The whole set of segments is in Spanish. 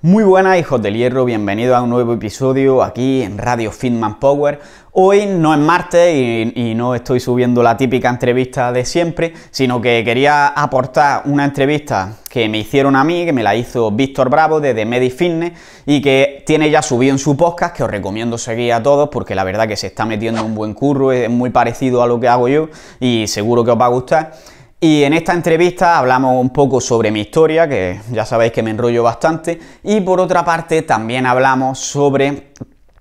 Muy buenas hijos del hierro, bienvenidos a un nuevo episodio aquí en Radio Fitman Power. Hoy no es martes y, no estoy subiendo la típica entrevista de siempre, sino que quería aportar una entrevista que me hicieron a mí, que me la hizo Víctor Bravo desde MediFitness y que tiene ya subido en su podcast, que os recomiendo seguir a todos porque la verdad que se está metiendo un buen curro, es muy parecido a lo que hago yo y seguro que os va a gustar. Y en esta entrevista hablamos un poco sobre mi historia, que ya sabéis que me enrollo bastante, y por otra parte también hablamos sobre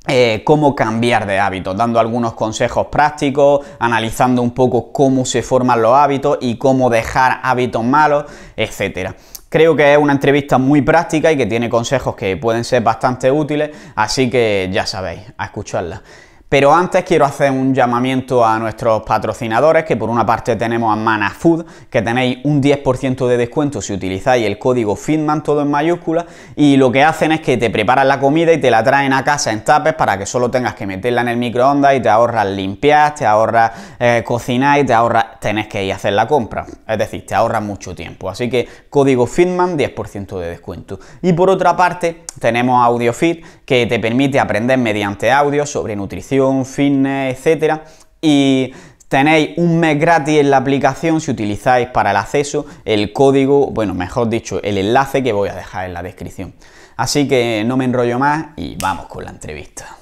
eh, cómo cambiar de hábitos, dando algunos consejos prácticos, analizando un poco cómo se forman los hábitos y cómo dejar hábitos malos, etc. Creo que es una entrevista muy práctica y que tiene consejos que pueden ser bastante útiles, así que ya sabéis, a escucharla. Pero antes quiero hacer un llamamiento a nuestros patrocinadores, que por una parte tenemos a Mana Food, que tenéis un 10% de descuento si utilizáis el código FITMAN, todo en mayúsculas, y lo que hacen es que te preparan la comida y te la traen a casa en tapes para que solo tengas que meterla en el microondas y te ahorras limpiar, te ahorras eh, cocinar y te ahorras tenés que ir a hacer la compra. Es decir, te ahorras mucho tiempo. Así que código FITMAN, 10% de descuento. Y por otra parte, tenemos AudioFit, que te permite aprender mediante audio sobre nutrición fitness, etcétera. Y tenéis un mes gratis en la aplicación si utilizáis para el acceso el código, bueno, mejor dicho, el enlace que voy a dejar en la descripción. Así que no me enrollo más y vamos con la entrevista.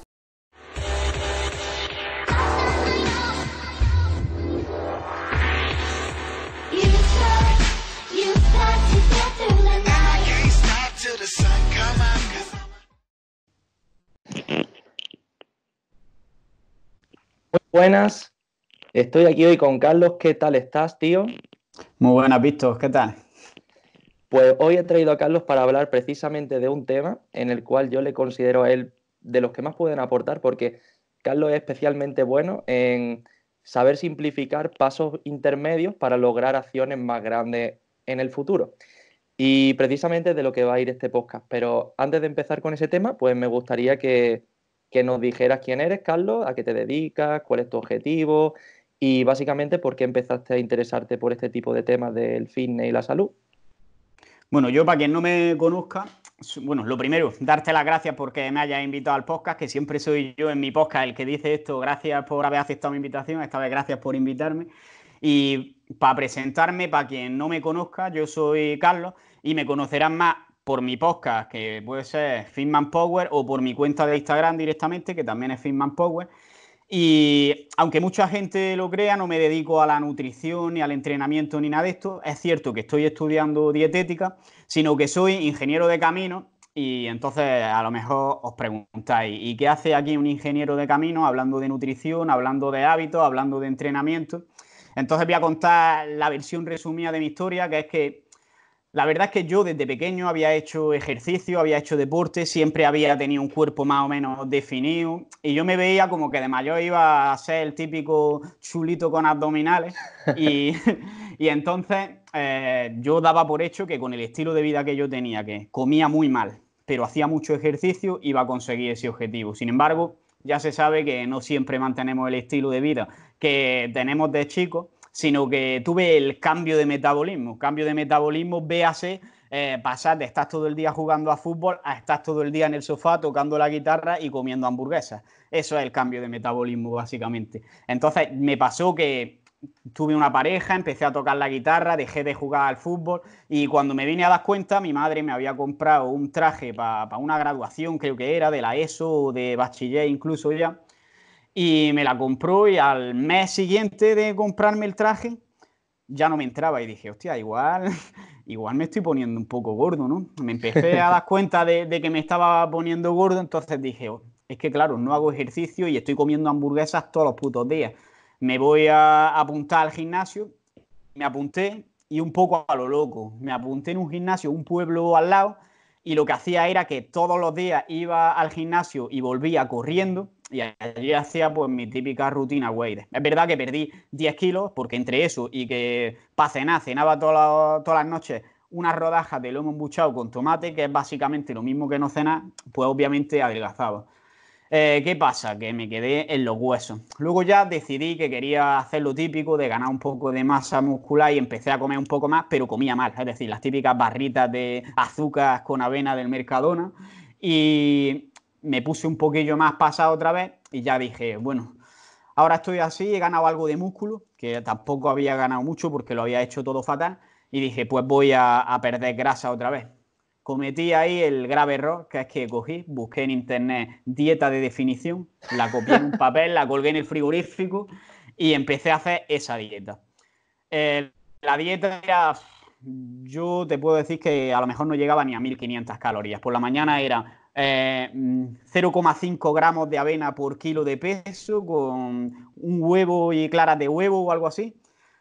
Buenas. Estoy aquí hoy con Carlos. ¿Qué tal estás, tío? Muy buenas, Víctor. ¿Qué tal? Pues hoy he traído a Carlos para hablar precisamente de un tema en el cual yo le considero a él de los que más pueden aportar, porque Carlos es especialmente bueno en saber simplificar pasos intermedios para lograr acciones más grandes en el futuro. Y precisamente de lo que va a ir este podcast. Pero antes de empezar con ese tema, pues me gustaría que que nos dijeras quién eres, Carlos, a qué te dedicas, cuál es tu objetivo y básicamente por qué empezaste a interesarte por este tipo de temas del fitness y la salud. Bueno, yo para quien no me conozca, bueno, lo primero, darte las gracias porque me hayas invitado al podcast, que siempre soy yo en mi podcast el que dice esto, gracias por haber aceptado mi invitación, esta vez gracias por invitarme. Y para presentarme, para quien no me conozca, yo soy Carlos y me conocerán más por mi podcast, que puede ser Fitman Power, o por mi cuenta de Instagram directamente, que también es Fitman Power. Y aunque mucha gente lo crea, no me dedico a la nutrición ni al entrenamiento ni nada de esto. Es cierto que estoy estudiando dietética, sino que soy ingeniero de camino y entonces a lo mejor os preguntáis, ¿y qué hace aquí un ingeniero de camino hablando de nutrición, hablando de hábitos, hablando de entrenamiento? Entonces voy a contar la versión resumida de mi historia, que es que la verdad es que yo desde pequeño había hecho ejercicio, había hecho deporte, siempre había tenido un cuerpo más o menos definido y yo me veía como que de mayor iba a ser el típico chulito con abdominales y, entonces eh, yo daba por hecho que con el estilo de vida que yo tenía, que comía muy mal, pero hacía mucho ejercicio, iba a conseguir ese objetivo. Sin embargo, ya se sabe que no siempre mantenemos el estilo de vida que tenemos de chicos sino que tuve el cambio de metabolismo. Cambio de metabolismo, véase eh, pasar de estar todo el día jugando a fútbol a estar todo el día en el sofá tocando la guitarra y comiendo hamburguesas. Eso es el cambio de metabolismo, básicamente. Entonces, me pasó que tuve una pareja, empecé a tocar la guitarra, dejé de jugar al fútbol y cuando me vine a dar cuenta, mi madre me había comprado un traje para una graduación, creo que era, de la ESO o de bachiller incluso ya y me la compró y al mes siguiente de comprarme el traje ya no me entraba y dije, hostia, igual, igual me estoy poniendo un poco gordo, ¿no? Me empecé a dar cuenta de, que me estaba poniendo gordo, entonces dije, oh, es que claro, no hago ejercicio y estoy comiendo hamburguesas todos los putos días. Me voy a apuntar al gimnasio, me apunté y un poco a lo loco, me apunté en un gimnasio, un pueblo al lado, y lo que hacía era que todos los días iba al gimnasio y volvía corriendo y allí hacía pues mi típica rutina weight. Es verdad que perdí 10 kilos porque entre eso y que para cenar cenaba todas las noches unas rodajas de lomo embuchado con tomate, que es básicamente lo mismo que no cenar, pues obviamente adelgazaba. Eh, ¿Qué pasa? Que me quedé en los huesos. Luego ya decidí que quería hacer lo típico de ganar un poco de masa muscular y empecé a comer un poco más, pero comía mal. Es decir, las típicas barritas de azúcar con avena del Mercadona. Y me puse un poquillo más pasado otra vez y ya dije, bueno, ahora estoy así, he ganado algo de músculo, que tampoco había ganado mucho porque lo había hecho todo fatal. Y dije, pues voy a perder grasa otra vez cometí ahí el grave error, que es que cogí, busqué en internet dieta de definición, la copié en un papel, la colgué en el frigorífico y empecé a hacer esa dieta. Eh, la dieta era, yo te puedo decir que a lo mejor no llegaba ni a 1500 calorías. Por la mañana era 0,5 eh, gramos de avena por kilo de peso con un huevo y claras de huevo o algo así.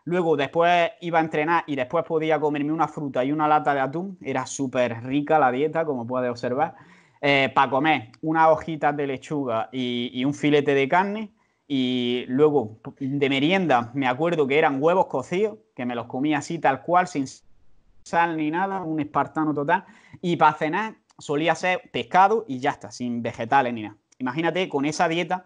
Luego, después iba a entrenar y después podía comerme una fruta y una lata de atún. Era súper rica la dieta, como puedes observar. Eh, para comer unas hojitas de lechuga y, un filete de carne. Y luego, de merienda, me acuerdo que eran huevos cocidos, que me los comía así tal cual, sin sal ni nada, un espartano total. Y para cenar solía ser pescado y ya está, sin vegetales ni nada. Imagínate, con esa dieta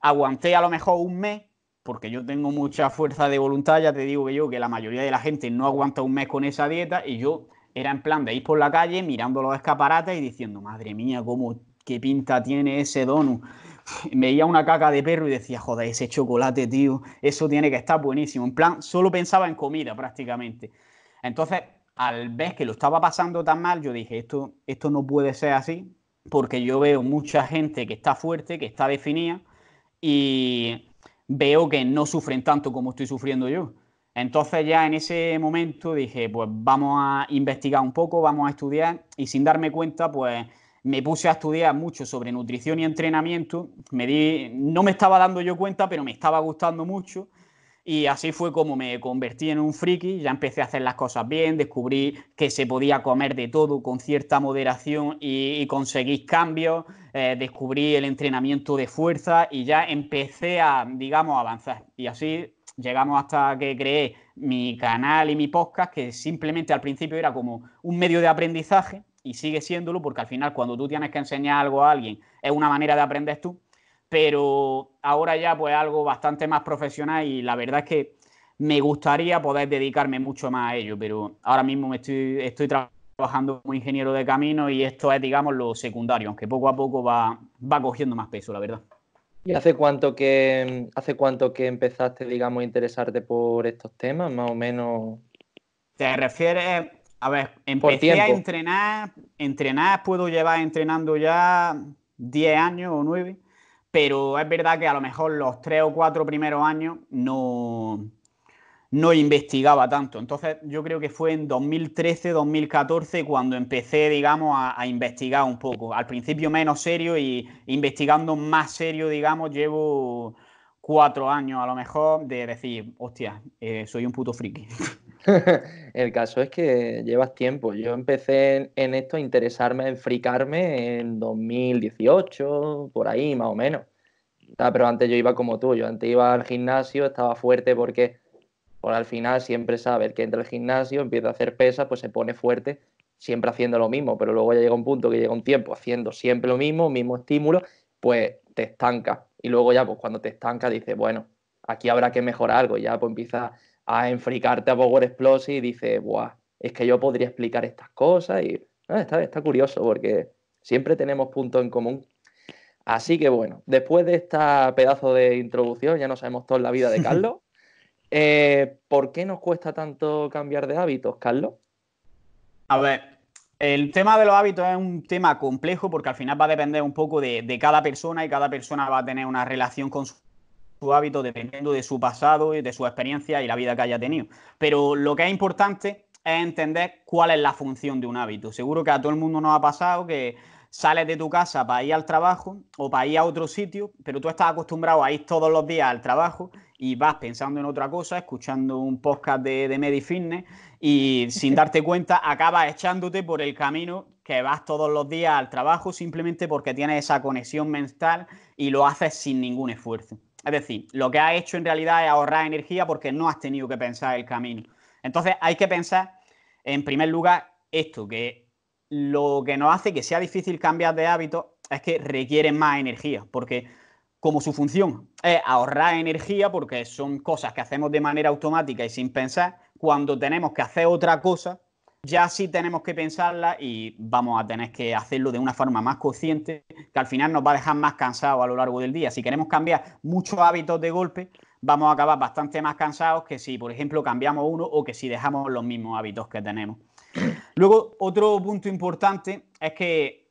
aguanté a lo mejor un mes porque yo tengo mucha fuerza de voluntad, ya te digo que yo, que la mayoría de la gente no aguanta un mes con esa dieta y yo era en plan de ir por la calle mirando los escaparates y diciendo, madre mía, cómo, qué pinta tiene ese donut. Veía una caca de perro y decía, joder, ese chocolate, tío, eso tiene que estar buenísimo. En plan, solo pensaba en comida prácticamente. Entonces, al ver que lo estaba pasando tan mal, yo dije, esto, esto no puede ser así, porque yo veo mucha gente que está fuerte, que está definida, y veo que no sufren tanto como estoy sufriendo yo. Entonces ya en ese momento dije, pues vamos a investigar un poco, vamos a estudiar y sin darme cuenta, pues me puse a estudiar mucho sobre nutrición y entrenamiento. Me di, no me estaba dando yo cuenta, pero me estaba gustando mucho y así fue como me convertí en un friki, ya empecé a hacer las cosas bien, descubrí que se podía comer de todo con cierta moderación y, conseguí cambios, eh, descubrí el entrenamiento de fuerza y ya empecé a, digamos, avanzar. Y así llegamos hasta que creé mi canal y mi podcast, que simplemente al principio era como un medio de aprendizaje y sigue siéndolo porque al final cuando tú tienes que enseñar algo a alguien es una manera de aprender tú pero ahora ya pues algo bastante más profesional y la verdad es que me gustaría poder dedicarme mucho más a ello, pero ahora mismo me estoy, estoy trabajando como ingeniero de camino y esto es, digamos, lo secundario, aunque poco a poco va, va cogiendo más peso, la verdad. ¿Y hace cuánto que hace cuánto que empezaste, digamos, a interesarte por estos temas, más o menos? ¿Te refieres? A ver, empecé a entrenar, entrenar, puedo llevar entrenando ya 10 años o 9 pero es verdad que a lo mejor los tres o cuatro primeros años no, no investigaba tanto. Entonces yo creo que fue en 2013, 2014 cuando empecé, digamos, a, investigar un poco. Al principio menos serio y investigando más serio, digamos, llevo cuatro años a lo mejor de decir, hostia, eh, soy un puto friki. El caso es que llevas tiempo. Yo empecé en, esto a interesarme, en fricarme en 2018, por ahí más o menos. Ah, pero antes yo iba como tú, yo antes iba al gimnasio, estaba fuerte porque por al final siempre sabe que entra al gimnasio, empieza a hacer pesas, pues se pone fuerte, siempre haciendo lo mismo, pero luego ya llega un punto que llega un tiempo haciendo siempre lo mismo, mismo estímulo, pues te estanca. Y luego ya, pues cuando te estanca, dices, bueno, aquí habrá que mejorar algo, ya pues empieza a enfricarte a Power Explosive y dice, Buah, es que yo podría explicar estas cosas y ah, está, está curioso porque siempre tenemos puntos en común. Así que bueno, después de esta pedazo de introducción, ya no sabemos toda la vida de Carlos. Eh, ¿Por qué nos cuesta tanto cambiar de hábitos, Carlos? A ver, el tema de los hábitos es un tema complejo porque al final va a depender un poco de, de cada persona y cada persona va a tener una relación con su su hábito dependiendo de su pasado y de su experiencia y la vida que haya tenido. Pero lo que es importante es entender cuál es la función de un hábito. Seguro que a todo el mundo nos ha pasado que sales de tu casa para ir al trabajo o para ir a otro sitio, pero tú estás acostumbrado a ir todos los días al trabajo y vas pensando en otra cosa, escuchando un podcast de, de Medifitness y sin darte cuenta acabas echándote por el camino que vas todos los días al trabajo simplemente porque tienes esa conexión mental y lo haces sin ningún esfuerzo. Es decir, lo que has hecho en realidad es ahorrar energía porque no has tenido que pensar el camino. Entonces hay que pensar, en primer lugar, esto, que lo que nos hace que sea difícil cambiar de hábito es que requieren más energía, porque como su función es ahorrar energía, porque son cosas que hacemos de manera automática y sin pensar, cuando tenemos que hacer otra cosa, ya sí tenemos que pensarla y vamos a tener que hacerlo de una forma más consciente, que al final nos va a dejar más cansados a lo largo del día. Si queremos cambiar muchos hábitos de golpe, vamos a acabar bastante más cansados que si, por ejemplo, cambiamos uno o que si dejamos los mismos hábitos que tenemos. Luego, otro punto importante es que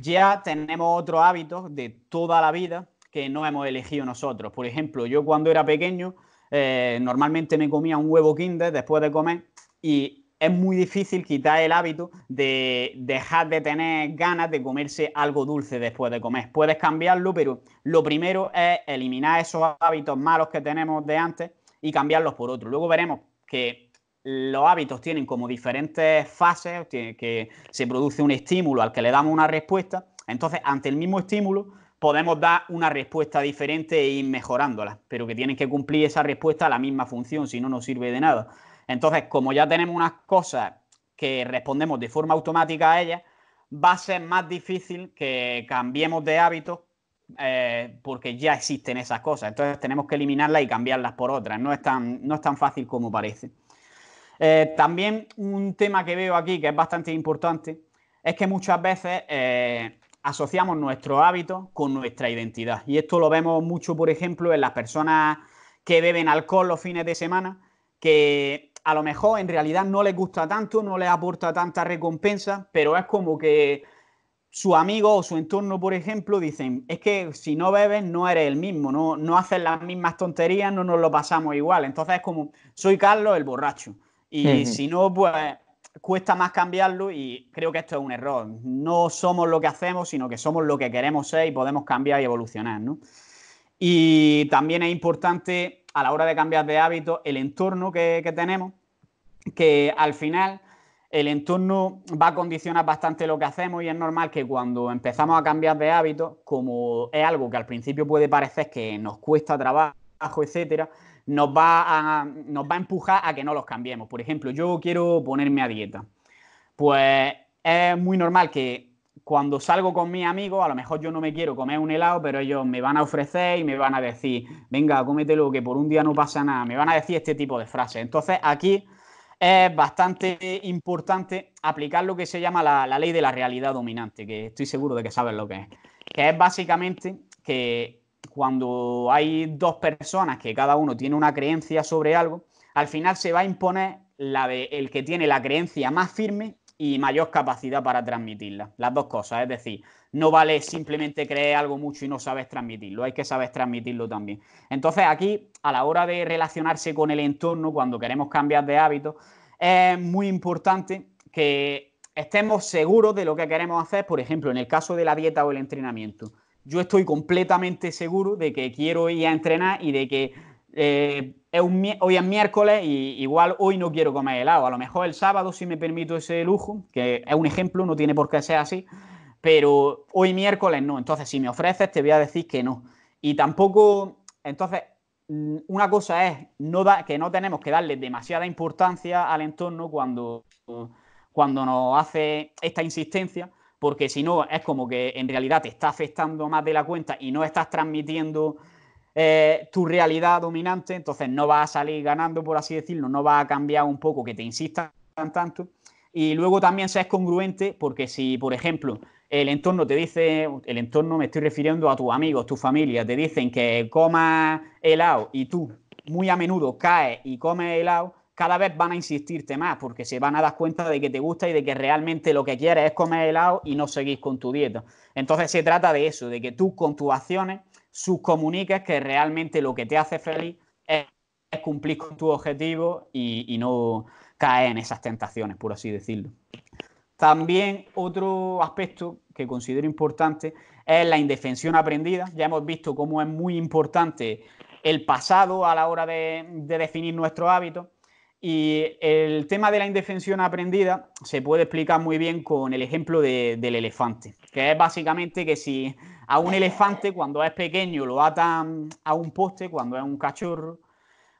ya tenemos otros hábitos de toda la vida que no hemos elegido nosotros. Por ejemplo, yo cuando era pequeño, eh, normalmente me comía un huevo Kinder después de comer y es muy difícil quitar el hábito de dejar de tener ganas de comerse algo dulce después de comer. Puedes cambiarlo, pero lo primero es eliminar esos hábitos malos que tenemos de antes y cambiarlos por otros. Luego veremos que los hábitos tienen como diferentes fases, que se produce un estímulo al que le damos una respuesta. Entonces, ante el mismo estímulo, podemos dar una respuesta diferente e ir mejorándola, pero que tienen que cumplir esa respuesta a la misma función, si no, no sirve de nada. Entonces, como ya tenemos unas cosas que respondemos de forma automática a ellas, va a ser más difícil que cambiemos de hábitos eh, porque ya existen esas cosas. Entonces tenemos que eliminarlas y cambiarlas por otras. No es tan, no es tan fácil como parece. Eh, también un tema que veo aquí que es bastante importante es que muchas veces eh, asociamos nuestros hábitos con nuestra identidad. Y esto lo vemos mucho, por ejemplo, en las personas que beben alcohol los fines de semana, que a lo mejor en realidad no les gusta tanto, no les aporta tanta recompensa, pero es como que su amigo o su entorno, por ejemplo, dicen, es que si no bebes no eres el mismo, no, no haces las mismas tonterías, no nos lo pasamos igual. Entonces es como, soy Carlos el borracho. Y si no, pues cuesta más cambiarlo y creo que esto es un error. No somos lo que hacemos, sino que somos lo que queremos ser y podemos cambiar y evolucionar, ¿no? Y también es importante a la hora de cambiar de hábito el entorno que, tenemos, que al final el entorno va a condicionar bastante lo que hacemos y es normal que cuando empezamos a cambiar de hábito, como es algo que al principio puede parecer que nos cuesta trabajo, etcétera, nos va, a, nos va a empujar a que no los cambiemos. Por ejemplo, yo quiero ponerme a dieta. Pues es muy normal que cuando salgo con mis amigos, a lo mejor yo no me quiero comer un helado, pero ellos me van a ofrecer y me van a decir, venga, cómetelo, que por un día no pasa nada. Me van a decir este tipo de frases. Entonces, aquí es bastante importante aplicar lo que se llama la, ley de la realidad dominante, que estoy seguro de que sabes lo que es. Que es básicamente que cuando hay dos personas que cada uno tiene una creencia sobre algo, al final se va a imponer la de el que tiene la creencia más firme y mayor capacidad para transmitirla. Las dos cosas, es decir, no vale simplemente creer algo mucho y no sabes transmitirlo, hay que saber transmitirlo también. Entonces aquí, a la hora de relacionarse con el entorno, cuando queremos cambiar de hábito, es muy importante que estemos seguros de lo que queremos hacer, por ejemplo, en el caso de la dieta o el entrenamiento. Yo estoy completamente seguro de que quiero ir a entrenar y de que eh, hoy es miércoles y igual hoy no quiero comer helado. A lo mejor el sábado sí me permito ese lujo, que es un ejemplo, no tiene por qué ser así, pero hoy miércoles no. Entonces, si me ofreces, te voy a decir que no. Y tampoco, entonces, mm, una cosa es no que no tenemos que darle demasiada importancia al entorno cuando, cuando nos hace esta insistencia, porque si no, es como que en realidad te está afectando más de la cuenta y no estás transmitiendo eh, tu realidad dominante, entonces no vas a salir ganando, por así decirlo, no va a cambiar un poco que te insistan tanto. Y luego también seas congruente, porque si, por ejemplo, el entorno te dice, el entorno me estoy refiriendo a tus amigos, tu familia, te dicen que comas helado y tú muy a menudo caes y comes helado, cada vez van a insistirte más porque se van a dar cuenta de que te gusta y de que realmente lo que quieres es comer helado y no seguir con tu dieta. Entonces se trata de eso, de que tú con tus acciones subcomuniques que realmente lo que te hace feliz es, cumplir con tu objetivo y, no caer en esas tentaciones, por así decirlo. También otro aspecto que considero importante es la indefensión aprendida. Ya hemos visto cómo es muy importante el pasado a la hora de, definir nuestros hábitos. Y el tema de la indefensión aprendida se puede explicar muy bien con el ejemplo del elefante, que es básicamente que si a un elefante cuando es pequeño lo atan a un poste, cuando es un cachorro,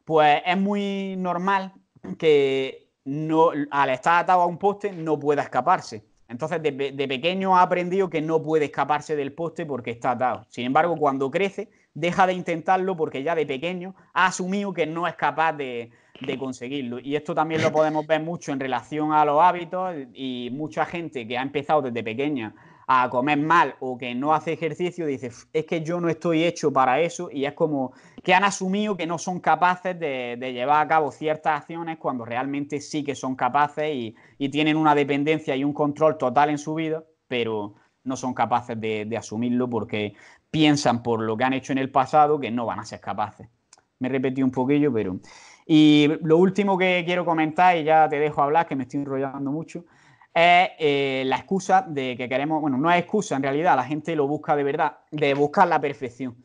pues es muy normal que no, al estar atado a un poste no pueda escaparse. Entonces, de, pequeño ha aprendido que no puede escaparse del poste porque está atado. Sin embargo, cuando crece, deja de intentarlo porque ya de pequeño ha asumido que no es capaz de, de conseguirlo. Y esto también lo podemos ver mucho en relación a los hábitos y mucha gente que ha empezado desde pequeña a comer mal o que no hace ejercicio, dice, es que yo no estoy hecho para eso y es como que han asumido que no son capaces de, llevar a cabo ciertas acciones cuando realmente sí que son capaces y, tienen una dependencia y un control total en su vida, pero no son capaces de, de asumirlo porque piensan por lo que han hecho en el pasado que no van a ser capaces. Me repetí un poquillo, pero... Y lo último que quiero comentar, y ya te dejo hablar, que me estoy enrollando mucho, es eh, la excusa de que queremos, bueno, no es excusa en realidad, la gente lo busca de verdad, de buscar la perfección.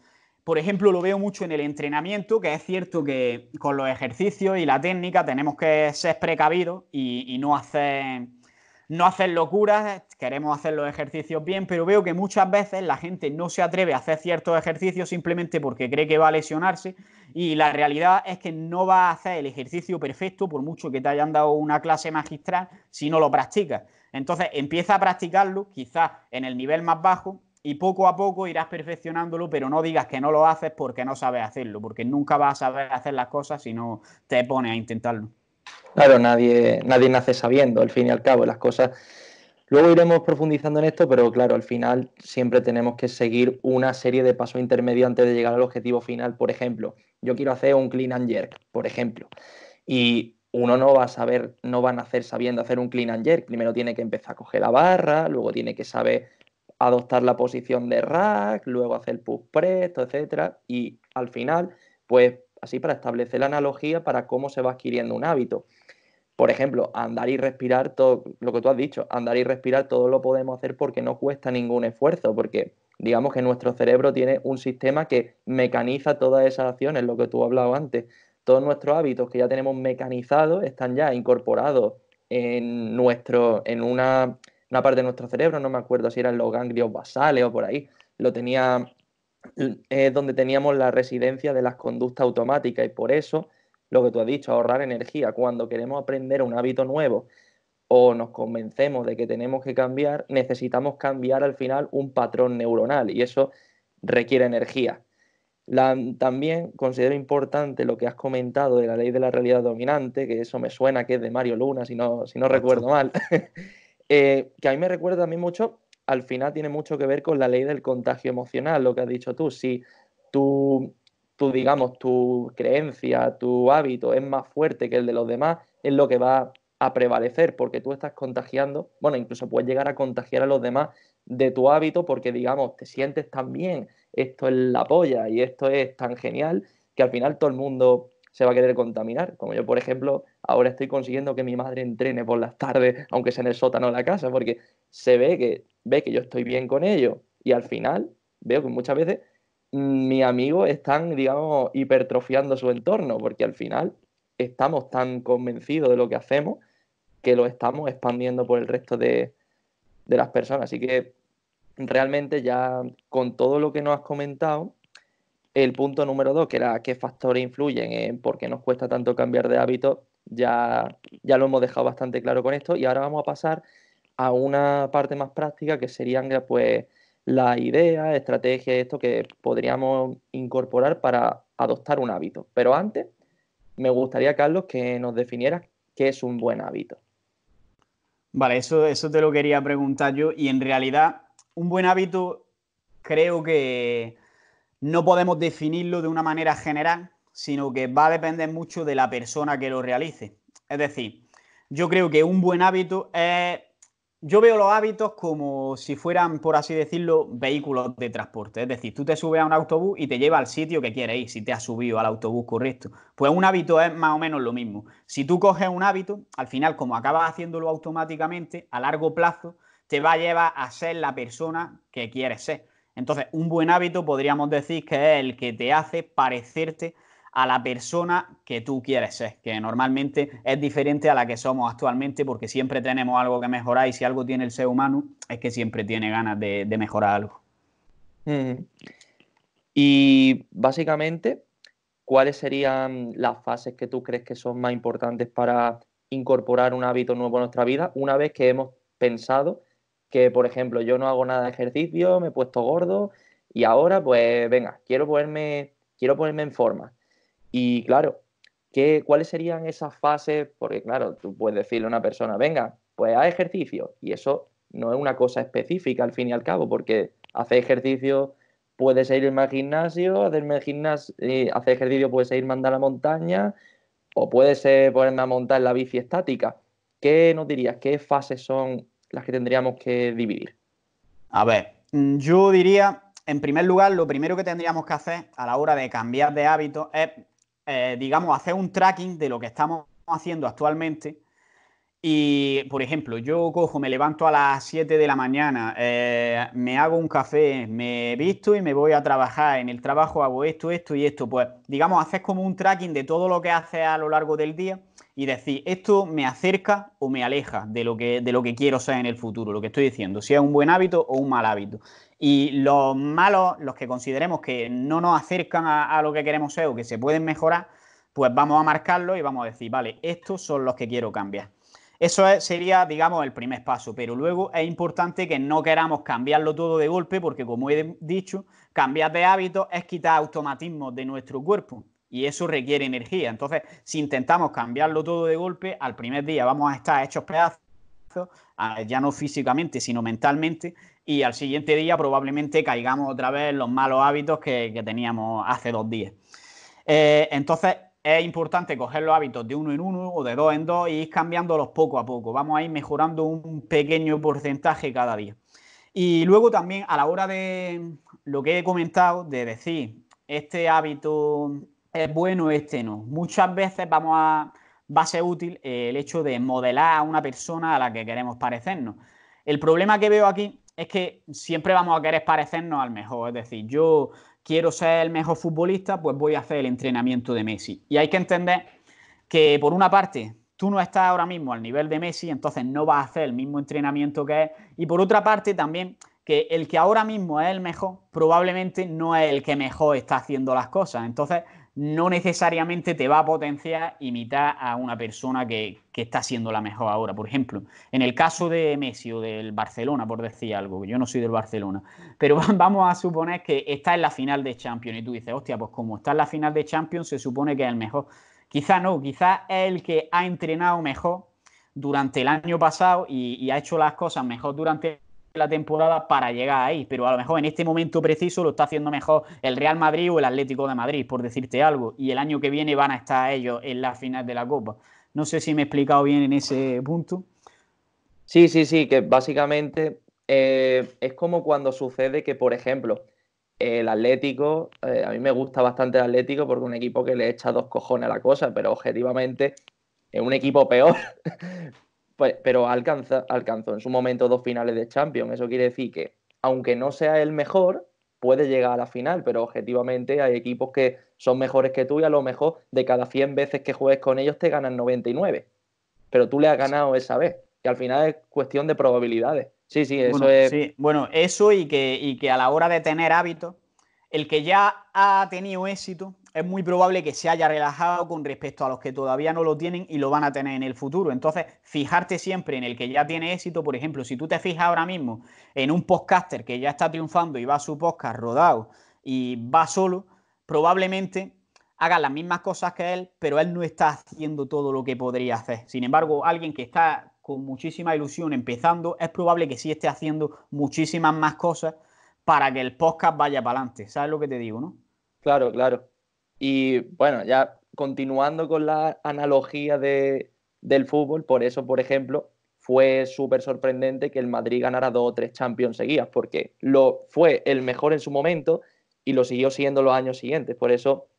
Por ejemplo, lo veo mucho en el entrenamiento, que es cierto que con los ejercicios y la técnica tenemos que ser precavidos y, no hacer no hacer locuras, queremos hacer los ejercicios bien, pero veo que muchas veces la gente no se atreve a hacer ciertos ejercicios simplemente porque cree que va a lesionarse y la realidad es que no va a hacer el ejercicio perfecto por mucho que te hayan dado una clase magistral si no lo practicas. Entonces empieza a practicarlo, quizás en el nivel más bajo, y poco a poco irás perfeccionándolo, pero no digas que no lo haces porque no sabes hacerlo, porque nunca vas a saber hacer las cosas si no te pones a intentarlo. Claro, nadie, nadie nace sabiendo, al fin y al cabo, las cosas Luego iremos profundizando en esto, pero claro, al final siempre tenemos que seguir una serie de pasos intermedios antes de llegar al objetivo final. Por ejemplo, yo quiero hacer un clean and jerk, por ejemplo, y uno no va a saber, no va a nacer sabiendo hacer un clean and jerk. Primero tiene que empezar a coger la barra, luego tiene que saber adoptar la posición de rack, luego hacer push press, etcétera, y al final, pues así para establecer la analogía para cómo se va adquiriendo un hábito. Por ejemplo, andar y respirar, todo lo que tú has dicho, andar y respirar, todo lo podemos hacer porque no cuesta ningún esfuerzo, porque digamos que nuestro cerebro tiene un sistema que mecaniza todas esas acciones, lo que tú has hablado antes. Todos nuestros hábitos que ya tenemos mecanizados están ya incorporados en, nuestro, en una, una parte de nuestro cerebro, no me acuerdo si eran los ganglios basales o por ahí, lo tenía, es donde teníamos la residencia de las conductas automáticas y por eso lo que tú has dicho, ahorrar energía. Cuando queremos aprender un hábito nuevo o nos convencemos de que tenemos que cambiar, necesitamos cambiar al final un patrón neuronal y eso requiere energía. también considero importante lo que has comentado de la ley de la realidad dominante, que eso me suena que es de Mario Luna, si no, si no recuerdo mal, eh, que a mí me recuerda también mucho, al final tiene mucho que ver con la ley del contagio emocional, lo que has dicho tú. Si tú tu, digamos, tu creencia, tu hábito es más fuerte que el de los demás, es lo que va a prevalecer, porque tú estás contagiando, bueno, incluso puedes llegar a contagiar a los demás de tu hábito porque, digamos, te sientes tan bien, esto es la polla y esto es tan genial, que al final todo el mundo se va a querer contaminar. Como yo, por ejemplo, ahora estoy consiguiendo que mi madre entrene por las tardes, aunque sea en el sótano de la casa, porque se ve que, ve que yo estoy bien con ello. Y al final veo que muchas veces mis amigos están, digamos, hipertrofiando su entorno, porque al final estamos tan convencidos de lo que hacemos que lo estamos expandiendo por el resto de, las personas. Así que realmente ya con todo lo que nos has comentado, el punto número dos, que era qué factores influyen en por qué nos cuesta tanto cambiar de hábito, ya, ya lo hemos dejado bastante claro con esto. Y ahora vamos a pasar a una parte más práctica que serían pues la idea, estrategia, esto que podríamos incorporar para adoptar un hábito. Pero antes, me gustaría, Carlos, que nos definieras qué es un buen hábito. Vale, eso, eso te lo quería preguntar yo y en realidad un buen hábito creo que no podemos definirlo de una manera general, sino que va a depender mucho de la persona que lo realice. Es decir, yo creo que un buen hábito es yo veo los hábitos como si fueran, por así decirlo, vehículos de transporte. Es decir, tú te subes a un autobús y te lleva al sitio que quieres ir, si te has subido al autobús correcto. Pues un hábito es más o menos lo mismo. Si tú coges un hábito, al final, como acabas haciéndolo automáticamente, a largo plazo, te va a llevar a ser la persona que quieres ser. Entonces, un buen hábito podríamos decir que es el que te hace parecerte a la persona que tú quieres ser, que normalmente es diferente a la que somos actualmente porque siempre tenemos algo que mejorar y si algo tiene el ser humano es que siempre tiene ganas de, mejorar algo. Y básicamente, ¿cuáles serían las fases que tú crees que son más importantes para incorporar un hábito nuevo a nuestra vida una vez que hemos pensado que, por ejemplo, yo no hago nada de ejercicio, me he puesto gordo y ahora, pues, venga, quiero ponerme, quiero ponerme en forma. Y claro, ¿qué, ¿cuáles serían esas fases? Porque, claro, tú puedes decirle a una persona, venga, pues haz ejercicio. Y eso no es una cosa específica al fin y al cabo, porque hacer ejercicio puede ser irme al gimnasio, hacerme gimnasio, eh, hacer ejercicio puede ser irme a a la montaña, o puede ser ponerme a montar la bici estática. ¿Qué nos dirías? ¿Qué fases son las que tendríamos que dividir? A ver, mm, yo diría, en primer lugar, lo primero que tendríamos que hacer a la hora de cambiar de hábito es, eh, digamos, hacer un tracking de lo que estamos haciendo actualmente. Y, por ejemplo, yo cojo, me levanto a las 7 de la mañana, eh, me hago un café, me visto y me voy a trabajar. En el trabajo hago esto, esto y esto. Pues, digamos, haces como un tracking de todo lo que haces a lo largo del día y decir, esto me acerca o me aleja de lo, que, de lo que quiero ser en el futuro, lo que estoy diciendo, si es un buen hábito o un mal hábito. Y los malos, los que consideremos que no nos acercan a, lo que queremos ser o que se pueden mejorar, pues vamos a marcarlo y vamos a decir, vale, estos son los que quiero cambiar. Eso sería, digamos, el primer paso, pero luego es importante que no queramos cambiarlo todo de golpe, porque como he dicho, cambiar de hábito es quitar automatismos de nuestro cuerpo y eso requiere energía. Entonces, si intentamos cambiarlo todo de golpe, al primer día vamos a estar hechos pedazos, ya no físicamente, sino mentalmente, y al siguiente día probablemente caigamos otra vez en los malos hábitos que, teníamos hace dos días. Eh, entonces, es importante coger los hábitos de uno en uno o de dos en dos y ir cambiándolos poco a poco. Vamos a ir mejorando un pequeño porcentaje cada día. Y luego también a la hora de lo que he comentado, de decir, este hábito es bueno, este no. Muchas veces va a ser útil el hecho de modelar a una persona a la que queremos parecernos. El problema que veo aquí es que siempre vamos a querer parecernos al mejor. Es decir, yo quiero ser el mejor futbolista, pues voy a hacer el entrenamiento de Messi. Y hay que entender que, por una parte, tú no estás ahora mismo al nivel de Messi, entonces no vas a hacer el mismo entrenamiento que él. Y por otra parte, también que el que ahora mismo es el mejor, probablemente no es el que mejor está haciendo las cosas. Entonces, no necesariamente te va a potenciar imitar a una persona que, está siendo la mejor ahora. Por ejemplo, en el caso de Messi o del Barcelona, por decir algo, yo no soy del Barcelona, pero vamos a suponer que está en la final de Champions y tú dices, hostia, pues como está en la final de Champions, se supone que es el mejor. Quizá no, quizá es el que ha entrenado mejor durante el año pasado y, y ha hecho las cosas mejor durante la temporada para llegar ahí, pero a lo mejor en este momento preciso lo está haciendo mejor el Real Madrid o el Atlético de Madrid, por decirte algo, y el año que viene van a estar ellos en la final de la Copa. No sé si me he explicado bien en ese punto. Sí, sí, sí, que básicamente eh, es como cuando sucede que, por ejemplo, el Atlético, eh, a mí me gusta bastante el Atlético porque es un equipo que le echa dos cojones a la cosa, pero objetivamente es un equipo peor pero alcanza, alcanzó en su momento dos finales de Champions. Eso quiere decir que, aunque no sea el mejor, puede llegar a la final, pero objetivamente hay equipos que son mejores que tú y a lo mejor de cada 100 veces que juegues con ellos te ganan 99. Pero tú le has ganado esa vez, que al final es cuestión de probabilidades. Sí, sí, eso es. Sí. Bueno, eso y que, y que a la hora de tener hábitos, el que ya ha tenido éxito es muy probable que se haya relajado con respecto a los que todavía no lo tienen y lo van a tener en el futuro. Entonces, fijarte siempre en el que ya tiene éxito, por ejemplo, si tú te fijas ahora mismo en un podcaster que ya está triunfando y va a su podcast rodado y va solo, probablemente haga las mismas cosas que él, pero él no está haciendo todo lo que podría hacer. Sin embargo, alguien que está con muchísima ilusión empezando, es probable que sí esté haciendo muchísimas más cosas para que el podcast vaya para adelante. ¿Sabes lo que te digo, no? Claro, claro. Y bueno, ya continuando con la analogía de, del fútbol, por eso, por ejemplo, fue súper sorprendente que el Madrid ganara dos o tres Champions seguidas, porque lo fue el mejor en su momento y lo siguió siendo los años siguientes. Por eso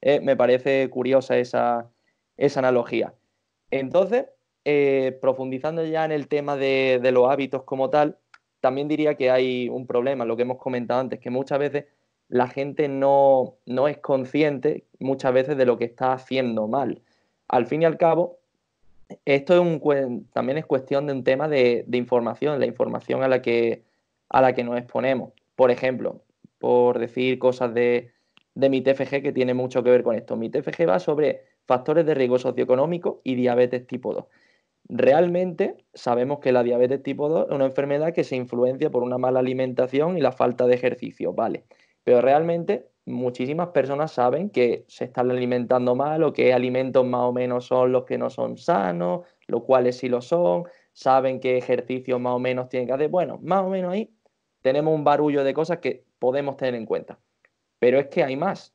eh, me parece curiosa esa, esa analogía. Entonces, eh, profundizando ya en el tema de, de los hábitos como tal, también diría que hay un problema, lo que hemos comentado antes, que muchas veces la gente no, es consciente muchas veces de lo que está haciendo mal. Al fin y al cabo, esto también es cuestión de un tema de, información, la información a la, que, a la que nos exponemos. Por ejemplo, por decir cosas de, de mi TFG que tiene mucho que ver con esto. Mi TFG va sobre factores de riesgo socioeconómico y diabetes tipo 2. realmente sabemos que la diabetes tipo 2 es una enfermedad que se influencia por una mala alimentación y la falta de ejercicio, ¿vale? Pero realmente muchísimas personas saben que se están alimentando mal o que alimentos más o menos son los que no son sanos, los cuales sí lo son, saben qué ejercicios más o menos tienen que hacer. Bueno, más o menos ahí tenemos un barullo de cosas que podemos tener en cuenta. Pero es que hay más.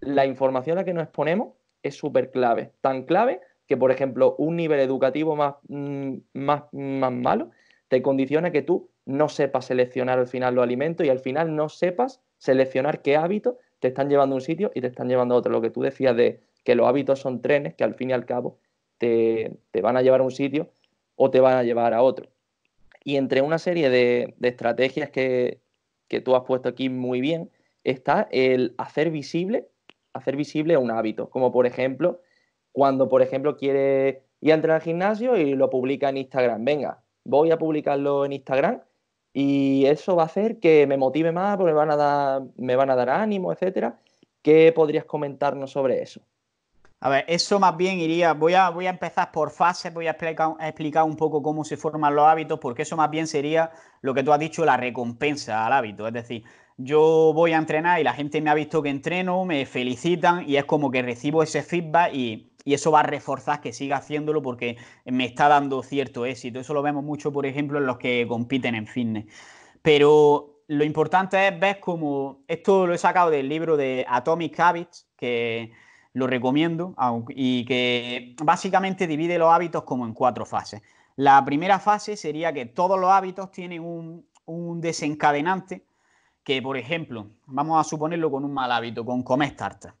La información a la que nos exponemos es súper clave. Tan clave que, por ejemplo, un nivel educativo más, mm, más, más malo te condiciona que tú no sepas seleccionar al final los alimentos y al final no sepas seleccionar qué hábitos te están llevando a un sitio y te están llevando a otro. Lo que tú decías de que los hábitos son trenes que al fin y al cabo te, van a llevar a un sitio o te van a llevar a otro. Y entre una serie de, estrategias que, que, tú has puesto aquí muy bien, está el hacer visible, hacer visible un hábito. Como por ejemplo, cuando por ejemplo quiere ir a entrenar al gimnasio y lo publica en Instagram. Venga, voy a publicarlo en Instagram y eso va a hacer que me motive más porque me van a dar, me van a dar ánimo, etcétera. ¿Qué podrías comentarnos sobre eso? A ver, eso más bien iría, voy a, voy a empezar por fases, voy a explicar, explicar un poco cómo se forman los hábitos, porque eso más bien sería lo que tú has dicho, la recompensa al hábito. Es decir, yo voy a entrenar y la gente me ha visto que entreno, me felicitan y es como que recibo ese feedback y y eso va a reforzar que siga haciéndolo porque me está dando cierto éxito. Eso lo vemos mucho, por ejemplo, en los que compiten en fitness. Pero lo importante es ver cómo esto lo he sacado del libro de Atomic Habits, que lo recomiendo, y que básicamente divide los hábitos como en cuatro fases. La primera fase sería que todos los hábitos tienen un, desencadenante, que por ejemplo, vamos a suponerlo con un mal hábito, con comer tarta.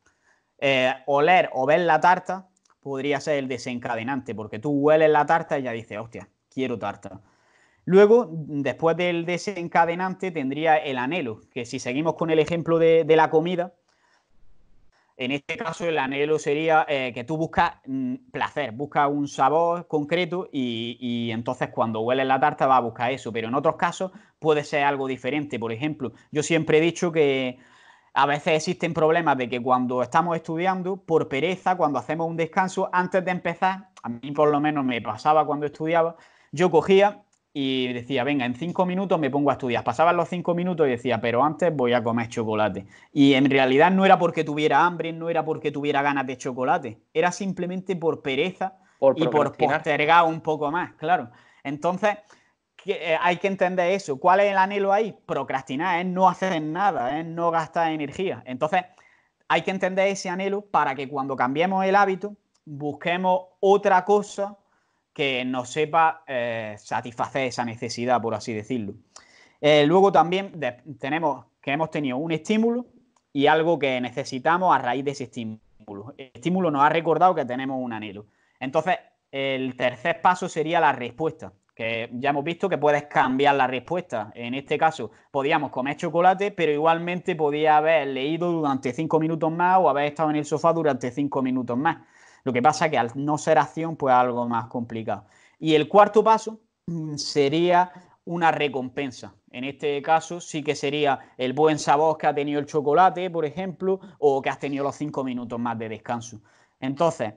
Eh, oler o ver la tarta podría ser el desencadenante, porque tú hueles la tarta y ya dices, hostia, quiero tarta. Luego, después del desencadenante, tendría el anhelo, que si seguimos con el ejemplo de, la comida, en este caso el anhelo sería eh, que tú buscas mm, placer, buscas un sabor concreto y, y, entonces cuando hueles la tarta vas a buscar eso, pero en otros casos puede ser algo diferente. Por ejemplo, yo siempre he dicho que a veces existen problemas de que cuando estamos estudiando, por pereza, cuando hacemos un descanso, antes de empezar, a mí por lo menos me pasaba cuando estudiaba, yo cogía y decía, venga, en cinco minutos me pongo a estudiar. Pasaban los cinco minutos y decía, pero antes voy a comer chocolate. Y en realidad no era porque tuviera hambre, no era porque tuviera ganas de chocolate, era simplemente por pereza y por postergar un poco más, claro. Entonces, hay que entender eso. ¿Cuál es el anhelo ahí? Procrastinar, es no hacer nada, es no gastar energía. Entonces, hay que entender ese anhelo para que cuando cambiemos el hábito, busquemos otra cosa que nos sepa eh, satisfacer esa necesidad, por así decirlo. Eh, luego también tenemos que hemos tenido un estímulo y algo que necesitamos a raíz de ese estímulo. El estímulo nos ha recordado que tenemos un anhelo. Entonces, el tercer paso sería la respuesta que ya hemos visto que puedes cambiar la respuesta. En este caso, podíamos comer chocolate, pero igualmente podía haber leído durante cinco minutos más o haber estado en el sofá durante cinco minutos más. Lo que pasa es que al no ser acción, pues algo más complicado. Y el cuarto paso mm, sería una recompensa. En este caso sí que sería el buen sabor que ha tenido el chocolate, por ejemplo, o que has tenido los cinco minutos más de descanso. Entonces,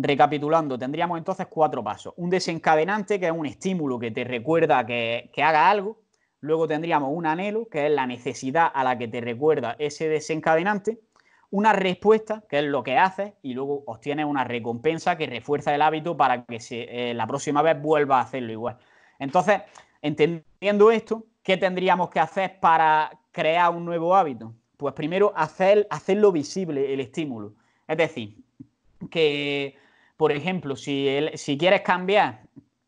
Recapitulando, tendríamos entonces cuatro pasos. Un desencadenante, que es un estímulo que te recuerda que, haga algo. Luego tendríamos un anhelo, que es la necesidad a la que te recuerda ese desencadenante. Una respuesta, que es lo que haces, y luego obtienes una recompensa que refuerza el hábito para que eh, la próxima vez vuelva a hacerlo igual. Entonces, entendiendo esto, ¿qué tendríamos que hacer para crear un nuevo hábito? Pues primero hacer, hacerlo visible el estímulo. Es decir, que por ejemplo, si, si quieres cambiar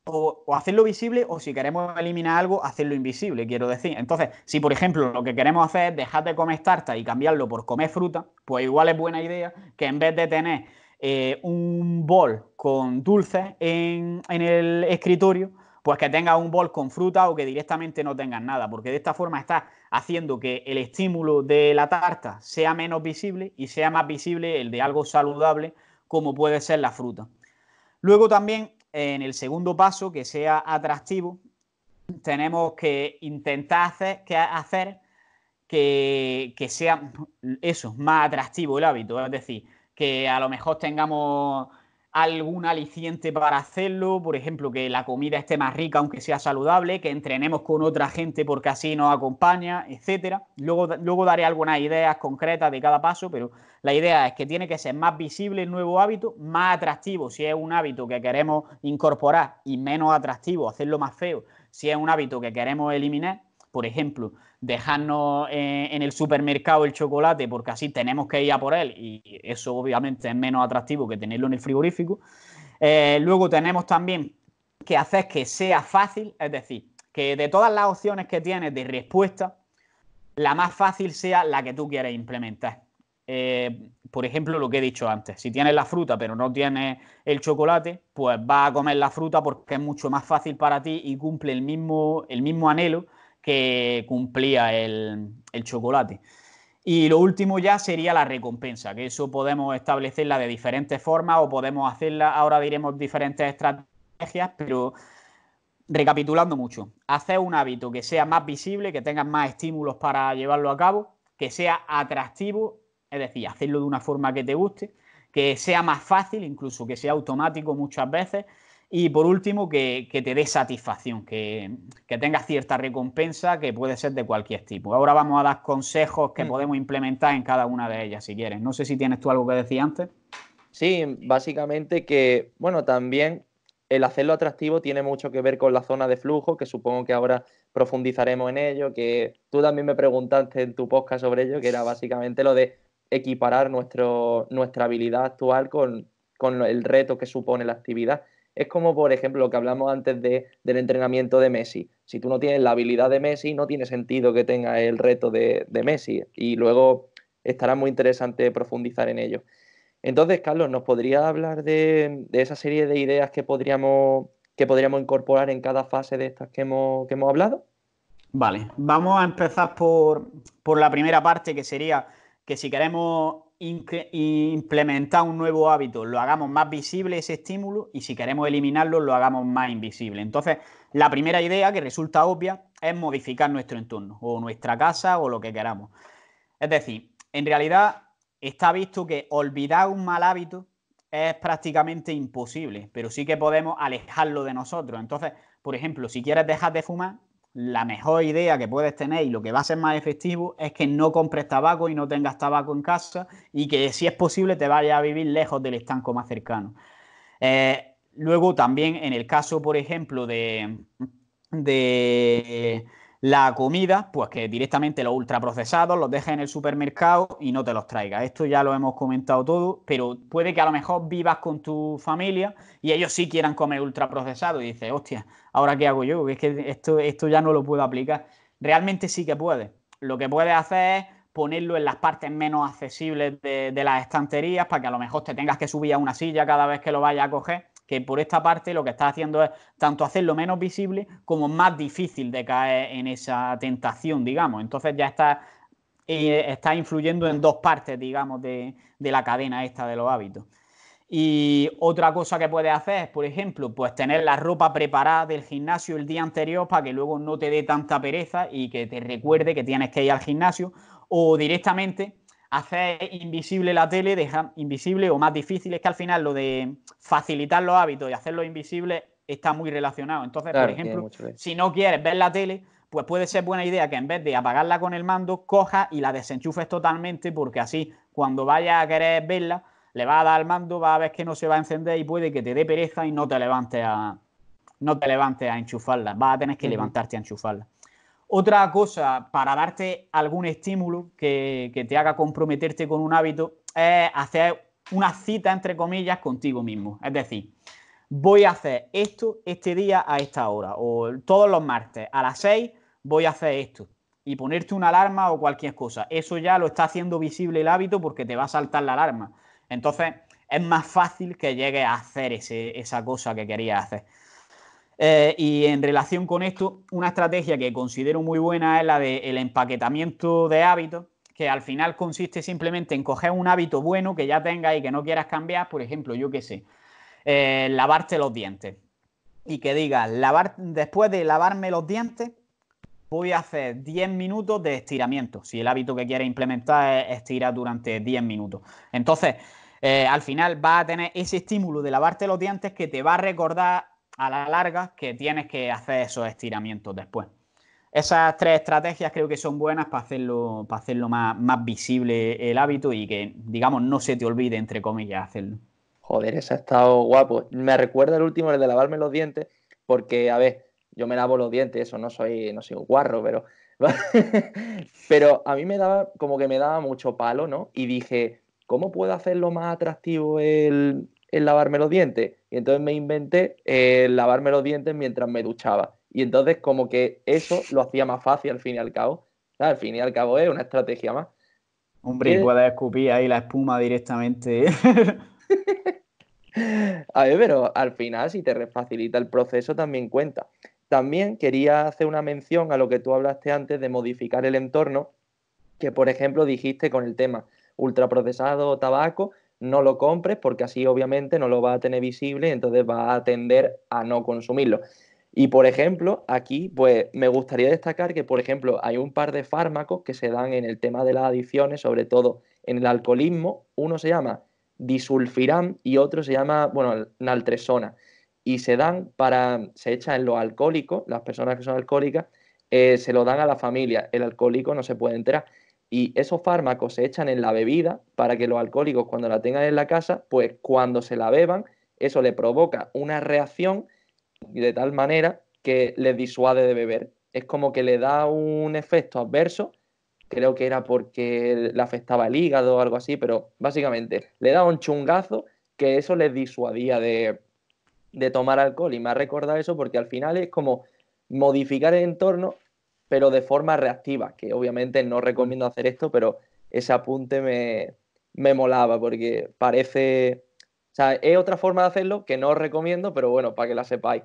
o, hacerlo visible o si queremos eliminar algo, hacerlo invisible, quiero decir. Entonces, si por ejemplo lo que queremos hacer es dejar de comer tarta y cambiarlo por comer fruta, pues igual es buena idea que en vez de tener eh, un bol con dulces en, en, el escritorio, pues que tengas un bol con fruta o que directamente no tengas nada, porque de esta forma estás haciendo que el estímulo de la tarta sea menos visible y sea más visible el de algo saludable como puede ser la fruta. Luego también, en el segundo paso, que sea atractivo, tenemos que intentar hacer que, que, sea eso, más atractivo el hábito. Es decir, que a lo mejor tengamos algún aliciente para hacerlo, por ejemplo, que la comida esté más rica aunque sea saludable, que entrenemos con otra gente porque así nos acompaña, etcétera. Luego, luego daré algunas ideas concretas de cada paso, pero la idea es que tiene que ser más visible el nuevo hábito, más atractivo si es un hábito que queremos incorporar y menos atractivo, hacerlo más feo si es un hábito que queremos eliminar. Por ejemplo, dejarnos eh, en el supermercado el chocolate porque así tenemos que ir a por él y eso obviamente es menos atractivo que tenerlo en el frigorífico. Eh, luego tenemos también que hacer que sea fácil, es decir, que de todas las opciones que tienes de respuesta, la más fácil sea la que tú quieres implementar. Eh, por ejemplo, lo que he dicho antes, si tienes la fruta pero no tienes el chocolate, pues vas a comer la fruta porque es mucho más fácil para ti y cumple el mismo, el mismo anhelo que cumplía el, chocolate. Y lo último ya sería la recompensa, que eso podemos establecerla de diferentes formas o podemos hacerla, ahora diremos diferentes estrategias, pero recapitulando mucho, hacer un hábito que sea más visible, que tenga más estímulos para llevarlo a cabo, que sea atractivo, es decir, hacerlo de una forma que te guste, que sea más fácil, incluso que sea automático muchas veces, y por último, que, te dé satisfacción, que, que tengas cierta recompensa que puede ser de cualquier tipo. Ahora vamos a dar consejos que mm. podemos implementar en cada una de ellas, si quieres. No sé si tienes tú algo que decir antes. Sí, básicamente que, bueno, también el hacerlo atractivo tiene mucho que ver con la zona de flujo, que supongo que ahora profundizaremos en ello, que tú también me preguntaste en tu podcast sobre ello, que era básicamente lo de equiparar nuestro, nuestra habilidad actual con, con el reto que supone la actividad. Es como, por ejemplo, lo que hablamos antes de, del entrenamiento de Messi. Si tú no tienes la habilidad de Messi, no tiene sentido que tenga el reto de, Messi. Y luego estará muy interesante profundizar en ello. Entonces, Carlos, ¿nos podría hablar de, esa serie de ideas que podríamos, que podríamos incorporar en cada fase de estas que hemos, que hemos hablado? Vale, vamos a empezar por, por la primera parte, que sería que si queremos implementar un nuevo hábito, lo hagamos más visible ese estímulo y si queremos eliminarlo, lo hagamos más invisible. Entonces, la primera idea que resulta obvia es modificar nuestro entorno o nuestra casa o lo que queramos. Es decir, en realidad está visto que olvidar un mal hábito es prácticamente imposible, pero sí que podemos alejarlo de nosotros. Entonces, por ejemplo, si quieres dejar de fumar, la mejor idea que puedes tener y lo que va a ser más efectivo es que no compres tabaco y no tengas tabaco en casa y que si es posible te vayas a vivir lejos del estanco más cercano. Eh, luego también en el caso, por ejemplo, de, de la comida, pues que directamente los ultraprocesados los dejes en el supermercado y no te los traigas. Esto ya lo hemos comentado todo, pero puede que a lo mejor vivas con tu familia y ellos sí quieran comer ultraprocesado y dices, hostia, ¿ahora qué hago yo? Es que esto, esto ya no lo puedo aplicar. Realmente sí que puedes. Lo que puedes hacer es ponerlo en las partes menos accesibles de, de las estanterías para que a lo mejor te tengas que subir a una silla cada vez que lo vayas a coger que por esta parte lo que está haciendo es tanto hacerlo menos visible como más difícil de caer en esa tentación, digamos. Entonces ya está, eh, está influyendo en dos partes, digamos, de, la cadena esta de los hábitos. Y otra cosa que puedes hacer es, por ejemplo, pues tener la ropa preparada del gimnasio el día anterior para que luego no te dé tanta pereza y que te recuerde que tienes que ir al gimnasio o directamente hacer invisible la tele, dejar invisible o más difícil, es que al final lo de facilitar los hábitos y hacerlo invisible está muy relacionado. Entonces, por ejemplo, si no quieres ver la tele, pues puede ser buena idea que en vez de apagarla con el mando, cojas y la desenchufes totalmente, porque así cuando vayas a querer verla, le va a dar al mando, va a ver que no se va a encender y puede que te dé pereza y no te levantes a, no te levantes a enchufarla. Vas a tener que levantarte a enchufarla. Otra cosa para darte algún estímulo que, te haga comprometerte con un hábito es hacer una cita, entre comillas, contigo mismo. Es decir, voy a hacer esto este día a esta hora o todos los martes a las 6 voy a hacer esto y ponerte una alarma o cualquier cosa. Eso ya lo está haciendo visible el hábito porque te va a saltar la alarma. Entonces es más fácil que llegues a hacer esa cosa que querías hacer. Eh, y en relación con esto, una estrategia que considero muy buena es la del empaquetamiento de hábitos, que al final consiste simplemente en coger un hábito bueno que ya tengas y que no quieras cambiar, por ejemplo, yo qué sé, eh, lavarte los dientes. Y que digas, lavar, después de lavarme los dientes, voy a hacer 10 minutos de estiramiento. Si el hábito que quieres implementar es estirar durante 10 minutos. Entonces, eh, al final va a tener ese estímulo de lavarte los dientes que te va a recordar a la larga que tienes que hacer esos estiramientos después. Esas tres estrategias creo que son buenas para hacerlo, para hacerlo más, más visible el hábito y que, digamos, no se te olvide, entre comillas, hacerlo. Joder, ese ha estado guapo. Me recuerda el último, el de lavarme los dientes, porque, a ver, yo me lavo los dientes, eso no soy, no soy un guarro, pero. pero a mí me daba, como que me daba mucho palo, ¿no? Y dije, ¿cómo puedo hacerlo más atractivo el, el lavarme los dientes? Y entonces me inventé el lavarme los dientes mientras me duchaba. Y entonces como que eso lo hacía más fácil al fin y al cabo. Al fin y al cabo es una estrategia más. Hombre, y puedes escupir ahí la espuma directamente. A ver, pero al final si te facilita el proceso también cuenta. También quería hacer una mención a lo que tú hablaste antes de modificar el entorno, que por ejemplo dijiste con el tema ultraprocesado o tabaco, no lo compres porque así obviamente no lo va a tener visible y entonces va a tender a no consumirlo. Y por ejemplo, aquí pues me gustaría destacar que por ejemplo hay un par de fármacos que se dan en el tema de las adicciones, sobre todo en el alcoholismo. Uno se llama disulfiram y otro se llama, bueno, naltresona. Y se dan para, se echa en los alcohólicos, las personas que son alcohólicas, eh, se lo dan a la familia. El alcohólico no se puede enterar. Y esos fármacos se echan en la bebida para que los alcohólicos cuando la tengan en la casa, pues cuando se la beban, eso le provoca una reacción de tal manera que les disuade de beber. Es como que le da un efecto adverso, creo que era porque le afectaba el hígado o algo así, pero básicamente le da un chungazo que eso les disuadía de, tomar alcohol. Y me ha recordado eso porque al final es como modificar el entorno, pero de forma reactiva, que obviamente no recomiendo hacer esto, pero ese apunte me, me molaba porque parece o sea, es otra forma de hacerlo que no os recomiendo, pero bueno, para que la sepáis.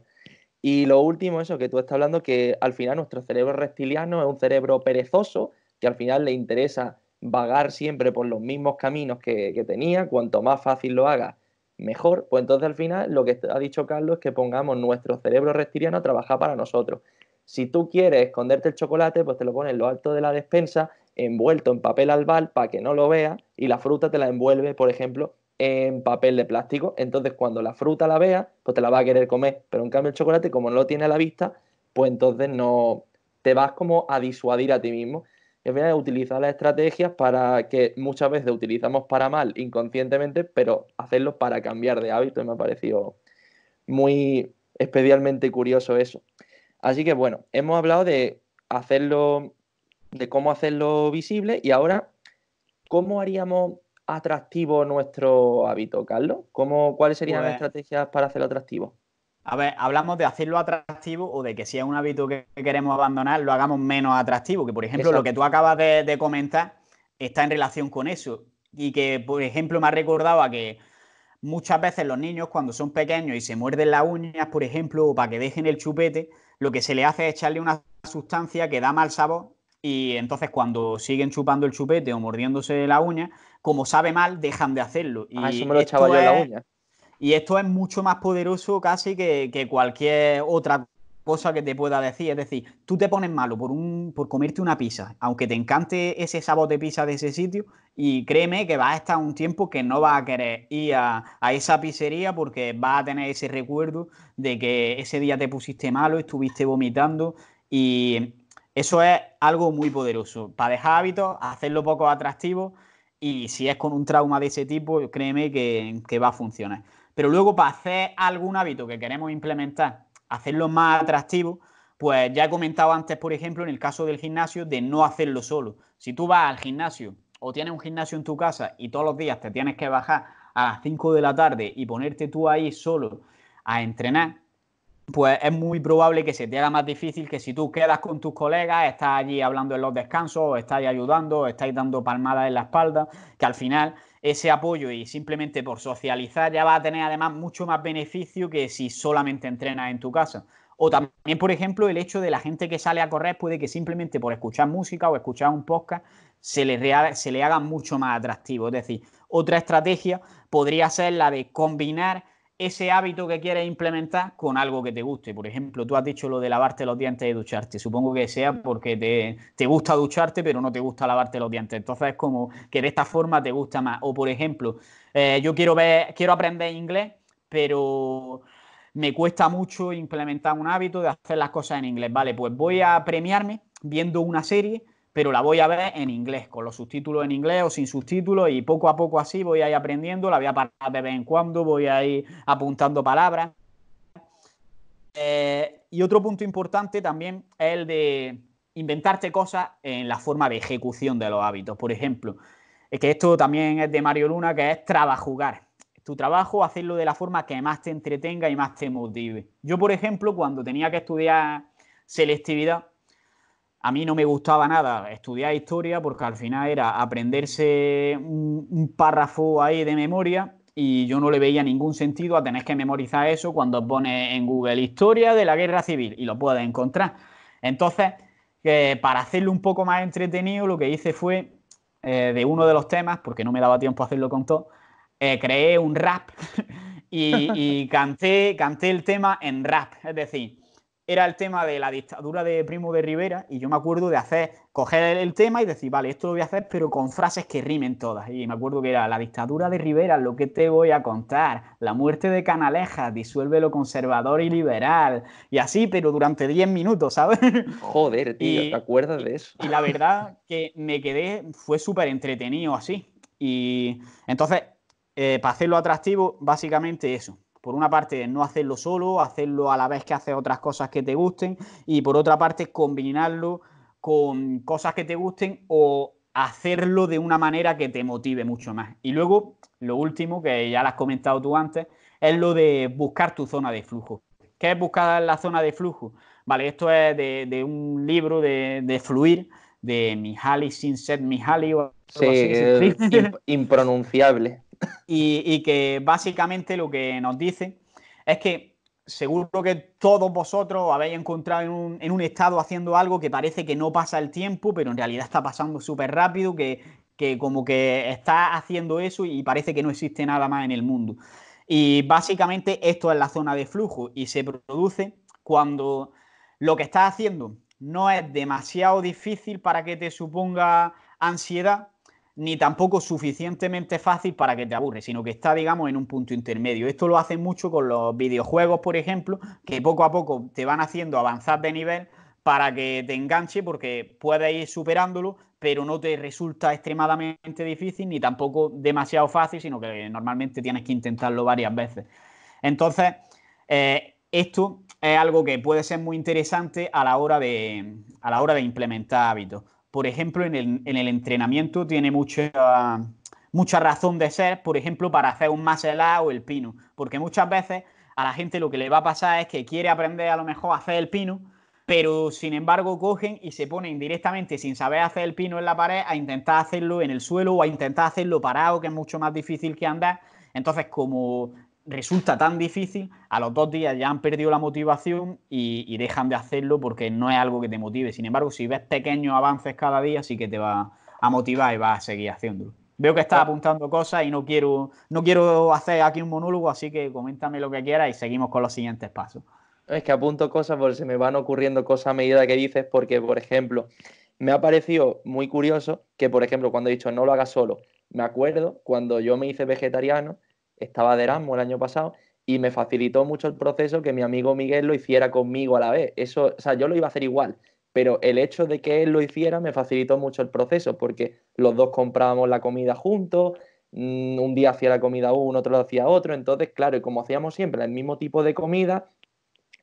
Y lo último, eso que tú estás hablando, que al final nuestro cerebro reptiliano es un cerebro perezoso, que al final le interesa vagar siempre por los mismos caminos que, tenía, cuanto más fácil lo haga, mejor. Pues entonces al final lo que ha dicho Carlos es que pongamos nuestro cerebro reptiliano a trabajar para nosotros. Si tú quieres esconderte el chocolate, pues te lo pones en lo alto de la despensa, envuelto en papel albal para que no lo veas, y la fruta te la envuelve, por ejemplo, en papel de plástico. Entonces, cuando la fruta la vea, pues te la va a querer comer. Pero en cambio, el chocolate, como no lo tiene a la vista, pues entonces no te vas como a disuadir a ti mismo. Y al final, utilizar las estrategias para que muchas veces utilizamos para mal inconscientemente, pero hacerlo para cambiar de hábito. Me ha parecido muy especialmente curioso eso. Así que bueno, hemos hablado de hacerlo, de cómo hacerlo visible y ahora, ¿cómo haríamos atractivo nuestro hábito, Carlos? ¿Cómo, ¿Cuáles serían las pues estrategias para hacerlo atractivo? A ver, hablamos de hacerlo atractivo o de que si es un hábito que queremos abandonar, lo hagamos menos atractivo. Que, por ejemplo, lo que tú acabas de, comentar está en relación con eso. Y que, por ejemplo, me ha recordado a que muchas veces los niños, cuando son pequeños y se muerden las uñas, por ejemplo, o para que dejen el chupete, lo que se le hace es echarle una sustancia que da mal sabor. Y entonces, cuando siguen chupando el chupete o mordiéndose la uña, como sabe mal, dejan de hacerlo. Ah, y eso me lo echaba yo en la uña. Y esto es mucho más poderoso casi que, cualquier otra cosa que te pueda decir. Es decir, tú te pones malo por, un, por comerte una pizza, aunque te encante ese sabor de pizza de ese sitio, y créeme que va a estar un tiempo que no vas a querer ir a, a esa pizzería porque vas a tener ese recuerdo de que ese día te pusiste malo, estuviste vomitando y eso es algo muy poderoso. Para dejar hábitos, hacerlo poco atractivo y si es con un trauma de ese tipo, créeme que, va a funcionar. Pero luego para hacer algún hábito que queremos implementar, hacerlo más atractivo, pues ya he comentado antes, por ejemplo, en el caso del gimnasio, de no hacerlo solo. Si tú vas al gimnasio o tienes un gimnasio en tu casa y todos los días te tienes que bajar a las 5 de la tarde y ponerte tú ahí solo a entrenar, pues es muy probable que se te haga más difícil que si tú quedas con tus colegas, estás allí hablando en los descansos, estáis ayudando, estáis dando palmadas en la espalda, que al final ese apoyo y simplemente por socializar ya va a tener además mucho más beneficio que si solamente entrenas en tu casa. O también, por ejemplo, el hecho de la gente que sale a correr puede que simplemente por escuchar música o escuchar un podcast se le, se le haga mucho más atractivo. Es decir, otra estrategia podría ser la de combinar ese hábito que quieres implementar con algo que te guste. Por ejemplo, tú has dicho lo de lavarte los dientes y ducharte. Supongo que sea porque te, gusta ducharte, pero no te gusta lavarte los dientes. Entonces es como que de esta forma te gusta más. O por ejemplo, eh, yo quiero ver, quiero aprender inglés, pero me cuesta mucho implementar un hábito de hacer las cosas en inglés. Vale, pues voy a premiarme viendo una serie pero la voy a ver en inglés, con los subtítulos en inglés o sin subtítulos y poco a poco así voy a ir aprendiendo, la voy a parar de vez en cuando, voy a ir apuntando palabras. Eh, y otro punto importante también es el de inventarte cosas en la forma de ejecución de los hábitos. Por ejemplo, es que esto también es de Mario Luna, que es trabajugar. Tu trabajo, hacerlo de la forma que más te entretenga y más te motive. Yo, por ejemplo, cuando tenía que estudiar selectividad, a mí no me gustaba nada estudiar historia porque al final era aprenderse un, párrafo ahí de memoria y yo no le veía ningún sentido a tener que memorizar eso cuando pones en Google historia de la guerra civil y lo puedes encontrar. Entonces, para hacerlo un poco más entretenido, lo que hice fue eh, de uno de los temas, porque no me daba tiempo a hacerlo con todo, eh, creé un rap y, y canté, canté el tema en rap. Es decir, era el tema de la dictadura de Primo de Rivera y yo me acuerdo de hacer, coger el tema y decir, vale, esto lo voy a hacer, pero con frases que rimen todas. Y me acuerdo que era la dictadura de Rivera, lo que te voy a contar, la muerte de Canaleja, disuelve lo conservador y liberal, y así, pero durante 10 minutos, ¿sabes? Joder, tío, ¿te acuerdas de eso? Y la verdad que me quedé, fue súper entretenido así. Y entonces, eh, para hacerlo atractivo, básicamente eso por una parte, no hacerlo solo, hacerlo a la vez que haces otras cosas que te gusten y por otra parte, combinarlo con cosas que te gusten o hacerlo de una manera que te motive mucho más. Y luego, lo último, que ya lo has comentado tú antes, es lo de buscar tu zona de flujo. ¿Qué es buscar la zona de flujo? Vale, esto es de, un libro de, fluir de Mihaly Sinset Mihaly. O sí, impronunciable. Y, que básicamente lo que nos dice es que seguro que todos vosotros habéis encontrado en un, estado haciendo algo que parece que no pasa el tiempo, pero en realidad está pasando súper rápido, que, que como que está haciendo eso y parece que no existe nada más en el mundo. Y básicamente esto es la zona de flujo y se produce cuando lo que estás haciendo no es demasiado difícil para que te suponga ansiedad, ni tampoco suficientemente fácil para que te aburre, sino que está, digamos, en un punto intermedio. Esto lo hacen mucho con los videojuegos, por ejemplo, que poco a poco te van haciendo avanzar de nivel para que te enganche, porque puedes ir superándolo, pero no te resulta extremadamente difícil ni tampoco demasiado fácil, sino que normalmente tienes que intentarlo varias veces. Entonces, eh, esto es algo que puede ser muy interesante a la hora de, a la hora de implementar hábitos por ejemplo, en el, entrenamiento tiene mucha, mucha razón de ser, por ejemplo, para hacer un muscle o el pino, porque muchas veces a la gente lo que le va a pasar es que quiere aprender a lo mejor a hacer el pino, pero sin embargo cogen y se ponen directamente sin saber hacer el pino en la pared a intentar hacerlo en el suelo o a intentar hacerlo parado, que es mucho más difícil que andar. Entonces, como resulta tan difícil, a los dos días ya han perdido la motivación y, dejan de hacerlo porque no es algo que te motive. Sin embargo, si ves pequeños avances cada día, sí que te va a motivar y vas a seguir haciéndolo. Veo que estás apuntando cosas y no quiero, no quiero hacer aquí un monólogo, así que coméntame lo que quieras y seguimos con los siguientes pasos. Es que apunto cosas porque se me van ocurriendo cosas a medida que dices, porque, por ejemplo, me ha parecido muy curioso que, por ejemplo, cuando he dicho no lo hagas solo, me acuerdo cuando yo me hice vegetariano, estaba de Erasmus el año pasado y me facilitó mucho el proceso que mi amigo Miguel lo hiciera conmigo a la vez. Eso, o sea, yo lo iba a hacer igual, pero el hecho de que él lo hiciera me facilitó mucho el proceso porque los dos comprábamos la comida juntos, mm, un día hacía la comida uno, otro lo hacía otro, entonces, claro, y como hacíamos siempre el mismo tipo de comida,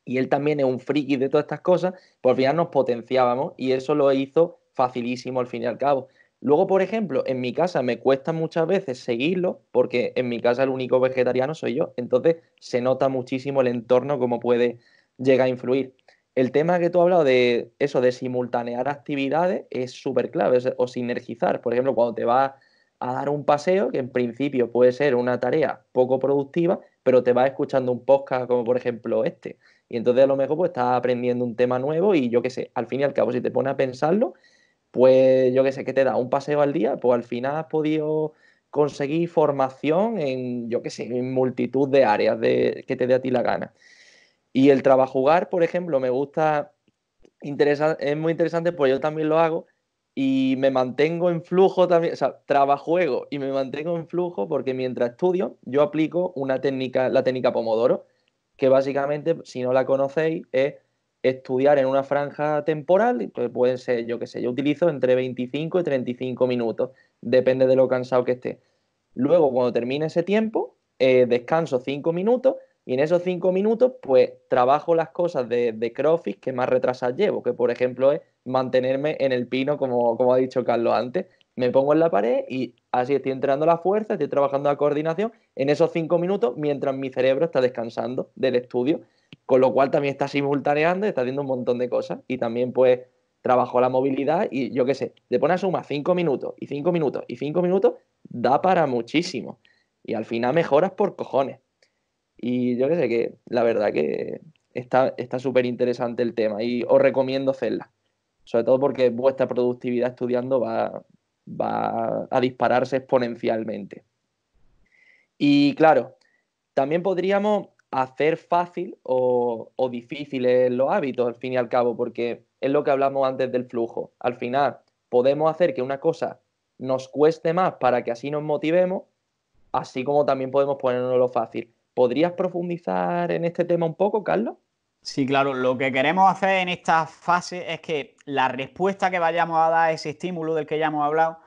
y él también es un friki de todas estas cosas, pues al final nos potenciábamos y eso lo hizo facilísimo al fin y al cabo. Luego, por ejemplo, en mi casa me cuesta muchas veces seguirlo porque en mi casa el único vegetariano soy yo. Entonces se nota muchísimo el entorno, cómo puede llegar a influir. El tema que tú has hablado de eso, de simultanear actividades, es súper clave, o sinergizar. Por ejemplo, cuando te vas a dar un paseo, que en principio puede ser una tarea poco productiva, pero te vas escuchando un podcast como por ejemplo este. Y entonces a lo mejor pues estás aprendiendo un tema nuevo y yo qué sé, al fin y al cabo, si te pones a pensarlo, pues yo qué sé, que te da un paseo al día, pues al final has podido conseguir formación en, yo qué sé, en multitud de áreas de, que te dé a ti la gana. Y el trabajo jugar, por ejemplo, me gusta, es muy interesante, pues yo también lo hago y me mantengo en flujo también, o sea, trabajo y me mantengo en flujo porque mientras estudio yo aplico una técnica, la técnica Pomodoro, que básicamente, si no la conocéis, es estudiar en una franja temporal, pues pueden ser, yo qué sé, yo utilizo entre 25 y 35 minutos, depende de lo cansado que esté. Luego, cuando termine ese tiempo, eh, descanso 5 minutos y en esos 5 minutos, pues trabajo las cosas de, de CrossFit que más retrasas llevo, que por ejemplo es mantenerme en el pino, como, como ha dicho Carlos antes. Me pongo en la pared y así estoy entrenando la fuerza, estoy trabajando la coordinación en esos 5 minutos mientras mi cerebro está descansando del estudio con lo cual también está simultaneando, está haciendo un montón de cosas y también pues trabajo la movilidad y yo qué sé, le pones a suma 5 minutos y 5 minutos y 5 minutos, da para muchísimo y al final mejoras por cojones. Y yo qué sé, que la verdad que está súper interesante el tema y os recomiendo hacerla. Sobre todo porque vuestra productividad estudiando va, va a dispararse exponencialmente. Y claro, también podríamos hacer fácil o, o difícil los hábitos, al fin y al cabo, porque es lo que hablamos antes del flujo. Al final, podemos hacer que una cosa nos cueste más para que así nos motivemos, así como también podemos ponernos lo fácil. ¿Podrías profundizar en este tema un poco, Carlos? Sí, claro, lo que queremos hacer en esta fase es que la respuesta que vayamos a dar a ese estímulo del que ya hemos hablado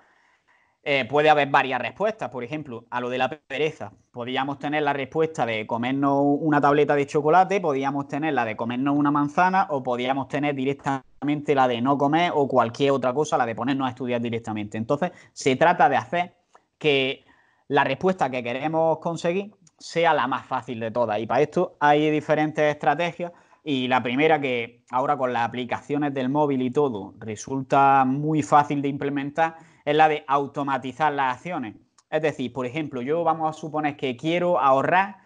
eh, puede haber varias respuestas. Por ejemplo, a lo de la pereza, podríamos tener la respuesta de comernos una tableta de chocolate, podríamos tener la de comernos una manzana o podríamos tener directamente la de no comer o cualquier otra cosa, la de ponernos a estudiar directamente. Entonces, se trata de hacer que la respuesta que queremos conseguir sea la más fácil de todas. Y para esto hay diferentes estrategias. Y la primera que ahora con las aplicaciones del móvil y todo resulta muy fácil de implementar es la de automatizar las acciones. Es decir, por ejemplo, yo vamos a suponer que quiero ahorrar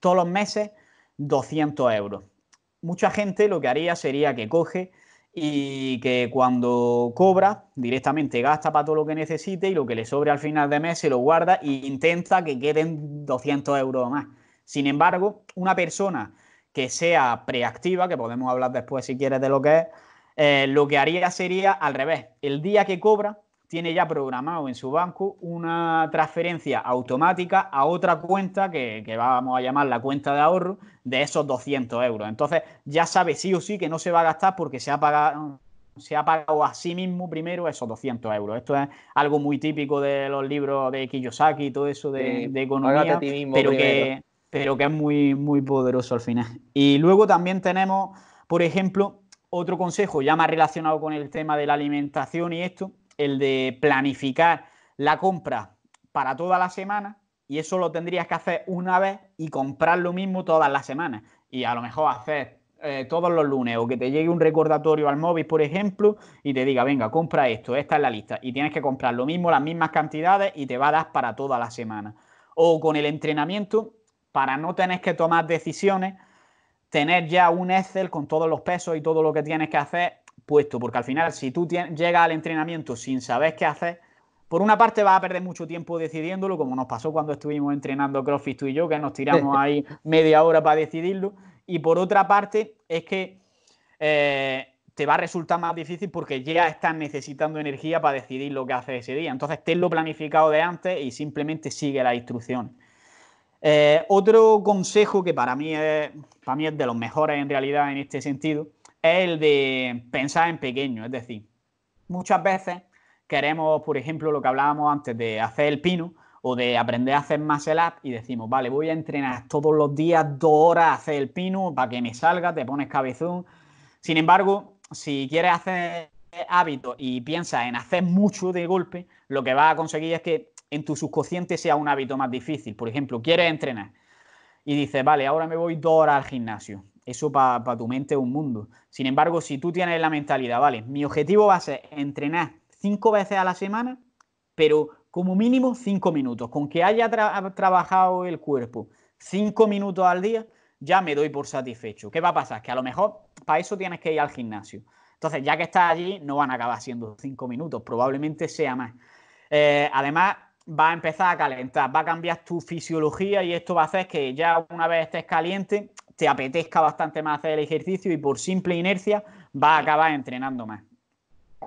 todos los meses 200 euros. Mucha gente lo que haría sería que coge y que cuando cobra directamente gasta para todo lo que necesite y lo que le sobre al final de mes se lo guarda e intenta que queden 200 euros más. Sin embargo, una persona que sea preactiva, que podemos hablar después si quieres de lo que es, eh, lo que haría sería al revés. El día que cobra, tiene ya programado en su banco una transferencia automática a otra cuenta que, vamos a llamar la cuenta de ahorro de esos 200 euros. Entonces ya sabe sí o sí que no se va a gastar porque se ha pagado, se ha pagado a sí mismo primero esos 200 euros. Esto es algo muy típico de los libros de Kiyosaki y todo eso de, economía, pero, que, pero que es muy, muy poderoso al final. Y luego también tenemos, por ejemplo, otro consejo ya más relacionado con el tema de la alimentación y esto, el de planificar la compra para toda la semana y eso lo tendrías que hacer una vez y comprar lo mismo todas las semanas. Y a lo mejor hacer eh, todos los lunes o que te llegue un recordatorio al móvil, por ejemplo, y te diga, venga, compra esto, esta es la lista. Y tienes que comprar lo mismo, las mismas cantidades y te va a dar para toda la semana. O con el entrenamiento, para no tener que tomar decisiones, tener ya un Excel con todos los pesos y todo lo que tienes que hacer puesto, porque al final, si tú llegas al entrenamiento sin saber qué hacer, por una parte vas a perder mucho tiempo decidiéndolo, como nos pasó cuando estuvimos entrenando CrossFit tú y yo, que nos tiramos ahí media hora para decidirlo, y por otra parte es que eh, te va a resultar más difícil porque ya estás necesitando energía para decidir lo que haces ese día. Entonces, tenlo planificado de antes y simplemente sigue la instrucción. Eh, otro consejo que para mí, es, para mí es de los mejores en realidad en este sentido es el de pensar en pequeño. Es decir, muchas veces queremos, por ejemplo, lo que hablábamos antes de hacer el pino o de aprender a hacer muscle up y decimos, vale, voy a entrenar todos los días dos horas a hacer el pino para que me salga, te pones cabezón. Sin embargo, si quieres hacer hábitos y piensas en hacer mucho de golpe, lo que vas a conseguir es que en tu subconsciente sea un hábito más difícil. Por ejemplo, quieres entrenar y dices, vale, ahora me voy dos horas al gimnasio. Eso para tu mente es un mundo. Sin embargo, si tú tienes la mentalidad, vale, mi objetivo va a ser entrenar cinco veces a la semana, pero como mínimo cinco minutos. Con que haya trabajado el cuerpo cinco minutos al día, ya me doy por satisfecho. ¿Qué va a pasar? Que a lo mejor para eso tienes que ir al gimnasio. Entonces, ya que estás allí, no van a acabar siendo cinco minutos, probablemente sea más. Eh, además, va a empezar a calentar, va a cambiar tu fisiología y esto va a hacer que ya una vez estés caliente te apetezca bastante más hacer el ejercicio y por simple inercia va a acabar entrenando más.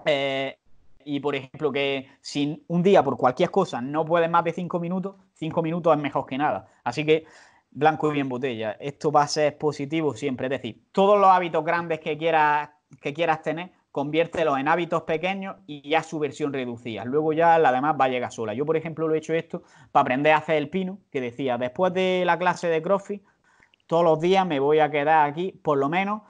Eh, y por ejemplo, que si un día por cualquier cosa no puedes más de 5 minutos, 5 minutos es mejor que nada. Así que blanco y bien botella. Esto va a ser positivo siempre. Es decir, todos los hábitos grandes que quieras, que quieras tener, conviértelos en hábitos pequeños y ya su versión reducida. Luego ya la demás va a llegar sola. Yo, por ejemplo, lo he hecho esto para aprender a hacer el pino, que decía, después de la clase de CrossFit, todos los días me voy a quedar aquí, por lo menos,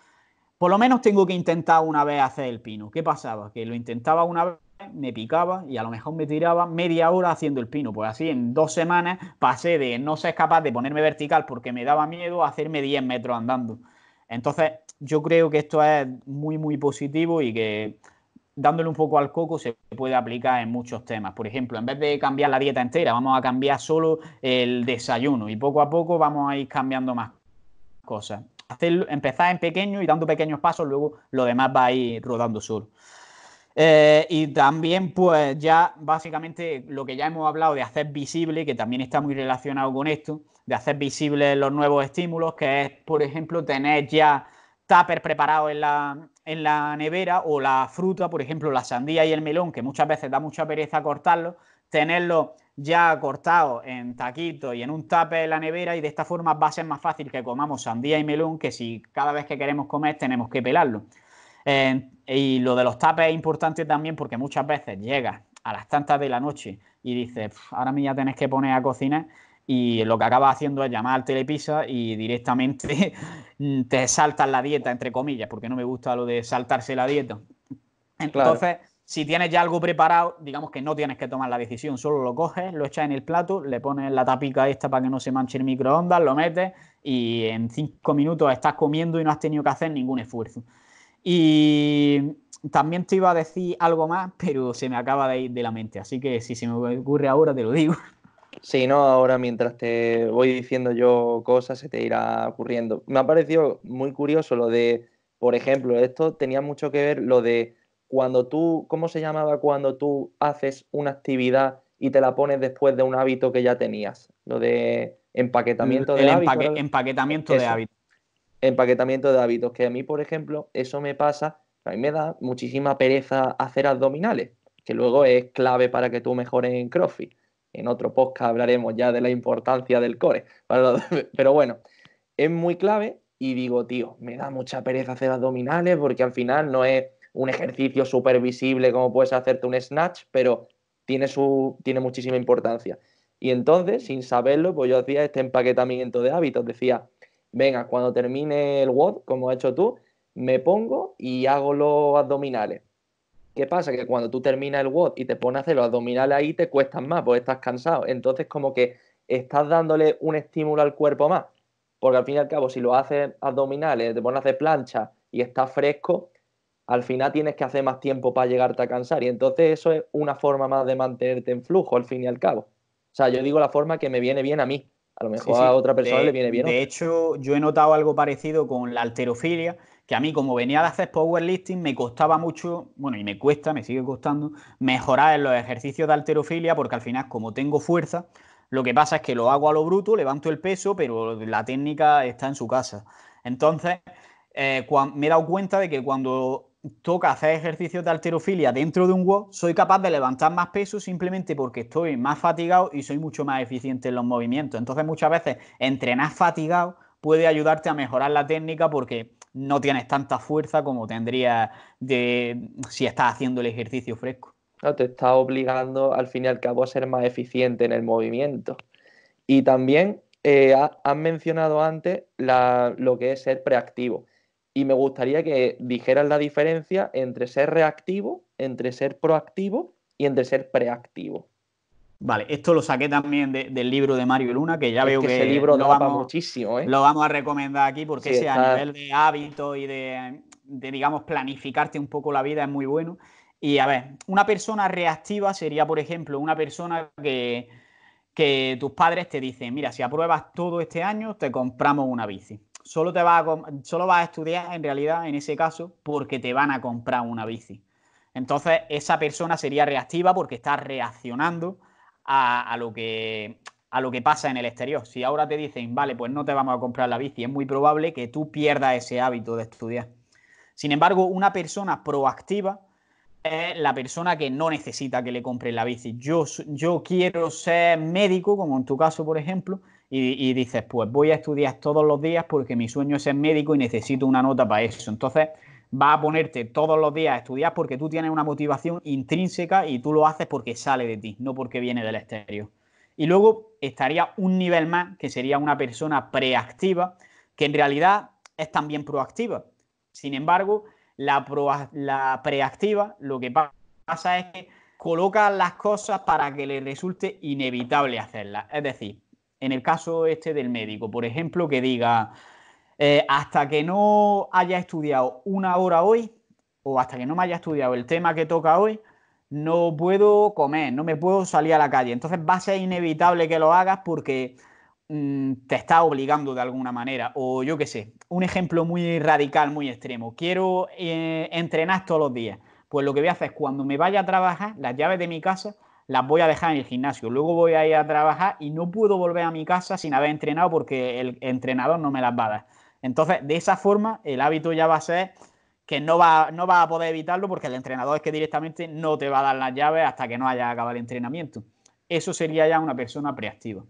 por lo menos tengo que intentar una vez hacer el pino. ¿Qué pasaba? Que lo intentaba una vez, me picaba y a lo mejor me tiraba media hora haciendo el pino. Pues así en dos semanas pasé de no ser capaz de ponerme vertical porque me daba miedo a hacerme 10 metros andando. Entonces, yo creo que esto es muy, muy positivo y que dándole un poco al coco se puede aplicar en muchos temas. Por ejemplo, en vez de cambiar la dieta entera, vamos a cambiar solo el desayuno y poco a poco vamos a ir cambiando más cosas. empezar en pequeño y dando pequeños pasos, luego lo demás va a ir rodando solo. Eh, y también, pues ya básicamente lo que ya hemos hablado de hacer visible, que también está muy relacionado con esto, de hacer visibles los nuevos estímulos, que es, por ejemplo, tener ya tupper preparado en la, en la nevera o la fruta, por ejemplo, la sandía y el melón, que muchas veces da mucha pereza cortarlo, tenerlo ya cortado en taquitos y en un tupper en la nevera y de esta forma va a ser más fácil que comamos sandía y melón que si cada vez que queremos comer tenemos que pelarlo. Eh, y lo de los tapes es importante también porque muchas veces llegas a las tantas de la noche y dices, ahora me ya tenés que poner a cocinar y lo que acabas haciendo es llamar al telepisa y directamente te saltas la dieta, entre comillas, porque no me gusta lo de saltarse la dieta. Entonces, si tienes ya algo preparado, digamos que no tienes que tomar la decisión, solo lo coges, lo echas en el plato, le pones la tapica esta para que no se manche el microondas, lo metes y en cinco minutos estás comiendo y no has tenido que hacer ningún esfuerzo. Y también te iba a decir algo más, pero se me acaba de ir de la mente. Así que si se me ocurre ahora, te lo digo. Sí, no, ahora mientras te voy diciendo yo cosas, se te irá ocurriendo. Me ha parecido muy curioso lo de, por ejemplo, esto tenía mucho que ver lo de cuando tú, ¿cómo se llamaba cuando tú haces una actividad y te la pones después de un hábito que ya tenías? Lo de empaquetamiento de hábitos. Empaquetamiento de hábitos empaquetamiento de hábitos, que a mí, por ejemplo, eso me pasa, a mí me da muchísima pereza hacer abdominales, que luego es clave para que tú mejores en CrossFit. En otro podcast hablaremos ya de la importancia del core. Pero bueno, es muy clave y digo, tío, me da mucha pereza hacer abdominales porque al final no es un ejercicio súper visible como puedes hacerte un snatch, pero tiene, su, tiene muchísima importancia. Y entonces, sin saberlo, pues yo hacía este empaquetamiento de hábitos. Decía, venga, cuando termine el WOD, como has hecho tú, me pongo y hago los abdominales. ¿Qué pasa? Que cuando tú terminas el WOD y te pones a hacer los abdominales ahí, te cuestan más, porque estás cansado. Entonces, como que estás dándole un estímulo al cuerpo más. Porque al fin y al cabo, si lo haces abdominales, te pones a hacer plancha y estás fresco, al final tienes que hacer más tiempo para llegarte a cansar. Y entonces eso es una forma más de mantenerte en flujo, al fin y al cabo. O sea, yo digo la forma que me viene bien a mí. A lo mejor a otra persona le viene bien. De hecho, yo he notado algo parecido con la alterofilia, que a mí como venía de hacer powerlifting me costaba mucho, bueno, y me cuesta, me sigue costando, mejorar en los ejercicios de alterofilia, porque al final como tengo fuerza, lo que pasa es que lo hago a lo bruto, levanto el peso, pero la técnica está en su casa. Entonces, eh, me he dado cuenta de que cuando toca hacer ejercicios de alterofilia dentro de un WOD, soy capaz de levantar más peso simplemente porque estoy más fatigado y soy mucho más eficiente en los movimientos. Entonces muchas veces entrenar fatigado puede ayudarte a mejorar la técnica porque no tienes tanta fuerza como tendrías de si estás haciendo el ejercicio fresco. te está obligando al fin y al cabo a ser más eficiente en el movimiento. Y también eh, has mencionado antes lo que es ser preactivo y me gustaría que dijeras la diferencia entre ser reactivo, entre ser proactivo y entre ser preactivo. Vale, esto lo saqué también del libro de Mario Luna, que ya veo que, ese libro lo vamos, muchísimo, ¿eh? lo vamos a recomendar aquí porque ese a nivel de hábito y de, de, digamos, planificarte un poco la vida es muy bueno. Y a ver, una persona reactiva sería, por ejemplo, una persona que, que tus padres te dicen, mira, si apruebas todo este año, te compramos una bici solo, te vas a, solo a estudiar en realidad en ese caso porque te van a comprar una bici. Entonces esa persona sería reactiva porque está reaccionando a, lo que, a lo que pasa en el exterior. Si ahora te dicen, vale, pues no te vamos a comprar la bici, es muy probable que tú pierdas ese hábito de estudiar. Sin embargo, una persona proactiva es la persona que no necesita que le compre la bici. Yo, yo quiero ser médico, como en tu caso, por ejemplo, y, dices, pues voy a estudiar todos los días porque mi sueño es ser médico y necesito una nota para eso. Entonces, va a ponerte todos los días a estudiar porque tú tienes una motivación intrínseca y tú lo haces porque sale de ti, no porque viene del exterior. Y luego estaría un nivel más, que sería una persona preactiva, que en realidad es también proactiva. Sin embargo, la, la preactiva lo que pasa es que coloca las cosas para que le resulte inevitable hacerlas. Es decir, en el caso este del médico, por ejemplo, que diga, eh, hasta que no haya estudiado una hora hoy, o hasta que no me haya estudiado el tema que toca hoy, no puedo comer, no me puedo salir a la calle. Entonces va a ser inevitable que lo hagas porque mm, te está obligando de alguna manera. O yo qué sé, un ejemplo muy radical, muy extremo. Quiero eh, entrenar todos los días. Pues lo que voy a hacer es cuando me vaya a trabajar, las llaves de mi casa las voy a dejar en el gimnasio. Luego voy a ir a trabajar y no puedo volver a mi casa sin haber entrenado porque el entrenador no me las va a dar. Entonces, de esa forma, el hábito ya va a ser que no va, no va a poder evitarlo porque el entrenador es que directamente no te va a dar las llaves hasta que no haya acabado el entrenamiento. Eso sería ya una persona preactiva.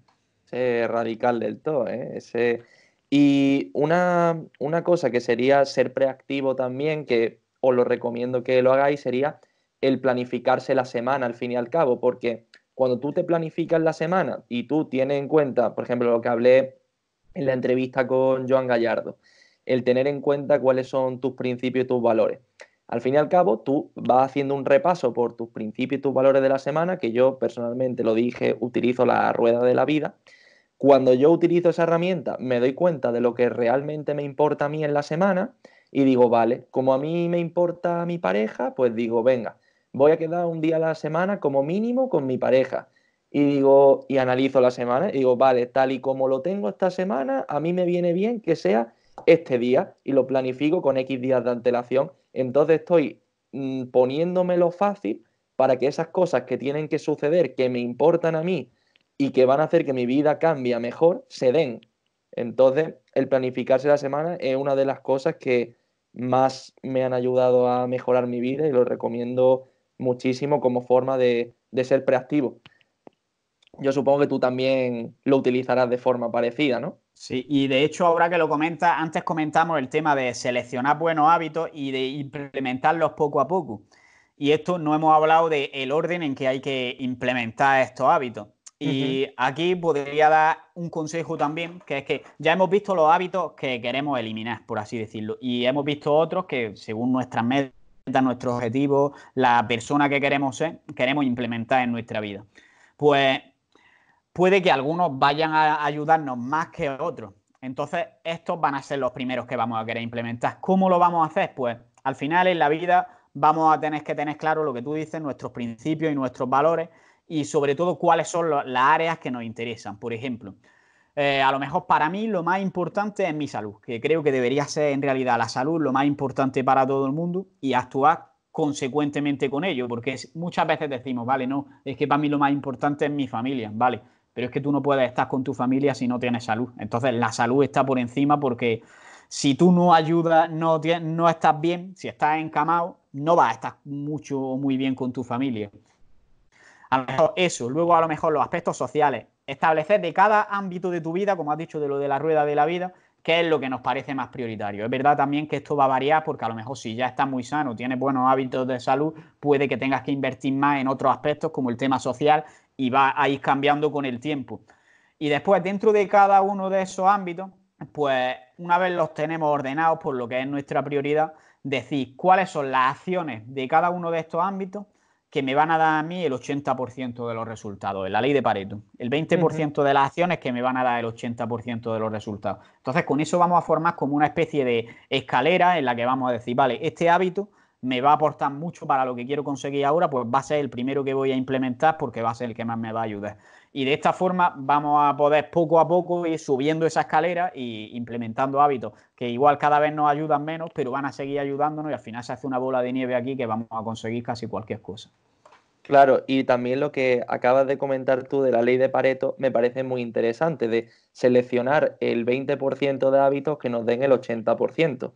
Ese radical del todo, ¿eh? Ese... Y una, una cosa que sería ser preactivo también, que os lo recomiendo que lo hagáis, sería el planificarse la semana al fin y al cabo, porque cuando tú te planificas la semana y tú tienes en cuenta, por ejemplo, lo que hablé en la entrevista con Joan Gallardo, el tener en cuenta cuáles son tus principios y tus valores. Al fin y al cabo, tú vas haciendo un repaso por tus principios y tus valores de la semana, que yo personalmente lo dije, utilizo la rueda de la vida. Cuando yo utilizo esa herramienta, me doy cuenta de lo que realmente me importa a mí en la semana y digo, vale, como a mí me importa mi pareja, pues digo, venga, voy a quedar un día a la semana como mínimo con mi pareja. Y digo, y analizo la semana y digo, vale, tal y como lo tengo esta semana, a mí me viene bien que sea este día y lo planifico con X días de antelación. Entonces estoy mm, poniéndomelo fácil para que esas cosas que tienen que suceder, que me importan a mí y que van a hacer que mi vida cambie mejor, se den. Entonces, el planificarse la semana es una de las cosas que más me han ayudado a mejorar mi vida y lo recomiendo muchísimo como forma de, ser preactivo. Yo supongo que tú también lo utilizarás de forma parecida, ¿no? Sí, y de hecho, ahora que lo comentas, antes comentamos el tema de seleccionar buenos hábitos y de implementarlos poco a poco. Y esto no hemos hablado del el orden en que hay que implementar estos hábitos. Y aquí podría dar un consejo también, que es que ya hemos visto los hábitos que queremos eliminar, por así decirlo, y hemos visto otros que, según nuestras metas, nuestros objetivos, la persona que queremos ser, queremos implementar en nuestra vida. Pues puede que algunos vayan a ayudarnos más que otros. Entonces, estos van a ser los primeros que vamos a querer implementar. ¿Cómo lo vamos a hacer? Pues al final en la vida vamos a tener que tener claro lo que tú dices, nuestros principios y nuestros valores y sobre todo cuáles son las áreas que nos interesan. Por ejemplo, eh, a lo mejor para mí lo más importante es mi salud, que creo que debería ser en realidad la salud lo más importante para todo el mundo y actuar consecuentemente con ello, porque muchas veces decimos, vale, no, es que para mí lo más importante es mi familia, vale, pero es que tú no puedes estar con tu familia si no tienes salud. Entonces la salud está por encima porque si tú no ayudas, no, no estás bien, si estás encamado, no vas a estar mucho o muy bien con tu familia. A lo mejor eso, luego a lo mejor los aspectos sociales, establecer de cada ámbito de tu vida, como has dicho de lo de la rueda de la vida, qué es lo que nos parece más prioritario. Es verdad también que esto va a variar porque a lo mejor si ya estás muy sano, tienes buenos hábitos de salud, puede que tengas que invertir más en otros aspectos como el tema social y va a ir cambiando con el tiempo. Y después, dentro de cada uno de esos ámbitos, pues una vez los tenemos ordenados por lo que es nuestra prioridad, decir cuáles son las acciones de cada uno de estos ámbitos que me van a dar a mí el 80% de los resultados, en la ley de Pareto. El 20% de las acciones que me van a dar el 80% de los resultados. Entonces, con eso vamos a formar como una especie de escalera en la que vamos a decir, vale, este hábito me va a aportar mucho para lo que quiero conseguir ahora, pues va a ser el primero que voy a implementar porque va a ser el que más me va a ayudar. Y de esta forma vamos a poder poco a poco ir subiendo esa escalera e implementando hábitos que igual cada vez nos ayudan menos, pero van a seguir ayudándonos y al final se hace una bola de nieve aquí que vamos a conseguir casi cualquier cosa. Claro, y también lo que acabas de comentar tú de la ley de Pareto me parece muy interesante, de seleccionar el 20% de hábitos que nos den el 80%.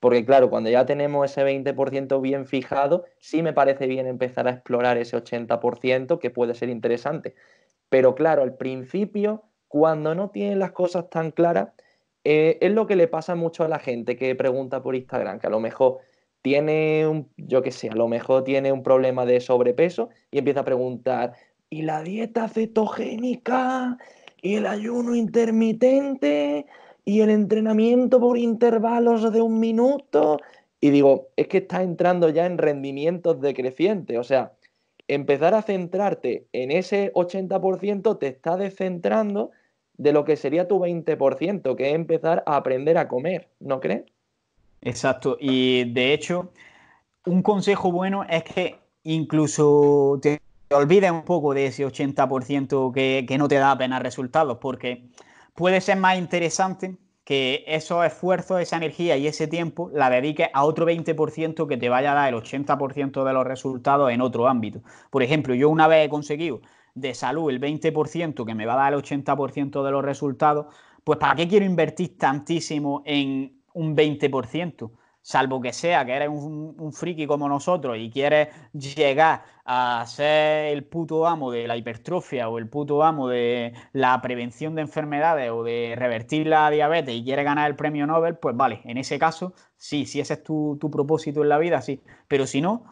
Porque claro, cuando ya tenemos ese 20% bien fijado, sí me parece bien empezar a explorar ese 80% que puede ser interesante. Pero claro, al principio, cuando no tienen las cosas tan claras, eh, es lo que le pasa mucho a la gente que pregunta por Instagram, que a lo mejor tiene un, yo qué sé, a lo mejor tiene un problema de sobrepeso y empieza a preguntar, ¿y la dieta cetogénica? ¿Y el ayuno intermitente? Y el entrenamiento por intervalos de un minuto. Y digo, es que estás entrando ya en rendimientos decrecientes. O sea, empezar a centrarte en ese 80% te está descentrando de lo que sería tu 20%, que es empezar a aprender a comer, ¿no crees? Exacto. Y de hecho, un consejo bueno es que incluso te olvides un poco de ese 80% que, que no te da apenas resultados, porque puede ser más interesante que esos esfuerzos, esa energía y ese tiempo la dediques a otro 20% que te vaya a dar el 80% de los resultados en otro ámbito. Por ejemplo, yo una vez he conseguido de salud el 20% que me va a dar el 80% de los resultados, pues ¿para qué quiero invertir tantísimo en un 20%? Salvo que sea que eres un, friki como nosotros y quieres llegar a ser el puto amo de la hipertrofia o el puto amo de la prevención de enfermedades o de revertir la diabetes y quieres ganar el premio Nobel, pues vale, en ese caso, sí, si ese es tu, tu propósito en la vida, sí. Pero si no,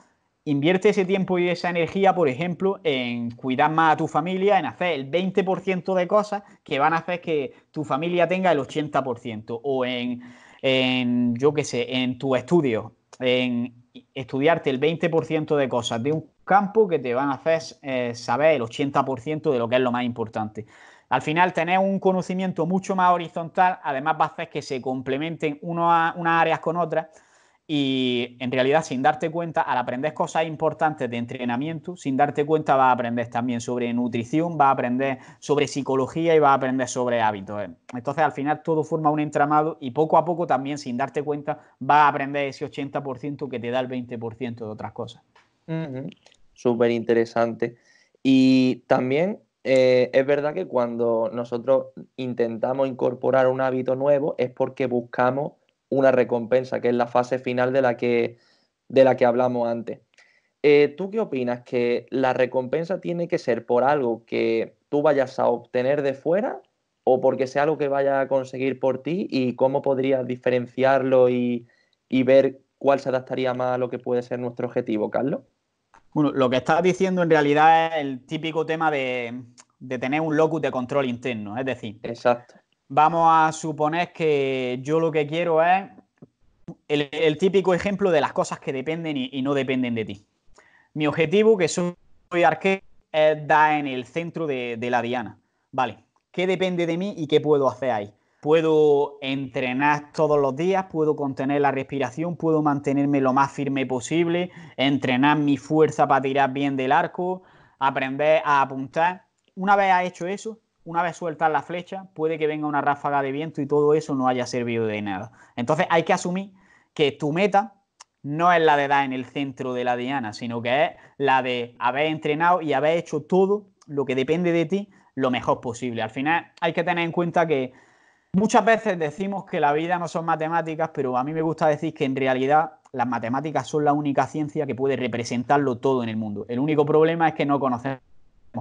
invierte ese tiempo y esa energía, por ejemplo, en cuidar más a tu familia, en hacer el 20% de cosas que van a hacer que tu familia tenga el 80%, o en en, yo qué sé, en tu estudio, en estudiarte el 20% de cosas de un campo que te van a hacer eh, saber el 80% de lo que es lo más importante. Al final, tener un conocimiento mucho más horizontal, además va a hacer que se complementen unas áreas con otras y en realidad, sin darte cuenta, al aprender cosas importantes de entrenamiento, sin darte cuenta, vas a aprender también sobre nutrición, vas a aprender sobre psicología y vas a aprender sobre hábitos. Entonces, al final, todo forma un entramado y poco a poco también, sin darte cuenta, vas a aprender ese 80% que te da el 20% de otras cosas. Súper interesante. Y también eh, es verdad que cuando nosotros intentamos incorporar un hábito nuevo es porque buscamos una recompensa, que es la fase final de la que, de la que hablamos antes. Eh, ¿Tú qué opinas? ¿Que la recompensa tiene que ser por algo que tú vayas a obtener de fuera o porque sea algo que vaya a conseguir por ti? ¿Y cómo podrías diferenciarlo y, ver cuál se adaptaría más a lo que puede ser nuestro objetivo, Carlos? Bueno, lo que estás diciendo en realidad es el típico tema de, de tener un locus de control interno, es decir, Exacto. Vamos a suponer que yo lo que quiero es el, típico ejemplo de las cosas que dependen y, no dependen de ti. Mi objetivo, que soy arquero, es dar en el centro de, de la diana. Vale, ¿qué depende de mí y qué puedo hacer ahí? Puedo entrenar todos los días, puedo contener la respiración, puedo mantenerme lo más firme posible, entrenar mi fuerza para tirar bien del arco, aprender a apuntar. Una vez ha hecho eso, una vez sueltas la flecha, puede que venga una ráfaga de viento y todo eso no haya servido de nada. Entonces hay que asumir que tu meta no es la de dar en el centro de la diana, sino que es la de haber entrenado y haber hecho todo lo que depende de ti lo mejor posible. Al final hay que tener en cuenta que muchas veces decimos que la vida no son matemáticas, pero a mí me gusta decir que en realidad las matemáticas son la única ciencia que puede representarlo todo en el mundo. El único problema es que no conocemos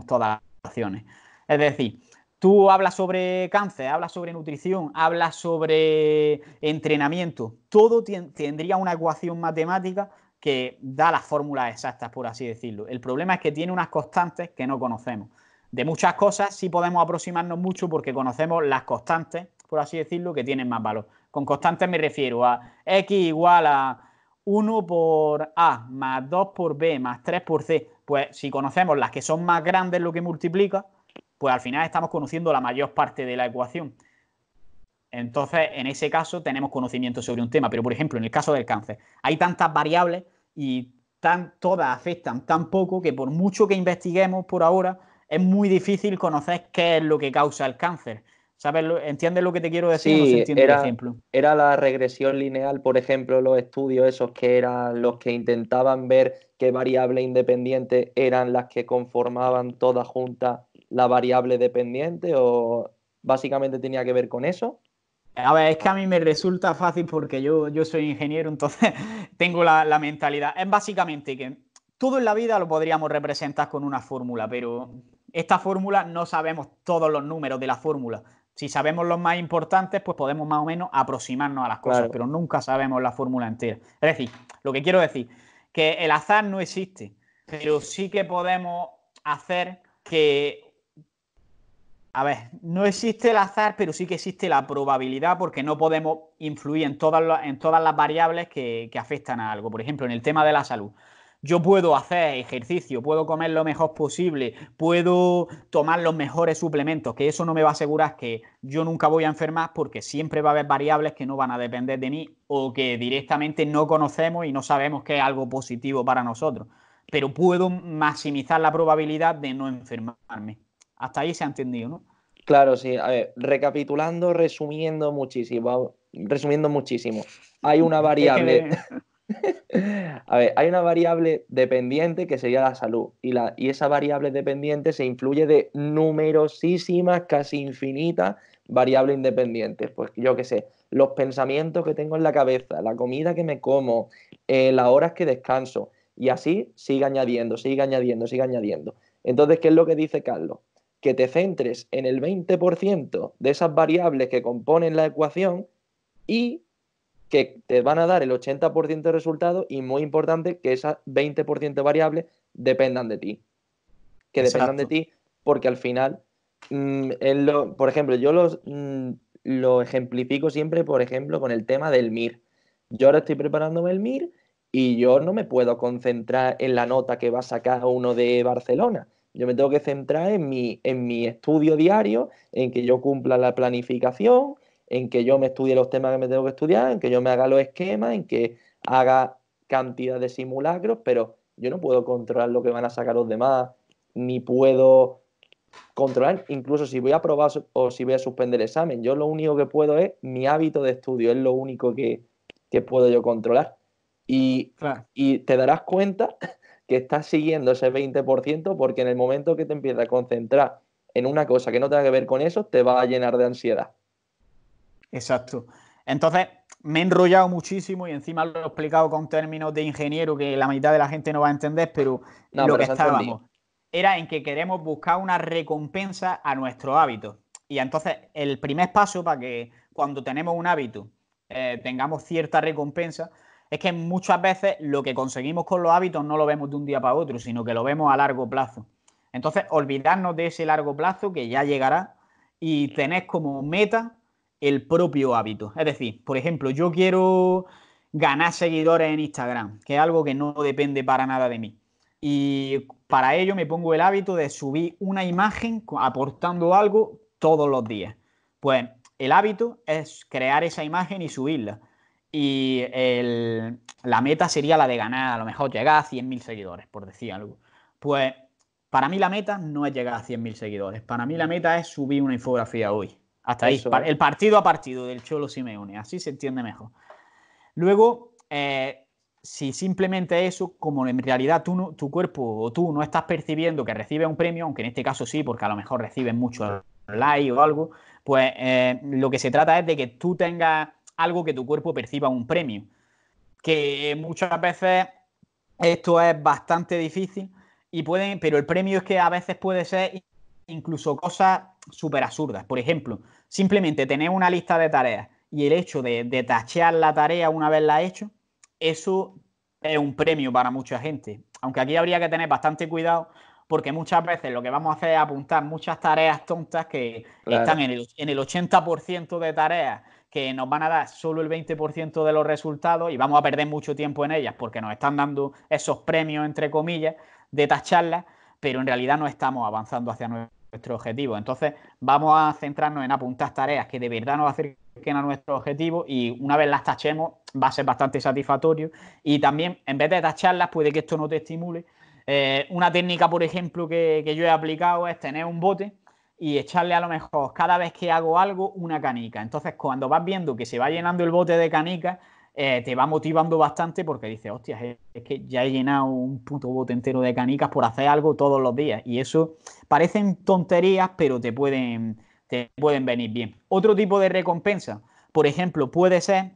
todas las acciones. Es decir, Tú hablas sobre cáncer, hablas sobre nutrición, hablas sobre entrenamiento. Todo tendría una ecuación matemática que da las fórmulas exactas, por así decirlo. El problema es que tiene unas constantes que no conocemos. De muchas cosas sí podemos aproximarnos mucho porque conocemos las constantes, por así decirlo, que tienen más valor. Con constantes me refiero a x igual a 1 por a más 2 por b más 3 por c. Pues si conocemos las que son más grandes lo que multiplica, pues al final estamos conociendo la mayor parte de la ecuación. Entonces, en ese caso tenemos conocimiento sobre un tema, pero por ejemplo, en el caso del cáncer, hay tantas variables y tan, todas afectan tan poco que por mucho que investiguemos por ahora, es muy difícil conocer qué es lo que causa el cáncer. ¿Sabes? ¿Entiendes lo que te quiero decir? Sí, era, ejemplo? era la regresión lineal, por ejemplo, los estudios esos que eran los que intentaban ver qué variables independientes eran las que conformaban todas juntas la variable dependiente o básicamente tenía que ver con eso? A ver, es que a mí me resulta fácil porque yo, yo soy ingeniero, entonces tengo la, la mentalidad. Es básicamente que todo en la vida lo podríamos representar con una fórmula, pero esta fórmula no sabemos todos los números de la fórmula. Si sabemos los más importantes, pues podemos más o menos aproximarnos a las cosas, pero nunca sabemos la fórmula entera. Es decir, lo que quiero decir, que el azar no existe, pero sí que podemos hacer que... A ver, no existe el azar, pero sí que existe la probabilidad porque no podemos influir en todas, las, variables que afectan a algo. Por ejemplo, en el tema de la salud yo puedo hacer ejercicio, puedo comer lo mejor posible, puedo tomar los mejores suplementos, que eso no me va a asegurar que yo nunca voy a enfermar porque siempre va a haber variables que no van a depender de mí o que directamente no conocemos y no sabemos que es algo positivo para nosotros. Pero puedo maximizar la probabilidad de no enfermarme. Hasta ahí se ha entendido, ¿no? Claro, sí. A ver, recapitulando, resumiendo muchísimo, resumiendo muchísimo. Hay una variable. A ver, hay una variable dependiente que sería la salud y, la, y esa variable dependiente se influye de numerosísimas, casi infinitas variables independientes. Pues yo qué sé, los pensamientos que tengo en la cabeza, la comida que me como, eh, las horas que descanso y así sigue añadiendo, sigue añadiendo, sigue añadiendo. Entonces, ¿qué es lo que dice Carlos? Que te centres en el 20% de esas variables que componen la ecuación y que te van a dar el 80% de resultados y muy importante que esas 20% de variables dependan de ti. Que dependan de ti porque al final, mm, por ejemplo, yo los, mm, lo ejemplifico siempre, por ejemplo, con el tema del MIR. Yo ahora estoy preparándome el MIR y yo no me puedo concentrar en la nota que va a sacar uno de Barcelona. Yo me tengo que centrar en mi, en mi estudio diario, en que yo cumpla la planificación, en que yo me estudie los temas que me tengo que estudiar, en que yo me haga los esquemas, en que haga cantidad de simulacros, pero yo no puedo controlar lo que van a sacar los demás, ni puedo controlar, incluso si voy a probar o si voy a suspender el examen. Yo lo único que puedo es mi hábito de estudio, es lo único que, puedo yo controlar. Y, y te darás cuenta que estás siguiendo ese 20% porque en el momento que te empiezas a concentrar en una cosa que no tenga que ver con eso, te va a llenar de ansiedad. Exacto. Entonces, me he enrollado muchísimo y encima lo he explicado con términos de ingeniero que la mitad de la gente no va a entender, pero lo que estábamos era en que queremos buscar una recompensa a nuestro hábito. Y entonces, el primer paso para que cuando tenemos un hábito eh, tengamos cierta recompensa es que muchas veces lo que conseguimos con los hábitos no lo vemos de un día para otro, sino que lo vemos a largo plazo. Entonces, olvidarnos de ese largo plazo que ya llegará y tener como meta el propio hábito. Es decir, por ejemplo, yo quiero ganar seguidores en Instagram, que es algo que no depende para nada de mí. Y para ello me pongo el hábito de subir una imagen aportando algo todos los días. Pues el hábito es crear esa imagen y subirla. Y la meta sería la de ganar, a lo mejor llegar a 100.000 seguidores, por decir algo. Pues para mí la meta no es llegar a 100.000 seguidores. Para mí la meta es subir una infografía hoy. Hasta ahí, el partido a partido del Cholo Simeone, así se entiende mejor. Luego, eh, si simplemente eso, como en realidad tú tu cuerpo o tú no estás percibiendo que recibes un premio, aunque en este caso sí, porque a lo mejor recibes mucho like o algo, pues eh, lo que se trata es de que tú tengas algo que tu cuerpo perciba un premio. Que muchas veces esto es bastante difícil y pueden, pero el premio es que a veces puede ser incluso cosas súper absurdas. Por ejemplo, simplemente tener una lista de tareas y el hecho de, de tachear la tarea una vez la hecho, eso es un premio para mucha gente. Aunque aquí habría que tener bastante cuidado porque muchas veces lo que vamos a hacer es apuntar muchas tareas tontas que están en el, en el 80% de tareas que nos van a dar solo el 20% de los resultados y vamos a perder mucho tiempo en ellas porque nos están dando esos premios, entre comillas, de tacharlas, pero en realidad no estamos avanzando hacia nuestro objetivo. Entonces, vamos a centrarnos en apuntar tareas que de verdad nos acerquen a nuestro objetivo y una vez las tachemos va a ser bastante satisfactorio. Y también, en vez de tacharlas, puede que esto no te estimule. Eh, una técnica, por ejemplo, que, que yo he aplicado es tener un bote y echarle a lo mejor cada vez que hago algo una canica. Entonces, cuando vas viendo que se va llenando el bote de canicas, eh, te va motivando bastante porque dices, hostia, es, que ya he llenado un puto bote entero de canicas por hacer algo todos los días. Y eso parecen tonterías, pero te pueden, te pueden venir bien. Otro tipo de recompensa, por ejemplo, puede ser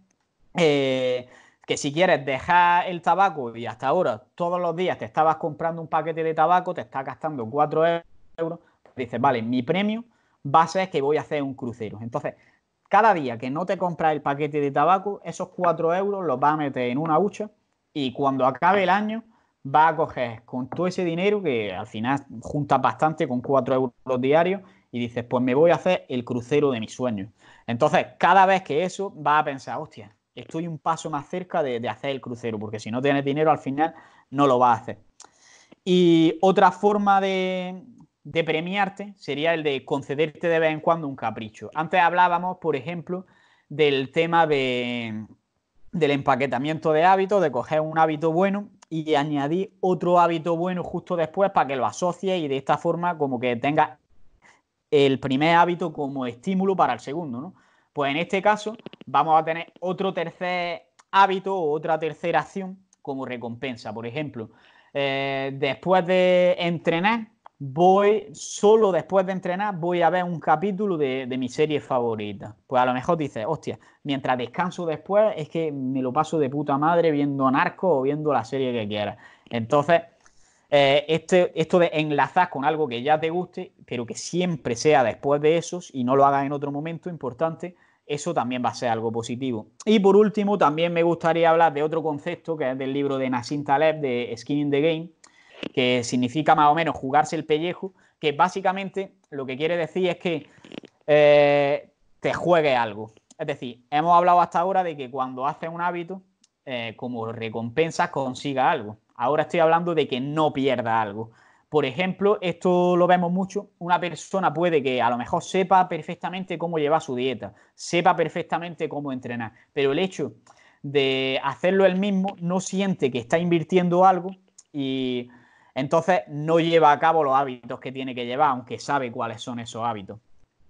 eh, que si quieres dejar el tabaco y hasta ahora todos los días te estabas comprando un paquete de tabaco, te estás gastando 4 euros, dices, vale, mi premio va a ser que voy a hacer un crucero. Entonces, cada día que no te compras el paquete de tabaco, esos 4 euros los vas a meter en una hucha y cuando acabe el año vas a coger con todo ese dinero que al final juntas bastante con 4 euros diarios y dices, pues me voy a hacer el crucero de mis sueños. Entonces, cada vez que eso, vas a pensar, hostia, estoy un paso más cerca de, de hacer el crucero, porque si no tienes dinero al final no lo vas a hacer. Y otra forma de, de premiarte sería el de concederte de vez en cuando un capricho. Antes hablábamos, por ejemplo, del tema de, del empaquetamiento de hábitos, de coger un hábito bueno y añadir otro hábito bueno justo después para que lo asocies y de esta forma como que tengas el primer hábito como estímulo para el segundo, ¿no? Pues en este caso vamos a tener otro tercer hábito o otra tercera acción como recompensa. Por ejemplo, eh, después de entrenar, voy, solo después de entrenar, voy a ver un capítulo de, mi serie favorita. Pues a lo mejor dices, hostia, mientras descanso después, es que me lo paso de puta madre viendo Narco o viendo la serie que quieras. Entonces, eh, este, esto de enlazar con algo que ya te guste, pero que siempre sea después de esos y no lo hagas en otro momento importante, eso también va a ser algo positivo. Y por último, también me gustaría hablar de otro concepto que es del libro de Nassim Taleb de Skin in the Game, que significa más o menos jugarse el pellejo, que básicamente lo que quiere decir es que eh, te juegue algo. Es decir, hemos hablado hasta ahora de que cuando haces un hábito, eh, como recompensa consiga algo. Ahora estoy hablando de que no pierda algo. Por ejemplo, esto lo vemos mucho. Una persona puede que a lo mejor sepa perfectamente cómo llevar su dieta, sepa perfectamente cómo entrenar, pero el hecho de hacerlo él mismo no siente que está invirtiendo algo y entonces no lleva a cabo los hábitos que tiene que llevar, aunque sabe cuáles son esos hábitos.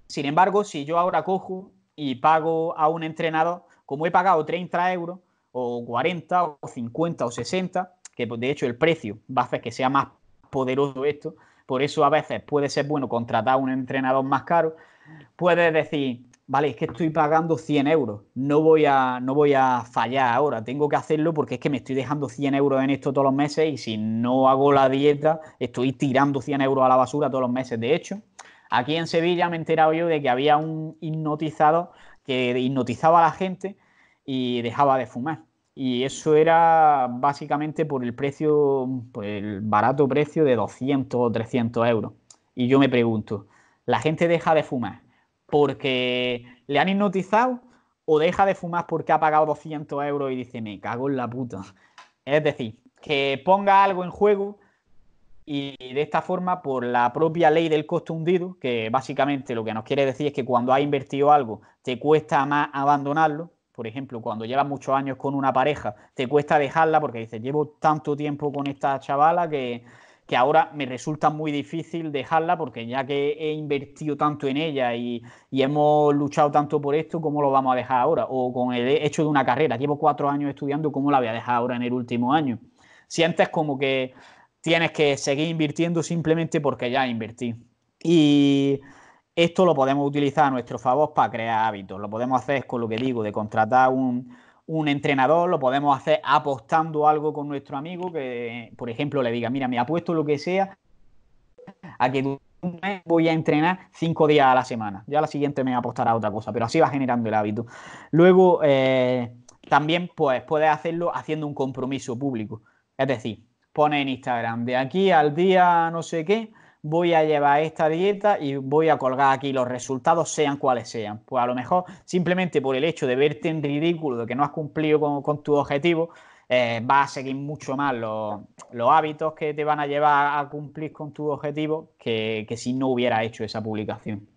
Sin embargo, si yo ahora cojo y pago a un entrenador, como he pagado 30 euros, o 40, o 50, o 60, que de hecho el precio va a hacer que sea más poderoso esto, por eso a veces puede ser bueno contratar a un entrenador más caro, puedes decir, vale, es que estoy pagando 100 euros, no voy, a, no voy a fallar ahora, tengo que hacerlo porque es que me estoy dejando 100 euros en esto todos los meses y si no hago la dieta, estoy tirando 100 euros a la basura todos los meses. De hecho, aquí en Sevilla me he enterado yo de que había un hipnotizado que hipnotizaba a la gente y dejaba de fumar. Y eso era básicamente por el precio, por el barato precio de 200 o 300 euros. Y yo me pregunto, ¿la gente deja de fumar porque le han hipnotizado o deja de fumar porque ha pagado 200 euros y dice, me cago en la puta. Es decir, que ponga algo en juego y de esta forma, por la propia ley del costo hundido, que básicamente lo que nos quiere decir es que cuando has invertido algo te cuesta más abandonarlo. Por ejemplo, cuando llevas muchos años con una pareja, te cuesta dejarla porque dices, llevo tanto tiempo con esta chavala que que ahora me resulta muy difícil dejarla porque ya que he invertido tanto en ella y, hemos luchado tanto por esto, ¿cómo lo vamos a dejar ahora? O con el hecho de una carrera, llevo cuatro años estudiando, ¿cómo la voy a dejar ahora en el último año? Sientes como que tienes que seguir invirtiendo simplemente porque ya invertí. Y esto lo podemos utilizar a nuestro favor para crear hábitos. Lo podemos hacer con lo que digo, de contratar un, un entrenador, lo podemos hacer apostando algo con nuestro amigo, que por ejemplo le diga, mira, me apuesto lo que sea a que voy a entrenar cinco días a la semana. Ya la siguiente me apostará a otra cosa, pero así va generando el hábito. Luego, eh, también pues, puedes hacerlo haciendo un compromiso público. Es decir, pone en Instagram, de aquí al día no sé qué, voy a llevar esta dieta y voy a colgar aquí los resultados, sean cuales sean. Pues a lo mejor simplemente por el hecho de verte en ridículo, de que no has cumplido con, tu objetivo, eh, vas a seguir mucho más los, hábitos que te van a llevar a cumplir con tu objetivo que, si no hubiera hecho esa publicación.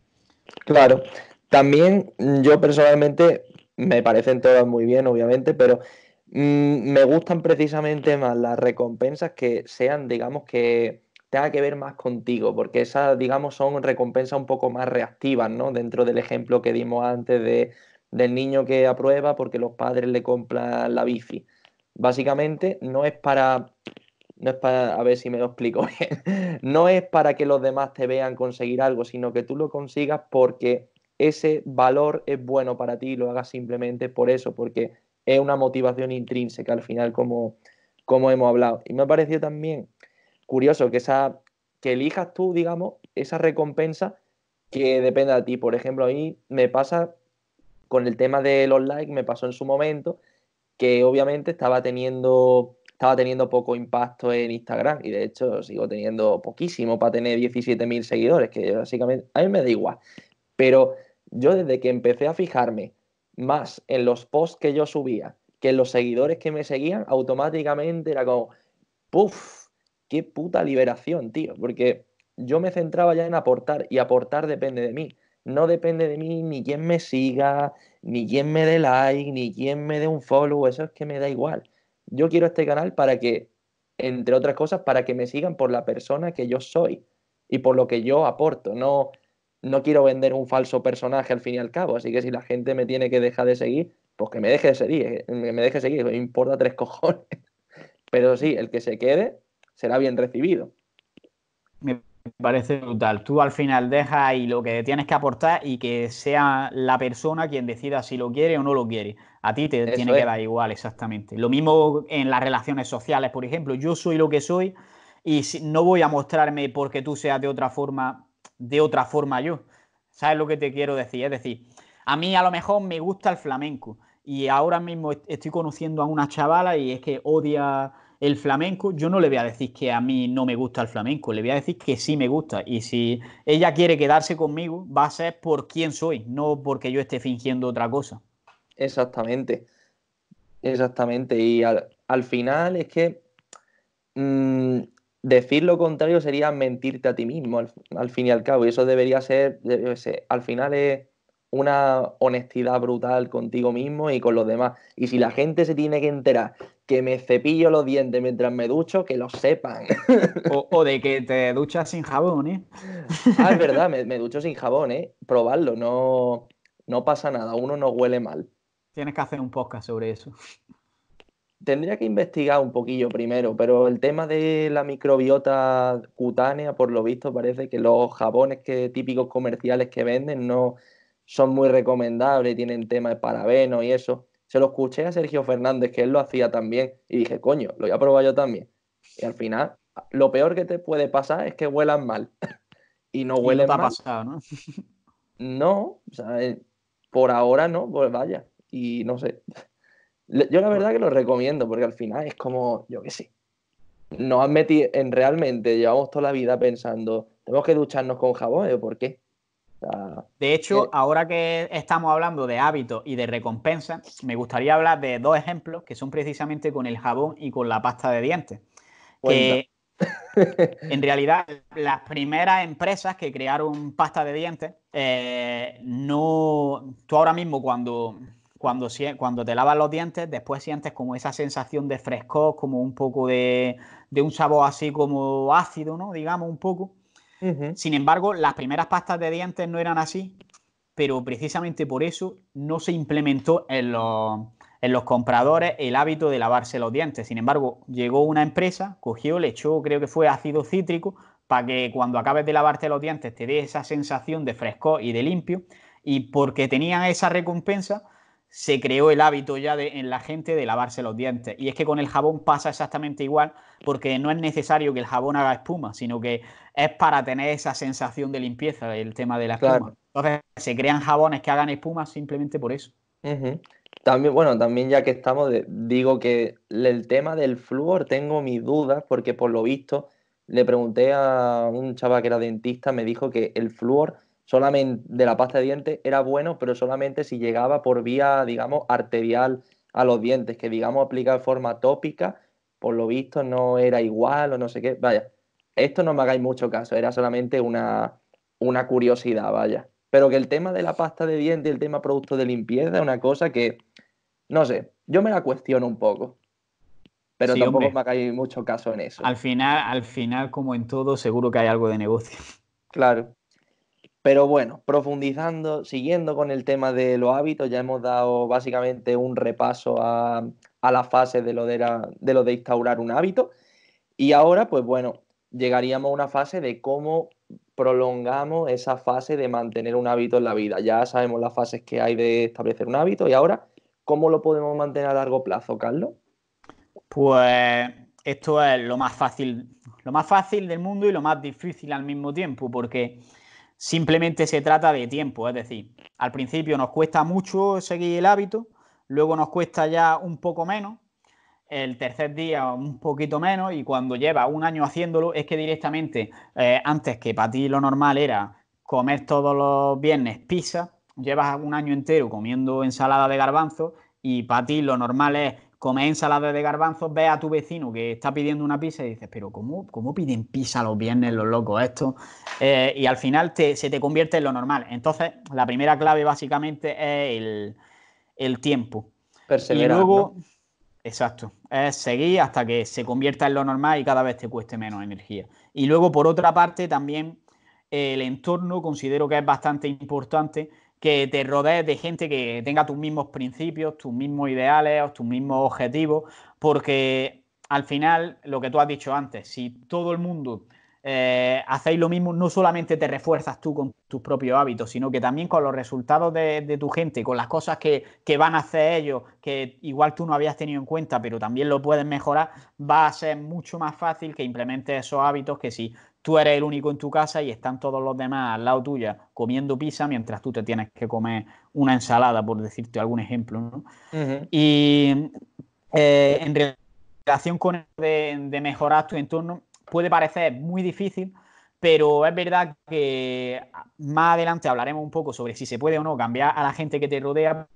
Claro, también yo personalmente me parecen todas muy bien, obviamente, pero mm, me gustan precisamente más las recompensas que sean, digamos, que tenga que ver más contigo, porque esas, digamos, son recompensas un poco más reactivas, ¿no? Dentro del ejemplo que dimos antes de del niño que aprueba porque los padres le compran la bici. Básicamente no es para, no es para, a ver si me lo explico bien, no es para que los demás te vean conseguir algo, sino que tú lo consigas porque ese valor es bueno para ti y lo hagas simplemente por eso, porque es una motivación intrínseca al final como, como hemos hablado. Y me ha parecido también curioso que, esa, que elijas tú, digamos, esa recompensa que dependa de ti. Por ejemplo, a mí me pasa con el tema de los likes, me pasó en su momento que obviamente estaba teniendo, estaba teniendo poco impacto en Instagram y de hecho sigo teniendo poquísimo para tener 17.000 seguidores, que básicamente a mí me da igual. Pero yo desde que empecé a fijarme más en los posts que yo subía que en los seguidores que me seguían, automáticamente era como, puff, qué puta liberación, tío, porque yo me centraba ya en aportar y aportar depende de mí. No depende de mí ni quién me siga, ni quién me dé like, ni quién me dé un follow, eso es que me da igual. Yo quiero este canal para que, entre otras cosas, para que me sigan por la persona que yo soy y por lo que yo aporto. No, no quiero vender un falso personaje al fin y al cabo, así que si la gente me tiene que dejar de seguir, pues que me deje de seguir, eh, me deje de seguir, me importa tres cojones. Pero sí, el que se quede será bien recibido. Me parece brutal. Tú al final dejas ahí lo que tienes que aportar y que sea la persona quien decida si lo quiere o no lo quiere. A ti te tiene que dar igual, exactamente. Lo mismo en las relaciones sociales, por ejemplo. Yo soy lo que soy y no voy a mostrarme porque tú seas de otra forma de otra forma yo. ¿Sabes lo que te quiero decir? Es decir, a mí a lo mejor me gusta el flamenco y ahora mismo estoy conociendo a una chavala y es que odia el flamenco, yo no le voy a decir que a mí no me gusta el flamenco, le voy a decir que sí me gusta. Y si ella quiere quedarse conmigo, va a ser por quién soy, no porque yo esté fingiendo otra cosa. Exactamente. Exactamente. Y al, final es que mm, decir lo contrario sería mentirte a ti mismo, al, fin y al cabo. Y eso debería ser, al final es una honestidad brutal contigo mismo y con los demás. Y si la gente se tiene que enterar que me cepillo los dientes mientras me ducho, que lo sepan. O, de que te duchas sin jabón, ¿eh? Ah, es verdad, me, me ducho sin jabón, ¿eh? Probarlo, no, no pasa nada, uno no huele mal. Tienes que hacer un podcast sobre eso. Tendría que investigar un poquillo primero, pero el tema de la microbiota cutánea, por lo visto, parece que los jabones que, típicos comerciales que venden no son muy recomendables, tienen tema de parabeno y eso. Se lo escuché a Sergio Fernández, que él lo hacía también, y dije, coño, lo voy a probar yo también. Y al final, lo peor que te puede pasar es que huelan mal. y no huelen no mal. ¿no? no, o sea, eh, por ahora no, pues vaya. Y no sé. Yo la verdad que lo recomiendo porque al final es como, yo qué sé, nos han metido en realmente, llevamos toda la vida pensando, tenemos que ducharnos con jabón, ¿por qué? De hecho, ahora que estamos hablando de hábitos y de recompensa, me gustaría hablar de dos ejemplos que son precisamente con el jabón y con la pasta de dientes. Que en realidad, las primeras empresas que crearon pasta de dientes, eh, no. Tú ahora mismo, cuando cuando, cuando te lavas los dientes, después sientes como esa sensación de frescor, como un poco de, un sabor así como ácido, ¿no? Digamos, un poco. Sin embargo, las primeras pastas de dientes no eran así, pero precisamente por eso no se implementó en los, en los compradores el hábito de lavarse los dientes. Sin embargo, llegó una empresa, cogió, le echó, creo que fue ácido cítrico, para que cuando acabes de lavarte los dientes te dé esa sensación de frescor y de limpio. Y porque tenían esa recompensa, se creó el hábito ya de, en la gente de lavarse los dientes. Y es que con el jabón pasa exactamente igual, porque no es necesario que el jabón haga espuma, sino que es para tener esa sensación de limpieza, el tema de la espuma. Entonces, se crean jabones que hagan espuma simplemente por eso. También, bueno, también ya que estamos, digo que el tema del flúor tengo mis dudas, porque por lo visto le pregunté a un chaval que era dentista, me dijo que el flúor solamente de la pasta de dientes era bueno, pero solamente si llegaba por vía, digamos, arterial a los dientes, que digamos aplicar de forma tópica, por lo visto no era igual o no sé qué. Vaya, esto no me hagáis mucho caso, era solamente una, una curiosidad, vaya. Pero que el tema de la pasta de dientes y el tema producto de limpieza es una cosa que, no sé, yo me la cuestiono un poco. Pero tampoco me hagáis mucho caso en eso. Al final, al final, como en todo, seguro que hay algo de negocio. Claro. Pero bueno, profundizando, siguiendo con el tema de los hábitos, ya hemos dado básicamente un repaso a, la fase de lo de, de lo de instaurar un hábito. Y ahora, pues bueno, llegaríamos a una fase de cómo prolongamos esa fase de mantener un hábito en la vida. Ya sabemos las fases que hay de establecer un hábito y ahora, ¿cómo lo podemos mantener a largo plazo, Carlos? Pues esto es lo más fácil, lo más fácil del mundo y lo más difícil al mismo tiempo, porque simplemente se trata de tiempo, es decir, al principio nos cuesta mucho seguir el hábito, luego nos cuesta ya un poco menos, el tercer día un poquito menos y cuando lleva un año haciéndolo es que directamente, eh, antes que para ti lo normal era comer todos los viernes pizza, llevas un año entero comiendo ensalada de garbanzo y para ti lo normal es comer ensalada de garbanzos, ves a tu vecino que está pidiendo una pizza y dices, pero ¿cómo, cómo piden pizza los viernes los locos estos? Eh, y al final se te convierte en lo normal. Entonces, la primera clave básicamente es el, tiempo. Perseverar, y luego, exacto, es seguir hasta que se convierta en lo normal y cada vez te cueste menos energía. Y luego, por otra parte, también el entorno considero que es bastante importante que te rodees de gente que tenga tus mismos principios, tus mismos ideales, tus mismos objetivos, porque al final, lo que tú has dicho antes, si todo el mundo eh, hacéis lo mismo, no solamente te refuerzas tú con tus propios hábitos, sino que también con los resultados de, tu gente, con las cosas que, que, van a hacer ellos, que igual tú no habías tenido en cuenta, pero también lo puedes mejorar, va a ser mucho más fácil que implementes esos hábitos que si tú eres el único en tu casa y están todos los demás al lado tuya comiendo pizza mientras tú te tienes que comer una ensalada, por decirte algún ejemplo. Y eh, en relación con el de, mejorar tu entorno, puede parecer muy difícil, pero es verdad que más adelante hablaremos un poco sobre si se puede o no cambiar a la gente que te rodea,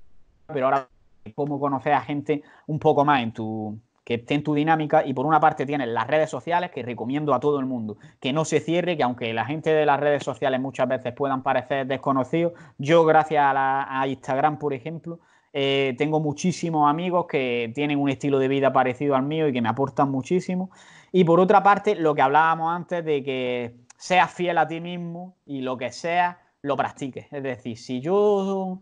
pero ahora cómo conocer a gente un poco más en tu, que esté en tu dinámica y por una parte tienes las redes sociales que recomiendo a todo el mundo, que no se cierre, que aunque la gente de las redes sociales muchas veces puedan parecer desconocidos, yo gracias a, Instagram, por ejemplo, eh, tengo muchísimos amigos que tienen un estilo de vida parecido al mío y que me aportan muchísimo. Y por otra parte, lo que hablábamos antes de que seas fiel a ti mismo y lo que sea lo practiques. Es decir, si yo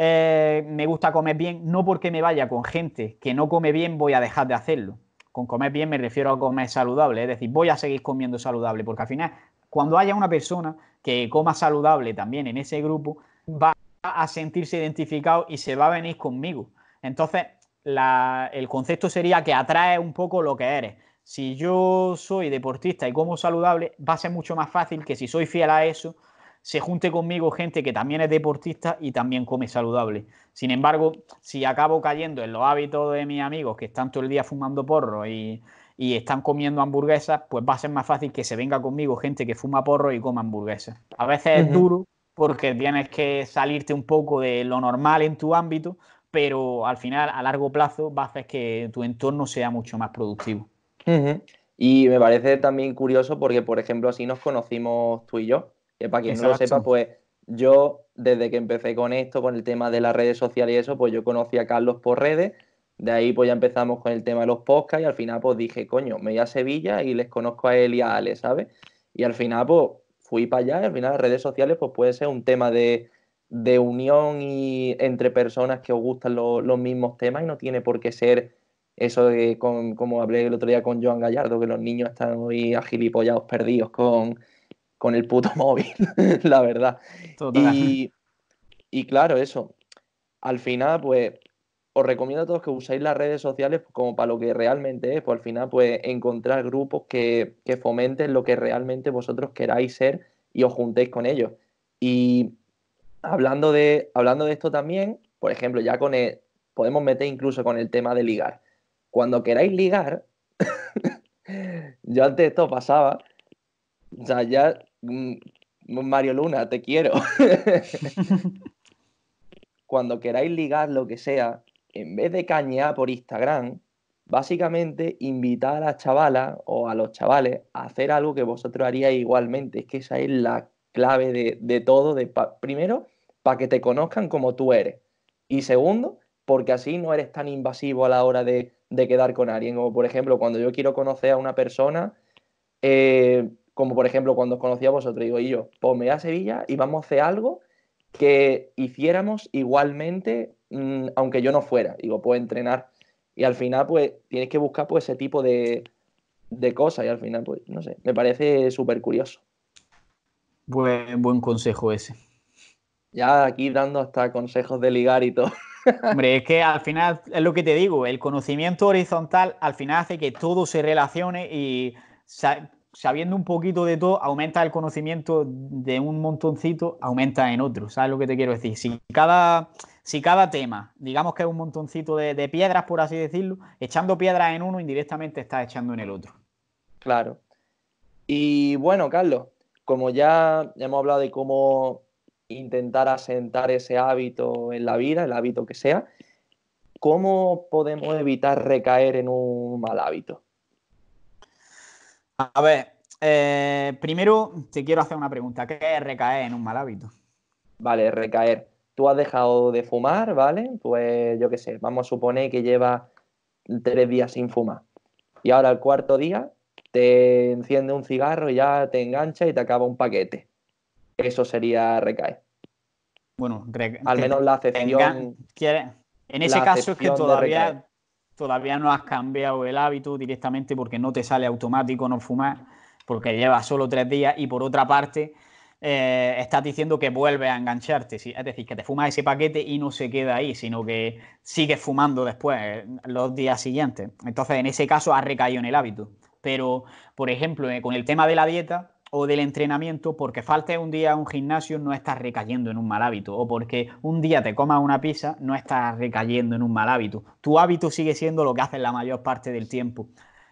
eh, me gusta comer bien, no porque me vaya con gente que no come bien voy a dejar de hacerlo. Con comer bien me refiero a comer saludable, es decir, voy a seguir comiendo saludable, porque al final, cuando haya una persona que coma saludable también en ese grupo, va a sentirse identificado y se va a venir conmigo. Entonces, el concepto sería que atrae un poco lo que eres. Si yo soy deportista y como saludable, va a ser mucho más fácil que si soy fiel a eso, se junte conmigo gente que también es deportista y también come saludable. Sin embargo, si acabo cayendo en los hábitos de mis amigos que están todo el día fumando porro y, están comiendo hamburguesas, pues va a ser más fácil que se venga conmigo gente que fuma porro y coma hamburguesas. A veces es duro porque tienes que salirte un poco de lo normal en tu ámbito, pero al final, a largo plazo, va a hacer que tu entorno sea mucho más productivo. Y me parece también curioso porque, por ejemplo, así nos conocimos tú y yo. Que para quien no lo sepa, pues yo desde que empecé con esto, con el tema de las redes sociales y eso, pues yo conocí a Carlos por redes. De ahí pues ya empezamos con el tema de los podcasts y al final pues dije, coño, me voy a Sevilla y les conozco a él y a Ale, ¿sabes? Y al final pues fui para allá y al final las redes sociales pues puede ser un tema de, unión y entre personas que os gustan los mismos temas y no tiene por qué ser eso de con, como hablé el otro día con Joan Gallardo, que los niños están hoy agilipollados perdidos con con el puto móvil, la verdad. Y, y, claro, eso. Al final, pues, os recomiendo a todos que uséis las redes sociales como para lo que realmente es, pues al final, pues, encontrar grupos que, fomenten lo que realmente vosotros queráis ser y os juntéis con ellos. Y hablando de, hablando de esto también, por ejemplo, ya con el, podemos meter incluso con el tema de ligar. Cuando queráis ligar, yo antes esto pasaba, o sea, ya Mario Luna, te quiero. Cuando queráis ligar lo que sea, en vez de cañear por Instagram, básicamente invitar a las chavalas o a los chavales a hacer algo que vosotros haríais igualmente. Es que esa es la clave de, todo. De primero, para que te conozcan como tú eres. Y segundo, porque así no eres tan invasivo a la hora de, quedar con alguien. Como por ejemplo, cuando yo quiero conocer a una persona, eh, como por ejemplo cuando os conocí a vosotros, digo, y yo, pues me voy a Sevilla y vamos a hacer algo que hiciéramos igualmente, mm, aunque yo no fuera. Digo, puedo entrenar. Y al final, pues, tienes que buscar pues, ese tipo de, de cosas. Y al final, pues, no sé, me parece súper curioso. Buen, buen consejo ese. Ya aquí dando hasta consejos de ligar y todo. Hombre, es que al final es lo que te digo, el conocimiento horizontal al final hace que todo se relacione y sabiendo un poquito de todo, aumenta el conocimiento de un montoncito, aumenta en otro. ¿Sabes lo que te quiero decir? Si cada, si cada tema, digamos que es un montoncito de, piedras, por así decirlo, echando piedras en uno, indirectamente estás echando en el otro. Claro. Y bueno, Carlos, como ya hemos hablado de cómo intentar asentar ese hábito en la vida, el hábito que sea, ¿cómo podemos evitar recaer en un mal hábito? A ver, eh, primero te quiero hacer una pregunta. ¿Qué es recaer en un mal hábito? Vale, recaer. Tú has dejado de fumar, ¿vale? Pues yo qué sé, vamos a suponer que llevas tres días sin fumar. Y ahora el cuarto día te enciende un cigarro y ya te engancha y te acaba un paquete. Eso sería recaer. Bueno, al menos la acepción. En ese caso es que todavía todavía no has cambiado el hábito directamente porque no te sale automático no fumar, porque llevas solo tres días y por otra parte eh, estás diciendo que vuelves a engancharte, es decir, que te fumas ese paquete y no se queda ahí, sino que sigues fumando después, los días siguientes. Entonces, en ese caso has recaído en el hábito. Pero, por ejemplo, eh, con el tema de la dieta, o del entrenamiento, porque falte un día a un gimnasio, no estás recayendo en un mal hábito. O porque un día te comas una pizza, no estás recayendo en un mal hábito. Tu hábito sigue siendo lo que haces la mayor parte del tiempo.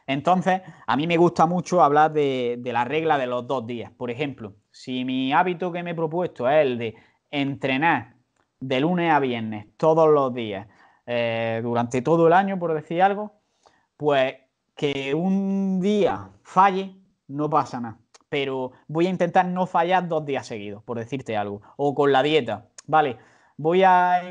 Entonces, a mí me gusta mucho hablar de, la regla de los dos días. Por ejemplo, si mi hábito que me he propuesto es el de entrenar de lunes a viernes todos los días eh, durante todo el año, por decir algo, pues que un día falle, no pasa nada pero voy a intentar no fallar dos días seguidos, por decirte algo. O con la dieta, ¿vale? Voy a,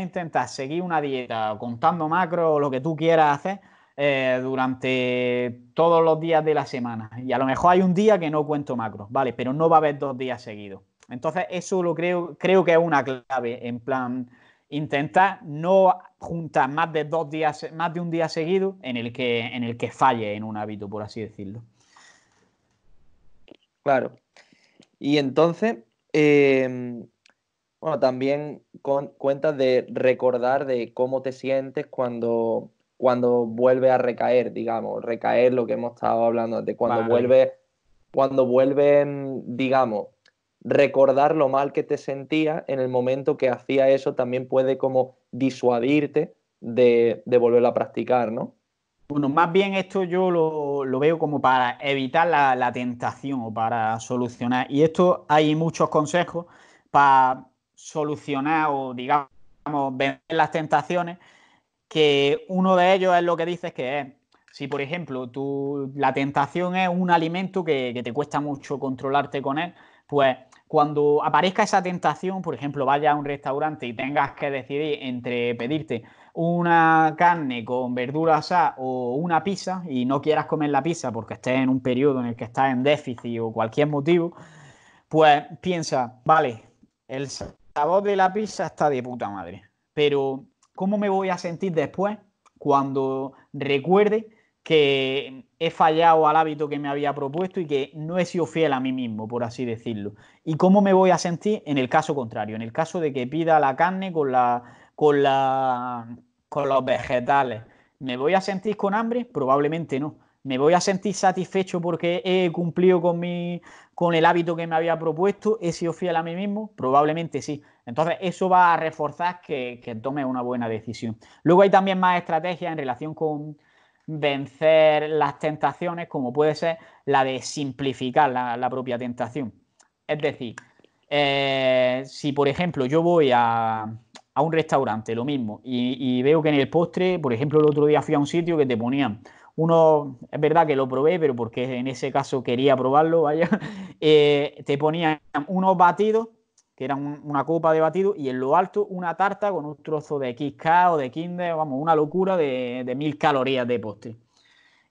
intentar seguir una dieta contando macro o lo que tú quieras hacer eh, durante todos los días de la semana. Y a lo mejor hay un día que no cuento macro, ¿vale? Pero no va a haber dos días seguidos. Entonces, eso lo creo, creo que es una clave, en plan, intentar no juntar más de dos días, más de un día seguido en el que, en el que falle en un hábito, por así decirlo. Claro. Y entonces, em, bueno, también con, cuentas de recordar de cómo te sientes cuando, cuando vuelve a recaer, digamos, recaer lo que hemos estado hablando, de cuando vuelve, cuando vuelven, digamos, recordar lo mal que te sentías en el momento que hacía eso también puede como disuadirte de, de volver a practicar, ¿no? Bueno, más bien esto yo lo, veo como para evitar la, tentación o para solucionar. Y esto hay muchos consejos para solucionar o, digamos, vencer las tentaciones, que uno de ellos es lo que dices que es, si por ejemplo tu, la tentación es un alimento que, que te cuesta mucho controlarte con él, pues cuando aparezca esa tentación, por ejemplo, vaya a un restaurante y tengas que decidir entre pedirte una carne con verdura asada o una pizza y no quieras comer la pizza porque estés en un periodo en el que estás en déficit o cualquier motivo, pues piensa, vale, el sabor de la pizza está de puta madre, pero ¿cómo me voy a sentir después cuando recuerde que he fallado al hábito que me había propuesto y que no he sido fiel a mí mismo, por así decirlo. ¿Y cómo me voy a sentir en el caso contrario? En el caso de que pida la carne con la con, la, con los vegetales. ¿Me voy a sentir con hambre? Probablemente no. ¿Me voy a sentir satisfecho porque he cumplido con, mi, con el hábito que me había propuesto? ¿He sido fiel a mí mismo? Probablemente sí. Entonces, eso va a reforzar que, que tome una buena decisión. Luego hay también más estrategias en relación con vencer las tentaciones, como puede ser la de simplificar la, propia tentación. Es decir, eh, si por ejemplo yo voy a, a un restaurante, lo mismo, y, veo que en el postre, por ejemplo, el otro día fui a un sitio que te ponían uno, es verdad que lo probé, pero porque en ese caso quería probarlo, vaya, eh, te ponían unos batidos, que eran una copa de batido, y en lo alto una tarta con un trozo de XK o de Kinder, vamos, una locura de, mil calorías de postre.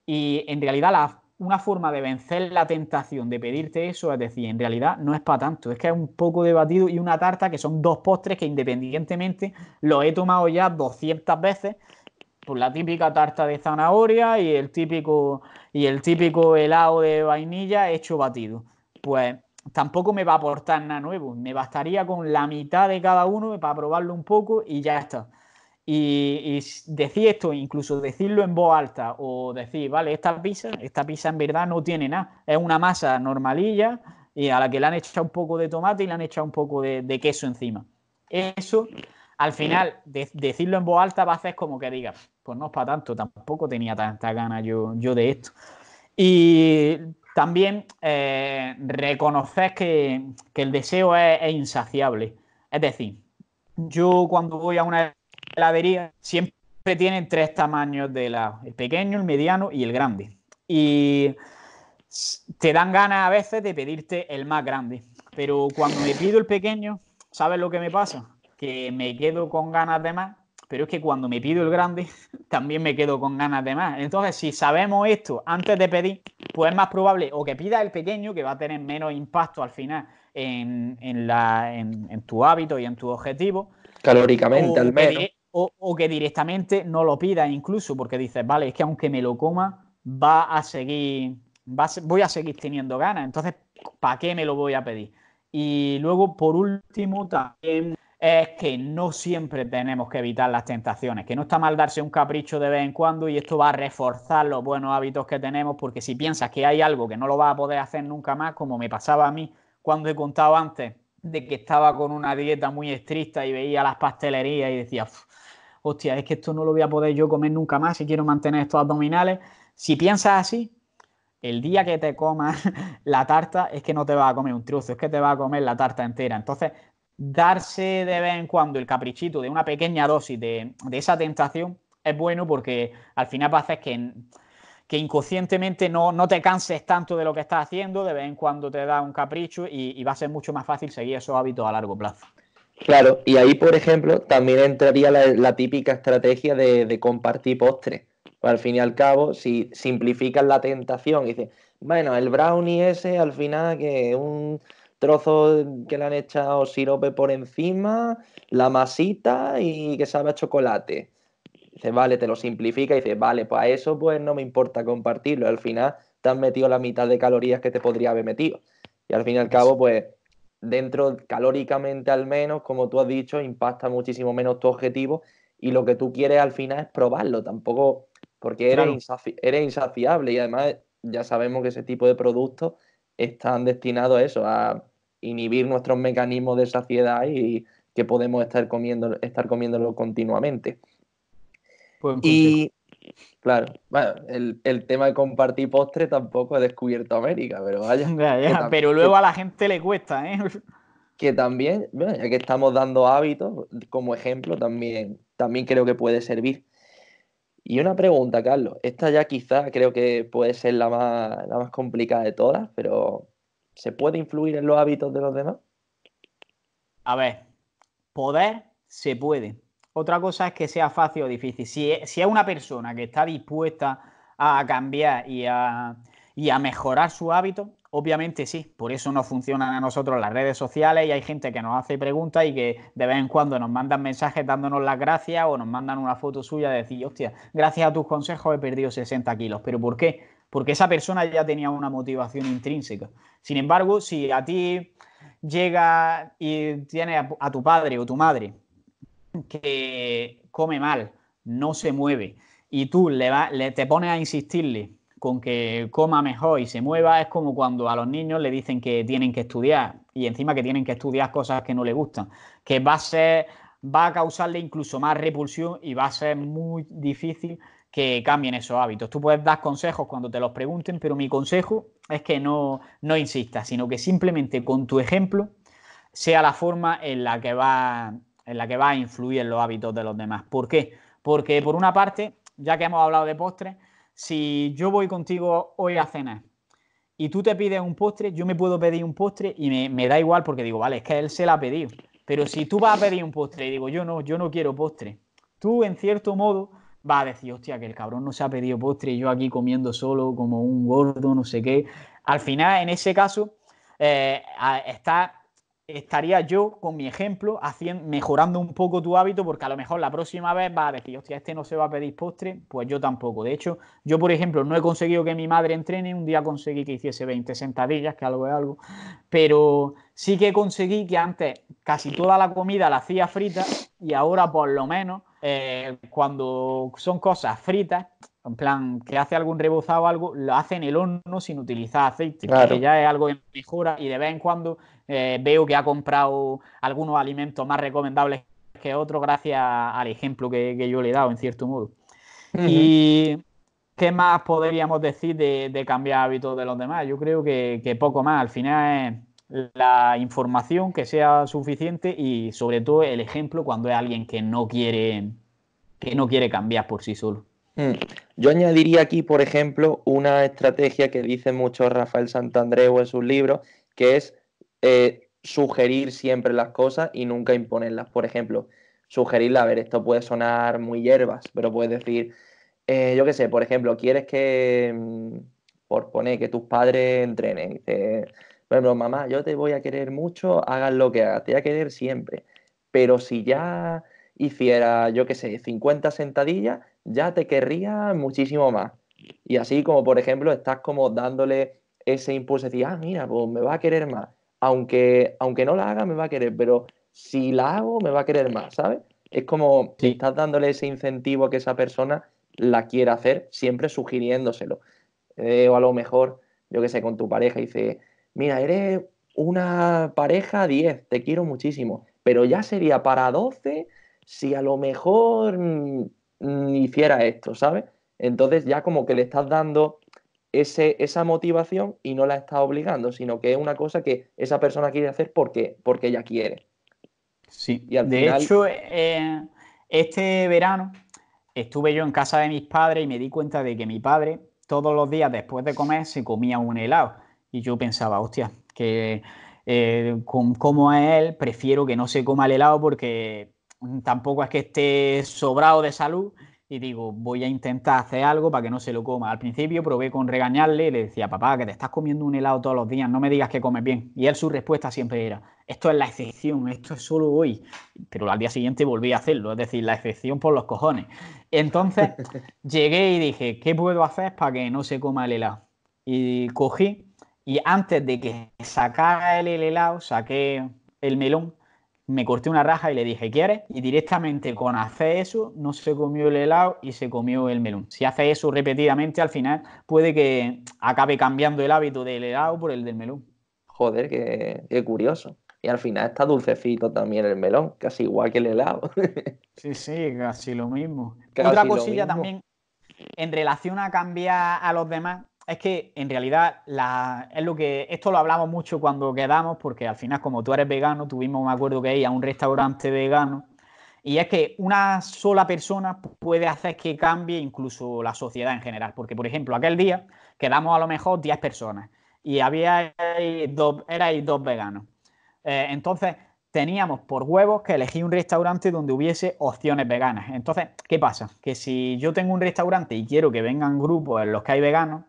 Y en realidad una forma de vencer la tentación de pedirte eso, es decir, en realidad no es para tanto, es que es un poco de batido y una tarta que son dos postres que independientemente los he tomado ya 200 veces, por la típica tarta de zanahoria y el típico, y el típico helado de vainilla hecho batido. Pues tampoco me va a aportar nada nuevo, me bastaría con la mitad de cada uno para probarlo un poco y ya está. Y, decir esto, incluso decirlo en voz alta o decir, vale, esta pizza, esta pizza en verdad no tiene nada, es una masa normalilla y a la que le han echado un poco de tomate y le han echado un poco de, queso encima. Eso, al final, decirlo en voz alta va a hacer como que diga, pues no es para tanto, tampoco tenía tanta gana yo, yo de esto. Y también eh, reconocer que, el deseo es, es insaciable. Es decir, yo cuando voy a una heladería siempre tienen tres tamaños de helado, el pequeño, el mediano y el grande. Y te dan ganas a veces de pedirte el más grande. Pero cuando me pido el pequeño, ¿sabes lo que me pasa? Que me quedo con ganas de más, pero es que cuando me pido el grande, también me quedo con ganas de más. Entonces, si sabemos esto antes de pedir, pues es más probable o que pidas el pequeño, que va a tener menos impacto al final en, la, en tu hábito y en tu objetivo. Calóricamente, al menos o, que directamente no lo pida incluso, porque dices, vale, es que aunque me lo coma, va a seguir, voy a seguir teniendo ganas, entonces, ¿para qué me lo voy a pedir? Y luego, por último, también es que no siempre tenemos que evitar las tentaciones, que no está mal darse un capricho de vez en cuando y esto va a reforzar los buenos hábitos que tenemos, porque si piensas que hay algo que no lo vas a poder hacer nunca más, como me pasaba a mí cuando he contado antes de que estaba con una dieta muy estricta y veía las pastelerías y decía, hostia, es que esto no lo voy a poder yo comer nunca más si quiero mantener estos abdominales. Si piensas así, el día que te comas la tarta es que no te vas a comer un trozo, es que te vas a comer la tarta entera. Entonces, darse de vez en cuando el caprichito de una pequeña dosis de, esa tentación es bueno porque al final va a hacer que, que inconscientemente no, no, te canses tanto de lo que estás haciendo, de vez en cuando te da un capricho y va a ser mucho más fácil seguir esos hábitos a largo plazo. Claro, y ahí, por ejemplo, también entraría la, típica estrategia de, compartir postres. Pues al fin y al cabo, si simplificas la tentación y dices, bueno, el brownie ese al final que un trozo que le han echado sirope por encima, la masita y que sabe a chocolate. Dices, vale, te lo simplifica y dices, vale, pues a eso pues no me importa compartirlo. Al final te has metido la mitad de calorías que te podría haber metido. Y al fin y al cabo, pues dentro, calóricamente al menos, como tú has dicho, impacta muchísimo menos tu objetivo y lo que tú quieres al final es probarlo, tampoco porque eres, insaciable y además ya sabemos que ese tipo de productos están destinados a eso, a inhibir nuestros mecanismos de saciedad y que podemos estar comiendo, estar comiéndolo continuamente. y claro, bueno, el, tema de compartir postre tampoco he descubierto América, pero vaya. pero luego a la gente le cuesta, ¿eh? Que también, ya que estamos dando hábitos como ejemplo, también, también creo que puede servir. Y una pregunta, Carlos. Esta ya quizá creo que puede ser la más, la más complicada de todas, pero ¿se puede influir en los hábitos de los demás? A ver, poder se puede. Otra cosa es que sea fácil o difícil. Si, es una persona que está dispuesta a cambiar y a, y a mejorar su hábito, obviamente sí. Por eso nos funcionan a nosotros las redes sociales y hay gente que nos hace preguntas y que de vez en cuando nos mandan mensajes dándonos las gracias o nos mandan una foto suya de decir, hostia, gracias a tus consejos he perdido 60 kilos. ¿Pero por qué? Porque esa persona ya tenía una motivación intrínseca. Sin embargo, si a ti llega y tienes a tu padre o tu madre que come mal, no se mueve, y tú le, te pones a insistirle con que coma mejor y se mueva, es como cuando a los niños le dicen que tienen que estudiar y encima que tienen que estudiar cosas que no les gustan, que va a ser, va a causarle incluso más repulsión y va a ser muy difícil que cambien esos hábitos. Tú puedes dar consejos cuando te los pregunten, pero mi consejo es que no, no insistas, sino que simplemente con tu ejemplo sea la forma en la que va en la que va a influir en los hábitos de los demás. ¿Por qué? Porque por una parte, ya que hemos hablado de postres, si yo voy contigo hoy a cenar y tú te pides un postre, yo me puedo pedir un postre y me, da igual porque digo, vale, es que él se la ha pedido. Pero si tú vas a pedir un postre y digo, yo no, yo no quiero postre, tú en cierto modo va a decir, hostia, que el cabrón no se ha pedido postre y yo aquí comiendo solo como un gordo, no sé qué. Al final, en ese caso, eh, está estaría yo con mi ejemplo haciendo, mejorando un poco tu hábito porque a lo mejor la próxima vez va a decir, hostia, este no se va a pedir postre, pues yo tampoco. De hecho, yo por ejemplo no he conseguido que mi madre entrene, un día conseguí que hiciese 20 sentadillas, que algo es algo, pero sí que conseguí que antes casi toda la comida la hacía frita y ahora por lo menos eh, cuando son cosas fritas, en plan, que hace algún rebozado o algo, lo hace en el horno sin utilizar aceite, que ya es algo que mejora y de vez en cuando eh, veo que ha comprado algunos alimentos más recomendables que otros gracias al ejemplo que, yo le he dado, en cierto modo. Y ¿qué más podríamos decir de, cambiar hábitos de los demás? Yo creo que, poco más. Al final es la información que sea suficiente y sobre todo el ejemplo cuando es alguien que no quiere, que no quiere cambiar por sí solo. Mm. Yo añadiría aquí, por ejemplo, una estrategia que dice mucho Rafael Santandreu en sus libros, que es eh, sugerir siempre las cosas y nunca imponerlas. Por ejemplo, sugerirle, a ver, esto puede sonar muy hierbas, pero puedes decir, eh, yo qué sé, por ejemplo, quieres que, mm, por poner, que tus padres entrenen. Dice, por ejemplo, mamá, yo te voy a querer mucho, hagas lo que hagas, te voy a querer siempre. Pero si ya hiciera, yo qué sé, 50 sentadillas, ya te querría muchísimo más. Y así como, por ejemplo, estás como dándole ese impulso de ah, mira, pues me va a querer más. Aunque, aunque no la haga, me va a querer, pero si la hago, me va a querer más, ¿sabes? Es como si estás dándole ese incentivo a que esa persona la quiera hacer, siempre sugiriéndoselo. Eh, o a lo mejor, yo qué sé, con tu pareja, dice, mira, eres una pareja 10, te quiero muchísimo, pero ya sería para 12 si a lo mejor mm, hiciera esto, ¿sabes? Entonces ya como que le estás dando ese, esa motivación y no la estás obligando, sino que es una cosa que esa persona quiere hacer porque, porque ella quiere. Sí, y de hecho, eh, este verano estuve yo en casa de mis padres y me di cuenta de que mi padre todos los días después de comer se comía un helado. Y yo pensaba, hostia, que eh, como es él, prefiero que no se coma el helado porque tampoco es que esté sobrado de salud y digo, voy a intentar hacer algo para que no se lo coma. Al principio probé con regañarle y le decía, papá, que te estás comiendo un helado todos los días, no me digas que comes bien. Y él su respuesta siempre era, esto es la excepción, esto es solo hoy. Pero al día siguiente volví a hacerlo, es decir, la excepción por los cojones. Entonces llegué y dije, ¿qué puedo hacer para que no se coma el helado? Y cogí y antes de que sacara el helado, saqué el melón me corté una raja y le dije, ¿quieres? Y directamente con hacer eso, no se comió el helado y se comió el melón. Si hace eso repetidamente, al final puede que acabe cambiando el hábito del helado por el del melón. Joder, qué, curioso. Y al final está dulcecito también el melón, casi igual que el helado. sí, sí, casi lo mismo. Otra cosilla también, en relación a cambiar a los demás, es que en realidad es lo que esto lo hablamos mucho cuando quedamos porque al final como tú eres vegano tuvimos me acuerdo que ir a un restaurante vegano. Y es que una sola persona puede hacer que cambie incluso la sociedad en general. Porque por ejemplo aquel día quedamos a lo mejor 10 personas y había dos erais dos veganos. Eh, entonces teníamos por huevos que elegir un restaurante donde hubiese opciones veganas. Entonces qué pasa que si yo tengo un restaurante y quiero que vengan grupos en los que hay veganos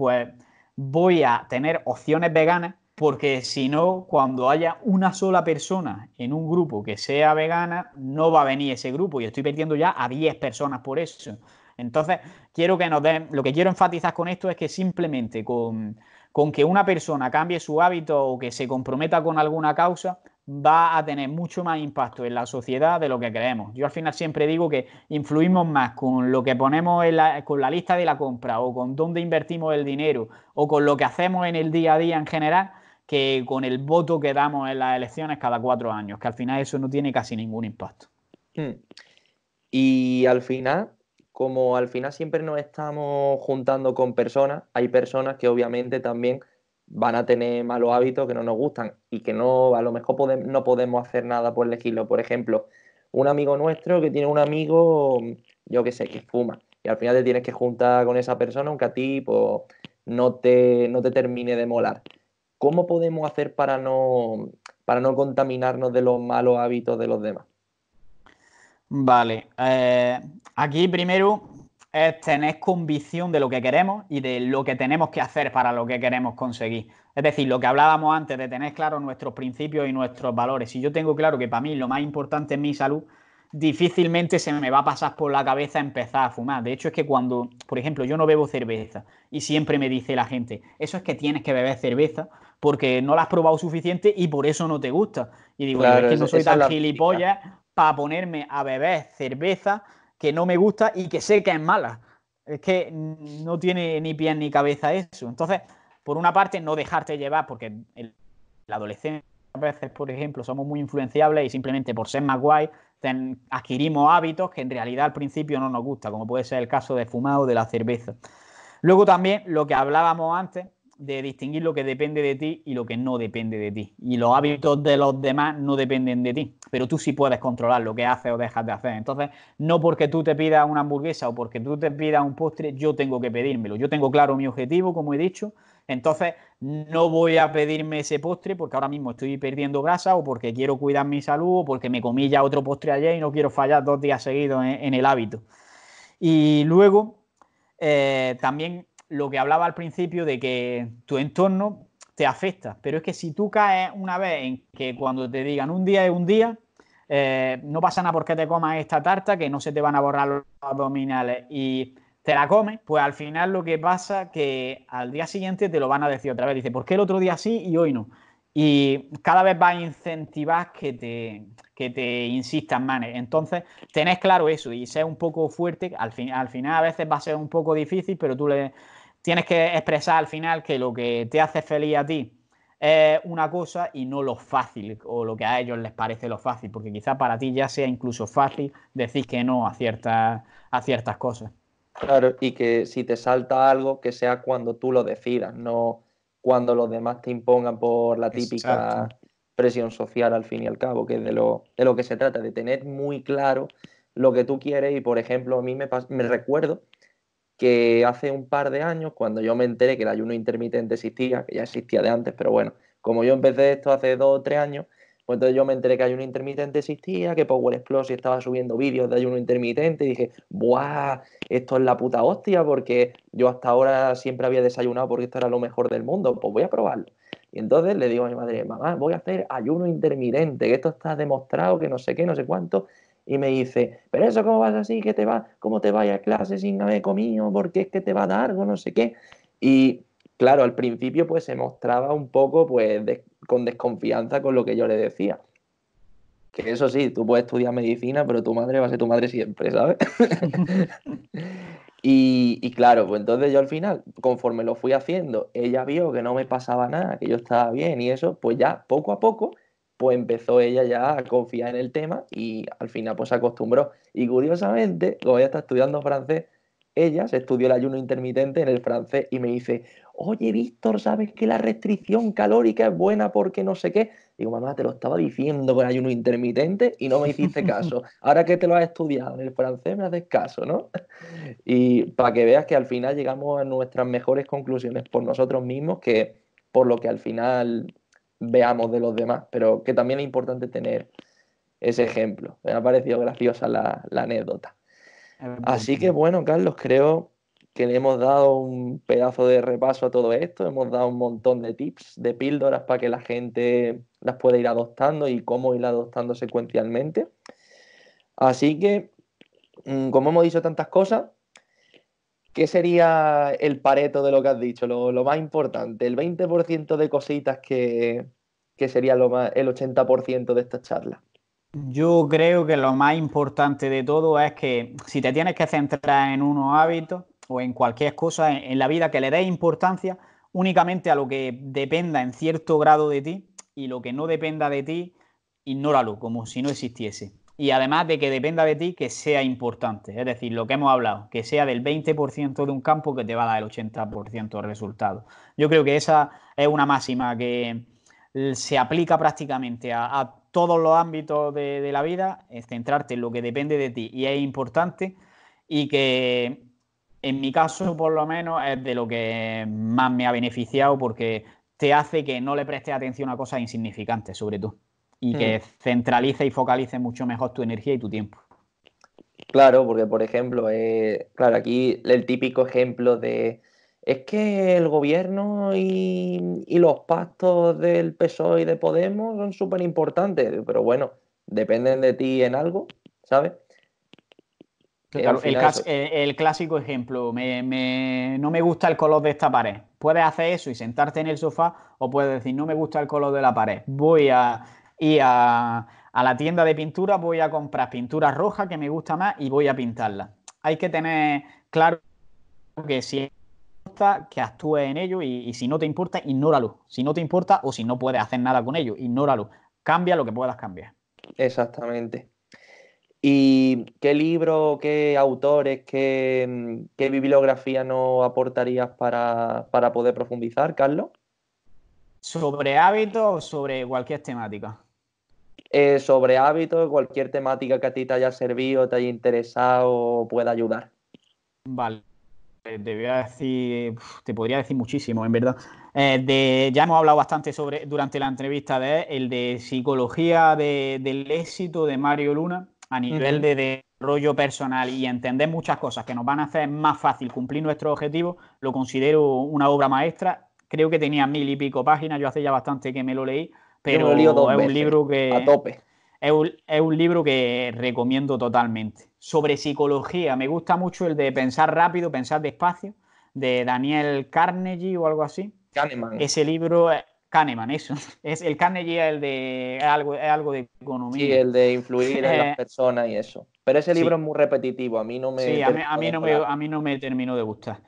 pues voy a tener opciones veganas porque si no, cuando haya una sola persona en un grupo que sea vegana, no va a venir ese grupo y estoy perdiendo ya a 10 personas por eso. Entonces, quiero que nos den, lo que quiero enfatizar con esto es que simplemente con, con que una persona cambie su hábito o que se comprometa con alguna causa, va a tener mucho más impacto en la sociedad de lo que creemos. Yo al final siempre digo que influimos más con lo que ponemos en la, con la lista de la compra o con dónde invertimos el dinero o con lo que hacemos en el día a día en general que con el voto que damos en las elecciones cada cuatro años, que al final eso no tiene casi ningún impacto. Hmm. Y al final, como al final siempre nos estamos juntando con personas, hay personas que obviamente también van a tener malos hábitos que no nos gustan y que no, a lo mejor no podemos hacer nada por elegirlo. Por ejemplo, un amigo nuestro que tiene un amigo, yo qué sé, que fuma. Y al final te tienes que juntar con esa persona, aunque a ti pues, no, te, no te termine de molar. ¿Cómo podemos hacer para no, para no contaminarnos de los malos hábitos de los demás? Vale. Eh, aquí primero es tener convicción de lo que queremos y de lo que tenemos que hacer para lo que queremos conseguir. Es decir, lo que hablábamos antes de tener claro nuestros principios y nuestros valores. Si yo tengo claro que para mí lo más importante es mi salud, difícilmente se me va a pasar por la cabeza empezar a fumar. De hecho, es que cuando, por ejemplo, yo no bebo cerveza y siempre me dice la gente, eso es que tienes que beber cerveza porque no la has probado suficiente y por eso no te gusta. Y digo, es que no soy tan gilipollas para ponerme a beber cerveza que no me gusta y que sé que es mala. Es que no tiene ni pie ni cabeza eso. Entonces, por una parte, no dejarte llevar, porque el, la adolescencia a veces, por ejemplo, somos muy influenciables y simplemente por ser más guay adquirimos hábitos que en realidad al principio no nos gusta, como puede ser el caso de fumar o de la cerveza. Luego también lo que hablábamos antes de distinguir lo que depende de ti y lo que no depende de ti. Y los hábitos de los demás no dependen de ti, pero tú sí puedes controlar lo que haces o dejas de hacer. Entonces, no porque tú te pidas una hamburguesa o porque tú te pidas un postre, yo tengo que pedírmelo. Yo tengo claro mi objetivo, como he dicho, entonces no voy a pedirme ese postre porque ahora mismo estoy perdiendo grasa o porque quiero cuidar mi salud o porque me comí ya otro postre ayer y no quiero fallar dos días seguidos en, el hábito. Y luego, eh, también lo que hablaba al principio de que tu entorno te afecta, pero es que si tú caes una vez en que cuando te digan un día es un día, eh, no pasa nada porque te comas esta tarta, que no se te van a borrar los abdominales y te la comes, pues al final lo que pasa que al día siguiente te lo van a decir otra vez. Dice, ¿por qué el otro día sí y hoy no? Y cada vez va a incentivar que te, que te insistan más. Entonces, tenés claro eso y sé un poco fuerte. Al, fin, al final a veces va a ser un poco difícil, pero tú le, tienes que expresar al final que lo que te hace feliz a ti es una cosa y no lo fácil o lo que a ellos les parece lo fácil, porque quizá para ti ya sea incluso fácil decir que no a ciertas, a ciertas cosas. Claro, y que si te salta algo, que sea cuando tú lo decidas, no cuando los demás te impongan por la típica presión social al fin y al cabo, que es de lo, de lo que se trata, de tener muy claro lo que tú quieres y, por ejemplo, a mí me, me recuerdo que hace un par de años, cuando yo me enteré que el ayuno intermitente existía, que ya existía de antes, pero bueno, como yo empecé esto hace dos o tres años, pues entonces yo me enteré que ayuno intermitente existía, que Power Explosive estaba subiendo vídeos de ayuno intermitente y dije, ¡buah! Esto es la puta hostia porque yo hasta ahora siempre había desayunado porque esto era lo mejor del mundo, pues voy a probarlo. Y entonces le digo a mi madre, mamá, voy a hacer ayuno intermitente, que esto está demostrado, que no sé qué, no sé cuánto y me dice, pero eso cómo vas así, que te va, cómo te vayas a clase sin haber comido, porque es que te va a dar algo, no sé qué. Y claro, al principio pues se mostraba un poco pues con desconfianza con lo que yo le decía. Que eso sí, tú puedes estudiar medicina, pero tu madre va a ser tu madre siempre, ¿sabes? y, y, claro, pues entonces yo al final, conforme lo fui haciendo, ella vio que no me pasaba nada, que yo estaba bien y eso, pues ya poco a poco pues empezó ella ya a confiar en el tema y al final pues se acostumbró. Y curiosamente, como ella está estudiando francés, ella se estudió el ayuno intermitente en el francés y me dice, oye Víctor, ¿sabes que la restricción calórica es buena porque no sé qué? Digo, mamá, te lo estaba diciendo con ayuno intermitente y no me hiciste caso. Ahora que te lo has estudiado en el francés me haces caso, ¿no? Y para que veas que al final llegamos a nuestras mejores conclusiones por nosotros mismos que por lo que al final veamos de los demás, pero que también es importante tener ese ejemplo. Me ha parecido graciosa la, anécdota. Así que bueno, Carlos, creo que le hemos dado un pedazo de repaso a todo esto, hemos dado un montón de tips, de píldoras para que la gente las pueda ir adoptando y cómo ir adoptando secuencialmente. Así que, mm, como hemos dicho tantas cosas, ¿qué sería el pareto de lo que has dicho? Lo, más importante, el 20% de cositas que, sería lo más, el 80% de esta charla. Yo creo que lo más importante de todo es que si te tienes que centrar en unos hábitos o en cualquier cosa en, la vida, que le des importancia únicamente a lo que dependa en cierto grado de ti y lo que no dependa de ti, ignóralo como si no existiese y además de que dependa de ti que sea importante. Es decir, lo que hemos hablado, que sea del 20% de un campo que te va a dar el 80% de resultado. Yo creo que esa es una máxima que se aplica prácticamente a, todos los ámbitos de, la vida, es centrarte en lo que depende de ti y es importante y que en mi caso por lo menos es de lo que más me ha beneficiado porque te hace que no le prestes atención a cosas insignificantes sobre todo y que mm. centralice y focalice mucho mejor tu energía y tu tiempo. Claro, porque por ejemplo, eh, claro, aquí el típico ejemplo de es que el gobierno y, los pactos del PSOE y de Podemos son súper importantes, pero bueno, dependen de ti en algo, ¿sabes? el, clásico ejemplo, no me gusta el color de esta pared. Puedes hacer eso y sentarte en el sofá o puedes decir, no me gusta el color de la pared. Voy a ir a, la tienda de pintura, voy a comprar pintura roja que me gusta más y voy a pintarla. Hay que tener claro que si importa, que actúe en ello y, y si no te importa, ignóralo. Si no te importa o si no puedes hacer nada con ello, ignóralo. Cambia lo que puedas cambiar. Exactamente. ¿Y qué libro, qué autores, qué, bibliografía nos aportarías para, poder profundizar, Carlos? ¿Sobre hábitos o sobre cualquier temática? Eh, sobre hábitos, cualquier temática que a ti te haya servido, te haya interesado o pueda ayudar. Vale. Te voy a decir, te podría decir muchísimo, en verdad. Eh, de, ya hemos hablado bastante sobre durante la entrevista de el de psicología del éxito de Mario Luna a nivel de desarrollo personal y entender muchas cosas que nos van a hacer más fácil cumplir nuestros objetivos, lo considero una obra maestra. Creo que tenía mil y pico páginas, yo hace ya bastante que me lo leí, pero es un libro que... A tope. Es un, libro que recomiendo totalmente. Sobre psicología, me gusta mucho el de Pensar rápido, pensar despacio, de Daniel Carnegie o algo así. Kahneman. Ese libro Kahneman, eso. Es el Carnegie es el de algo, es algo de economía. Sí, el de influir en las eh, personas y eso. Pero ese libro es muy repetitivo, a mí no me. Sí, a mí, no, me, a mí no me terminó de gustar.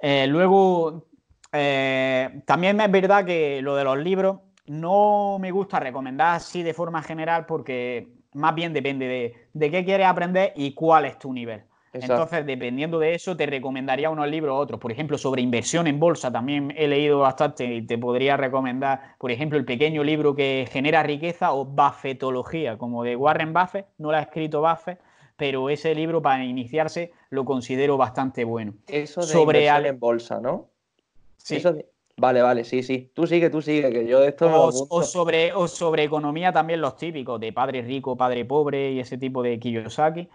Eh, luego, eh, también es verdad que lo de los libros no me gusta recomendar así de forma general porque más bien depende de, de qué quieres aprender y cuál es tu nivel. Entonces, dependiendo de eso, te recomendaría unos libros u otros. Por ejemplo, sobre inversión en bolsa también he leído bastante y te podría recomendar, por ejemplo, el pequeño libro que genera riqueza o Buffetología, como de Warren Buffett. No lo ha escrito Buffett, pero ese libro para iniciarse lo considero bastante bueno. Eso de sobre inversión en bolsa, ¿no? Sí. Vale, vale, sí, sí. Tú sigue, tú sigue, que yo de esto... O, sobre, o sobre economía también los típicos, de padre rico, padre pobre y ese tipo de Kiyosaki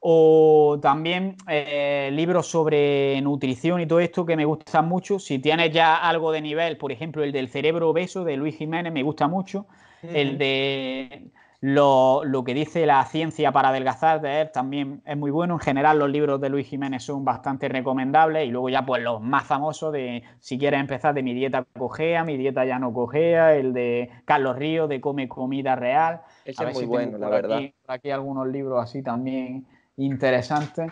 o también eh, libros sobre nutrición y todo esto que me gustan mucho. Si tienes ya algo de nivel, por ejemplo, el del cerebro obeso de Luis Jiménez me gusta mucho. El de lo, que dice la ciencia para adelgazar de él también es muy bueno. En general los libros de Luis Jiménez son bastante recomendables y luego ya pues los más famosos de si quieres empezar de mi dieta cogea, mi dieta ya no cogea, el de Carlos Ríos de come comida real. Ese es muy bueno, la verdad. aquí algunos libros así también interesante.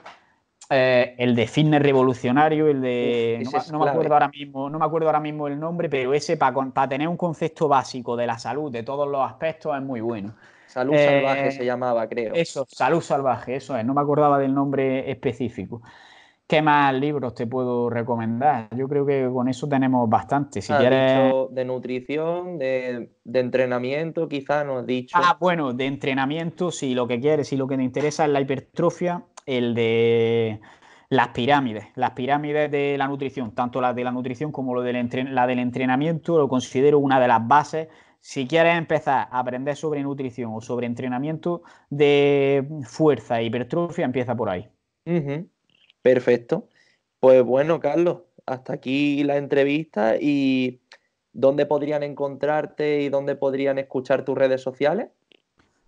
Eh, el de fitness revolucionario, el de. no, me acuerdo ahora mismo, no me acuerdo ahora mismo el nombre, pero ese para tener un concepto básico de la salud, de todos los aspectos, es muy bueno. Salud salvaje eh, se llamaba, creo. Eso, salud salvaje, eso es. No me acordaba del nombre específico. ¿Qué más libros te puedo recomendar? Yo creo que con eso tenemos bastante. Si quieres... de nutrición, de, entrenamiento, quizás nos has dicho. Ah, bueno, de entrenamiento, si lo que quieres, si lo que te interesa es la hipertrofia, el de las pirámides, las pirámides de la nutrición, tanto la de la nutrición como lo del la del entrenamiento, lo considero una de las bases. Si quieres empezar a aprender sobre nutrición o sobre entrenamiento de fuerza e hipertrofia, empieza por ahí. Perfecto. Pues bueno, Carlos, hasta aquí la entrevista y ¿dónde podrían encontrarte y dónde podrían escuchar tus redes sociales?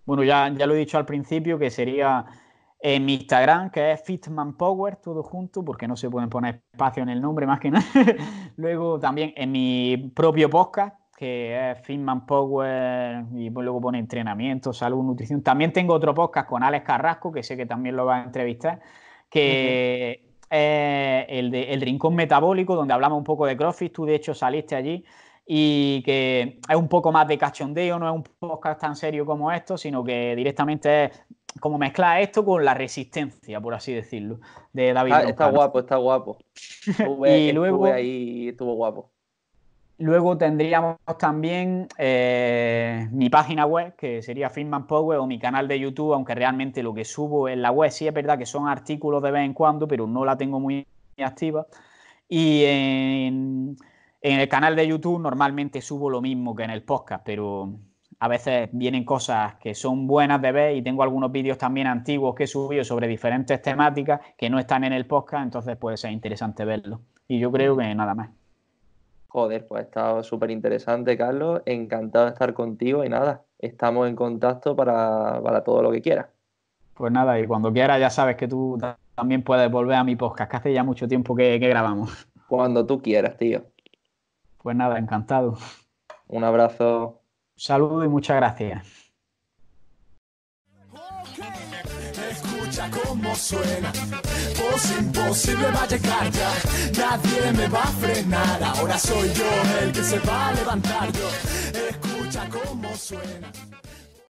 Bueno, ya, ya lo he dicho al principio, que sería en mi Instagram, que es Fitman Power, todo junto, porque no se pueden poner espacio en el nombre más que nada. luego también en mi propio podcast, que es Fitman Power, y pues luego pone entrenamiento, salud, nutrición. También tengo otro podcast con Alex Carrasco, que sé que también lo va a entrevistar, que es el de El Rincón Metabólico, donde hablamos un poco de CrossFit, tú de hecho saliste allí y que es un poco más de cachondeo, no es un podcast tan serio como esto, sino que directamente es como mezclar esto con la resistencia, por así decirlo, de David. Ah, está guapo, está guapo. y luego ahí estuvo guapo. Luego tendríamos también eh, mi página web, que sería Fitman Power, o mi canal de YouTube, aunque realmente lo que subo en la web sí es verdad que son artículos de vez en cuando, pero no la tengo muy activa. Y en, el canal de YouTube normalmente subo lo mismo que en el podcast, pero a veces vienen cosas que son buenas de ver y tengo algunos vídeos también antiguos que he subido sobre diferentes temáticas que no están en el podcast, entonces puede ser interesante verlo. Y yo creo que nada más. Joder, pues ha estado súper interesante, Carlos. Encantado de estar contigo y nada, estamos en contacto para, todo lo que quieras. Pues nada, y cuando quieras ya sabes que tú también puedes volver a mi podcast, que hace ya mucho tiempo que, que grabamos. Cuando tú quieras, tío. Pues nada, encantado. Un abrazo. Saludo y muchas gracias. Escucha cómo suena, imposible va a llegar ya, nadie me va a frenar, ahora soy yo el que se va a levantar. Yo, escucha cómo suena.